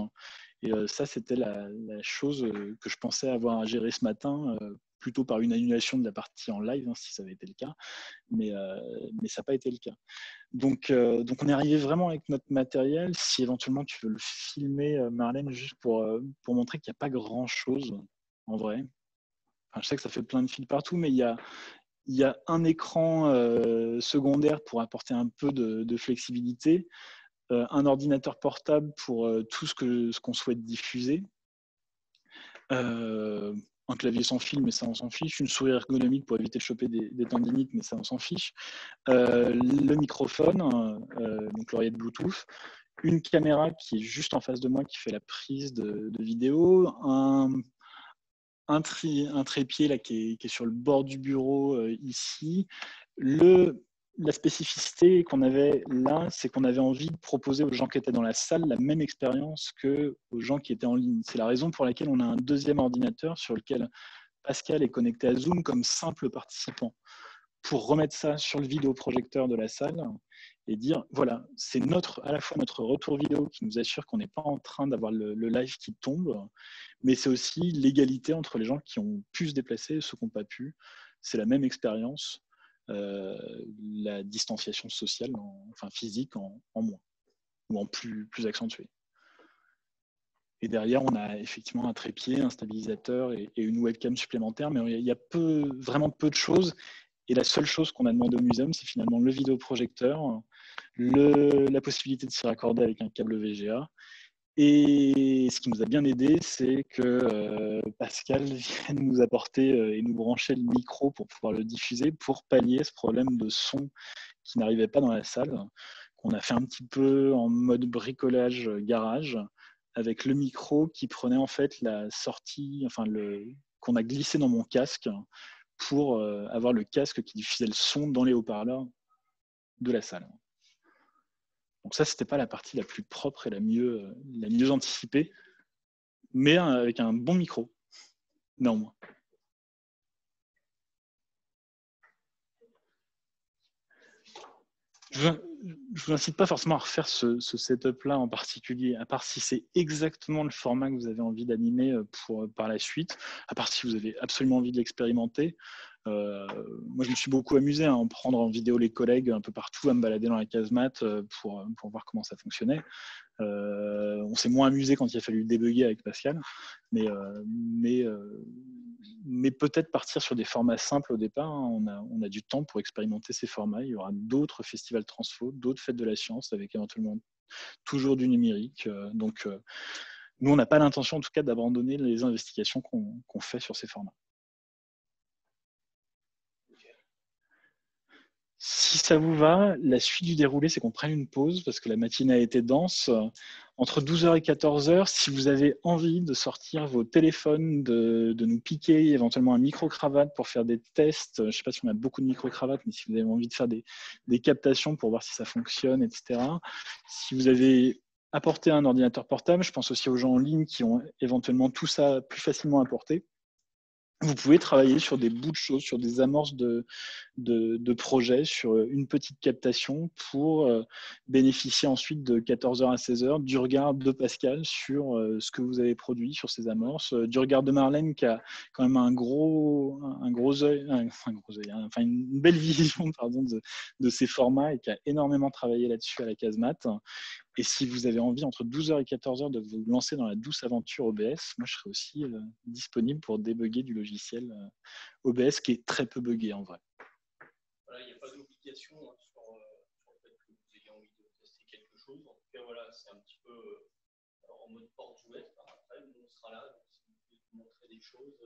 S2: Et euh, ça, c'était la, chose que je pensais avoir à gérer ce matin plutôt par une annulation de la partie en live, hein, si ça avait été le cas, mais, euh, mais ça n'a pas été le cas. Donc, euh, donc on est arrivé vraiment avec notre matériel. Si éventuellement tu veux le filmer, euh, Marlène, juste pour, pour montrer qu'il n'y a pas grand-chose en vrai. je sais que ça fait plein de fils partout, mais il y a, il y a un écran secondaire pour apporter un peu de, flexibilité, un ordinateur portable pour tout ce ce qu'on souhaite diffuser un clavier sans fil, mais ça on s'en fiche, une souris ergonomique pour éviter de choper des, tendinites, mais ça on s'en fiche, euh, le microphone, euh, donc l'oreillette Bluetooth, une caméra qui est juste en face de moi qui fait la prise de, vidéo, un, trépied qui est, sur le bord du bureau euh, ici, le la spécificité qu'on avait là, c'est qu'on avait envie de proposer aux gens qui étaient dans la salle la même expérience que aux gens qui étaient en ligne. C'est la raison pour laquelle on a un deuxième ordinateur sur lequel Pascal est connecté à Zoom comme simple participant pour remettre ça sur le vidéoprojecteur de la salle et dire voilà, c'est notre à la fois notre retour vidéo qui nous assure qu'on n'est pas en train d'avoir le, le, live qui tombe, mais c'est aussi l'égalité entre les gens qui ont pu se déplacer et ceux qui n'ont pas pu. C'est la même expérience la distanciation sociale, enfin physique, en, moins ou en plus, plus accentuée. Et derrière, on a effectivement un trépied, un stabilisateur et, une webcam supplémentaire, mais il y a peu, vraiment peu de choses. Et la seule chose qu'on a demandé au muséum, c'est finalement le vidéoprojecteur, la possibilité de s'y raccorder avec un câble VGA et ce qui nous a bien aidé, c'est que euh, Pascal [laughs] vienne nous apporter euh, et nous brancher le micro pour pouvoir le diffuser pour pallier ce problème de son qui n'arrivait pas dans la salle, qu'on a fait un petit peu en mode bricolage garage, avec le micro qui prenait en fait la sortie, enfin le qu'on a glissé dans mon casque pour euh, avoir le casque qui diffusait le son dans les haut-parleurs de la salle. Donc ça, c'était pas la partie la plus propre et la mieux, la mieux anticipée, mais avec un bon micro, néanmoins. Je ne vous incite pas forcément à refaire ce, setup-là en particulier, à part si c'est exactement le format que vous avez envie d'animer pour, par la suite, à part si vous avez absolument envie de l'expérimenter. Euh, moi, je me suis beaucoup amusé à en prendre en vidéo les collègues un peu partout, à me balader dans la casemate euh, pour, pour voir comment ça fonctionnait. Euh, on s'est moins amusé quand il a fallu débugger avec Pascal, mais, euh, euh, peut-être partir sur des formats simples au départ. hein. On, a, du temps pour expérimenter ces formats. Il y aura d'autres festivals transfo, d'autres fêtes de la science avec éventuellement toujours du numérique. Euh, Donc, euh, nous, on n'a pas l'intention en tout cas d'abandonner les investigations qu'on fait sur ces formats. Si ça vous va, la suite du déroulé, c'est qu'on prenne une pause parce que la matinée a été dense. Entre 12h et 14h, si vous avez envie de sortir vos téléphones, de, nous piquer éventuellement un micro-cravate pour faire des tests, je ne sais pas si on a beaucoup de micro-cravates, mais si vous avez envie de faire des, des captations pour voir si ça fonctionne, etc. Si vous avez apporté un ordinateur portable, je pense aussi aux gens en ligne qui ont éventuellement tout ça plus facilement apporté vous pouvez travailler sur des bouts de choses, sur des amorces de, de, projets, sur une petite captation pour euh, bénéficier ensuite de 14h à 16h du regard de Pascal sur euh, ce que vous avez produit, sur ces amorces, euh, du regard de Marlène qui a quand même un gros, un gros œil, œil, hein, enfin une belle [laughs] vision pardon, de, de ces formats et qui a énormément travaillé là-dessus à la casemate. Et si vous avez envie, entre 12h et 14h, de vous lancer dans la douce aventure OBS, moi, je serai aussi euh, disponible pour débugger du logiciel euh, OBS qui est très peu buggé en vrai.
S1: Voilà, il n'y a pas d'obligation hein, sur, euh, sur le fait que vous ayez envie de tester quelque chose. En tout cas, voilà, c'est un petit peu en mode porte ouverte. Après, nous, on sera là. Donc, si vous pouvez nous montrer des choses,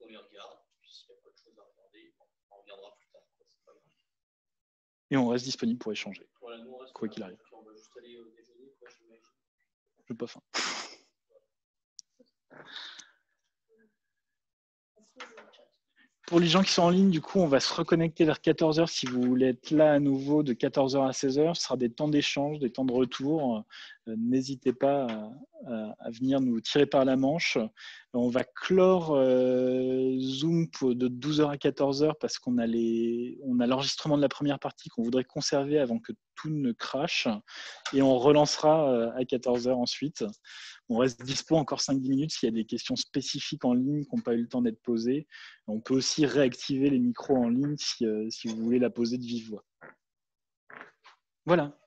S1: on les regarde. Puis s'il n'y a pas de choses à regarder, on reviendra plus tard. quoi, c'est pas grave.
S2: Et on reste disponible pour échanger,
S1: Voilà, nous,
S2: quoi qu'il arrive.
S1: Juste aller au déjeuner, quoi, j'imagine.
S2: Pas faim. Pour les gens qui sont en ligne, du coup, on va se reconnecter vers 14h si vous voulez être là à nouveau de 14h à 16h. Ce sera des temps d'échange, des temps de retour. Euh, N'hésitez pas à, venir nous tirer par la manche. On va clore euh, Zoom de 12h à 14h parce qu'on a l'enregistrement de la première partie qu'on voudrait conserver avant que tout ne crache. Et on relancera euh, à 14h ensuite. On reste dispo encore 5-10 minutes s'il y a des questions spécifiques en ligne qui n'ont pas eu le temps d'être posées. On peut aussi réactiver les micros en ligne si, si vous voulez la poser de vive voix. Voilà.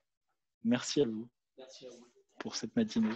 S2: Merci à vous
S1: Merci à vous.
S2: pour cette matinée.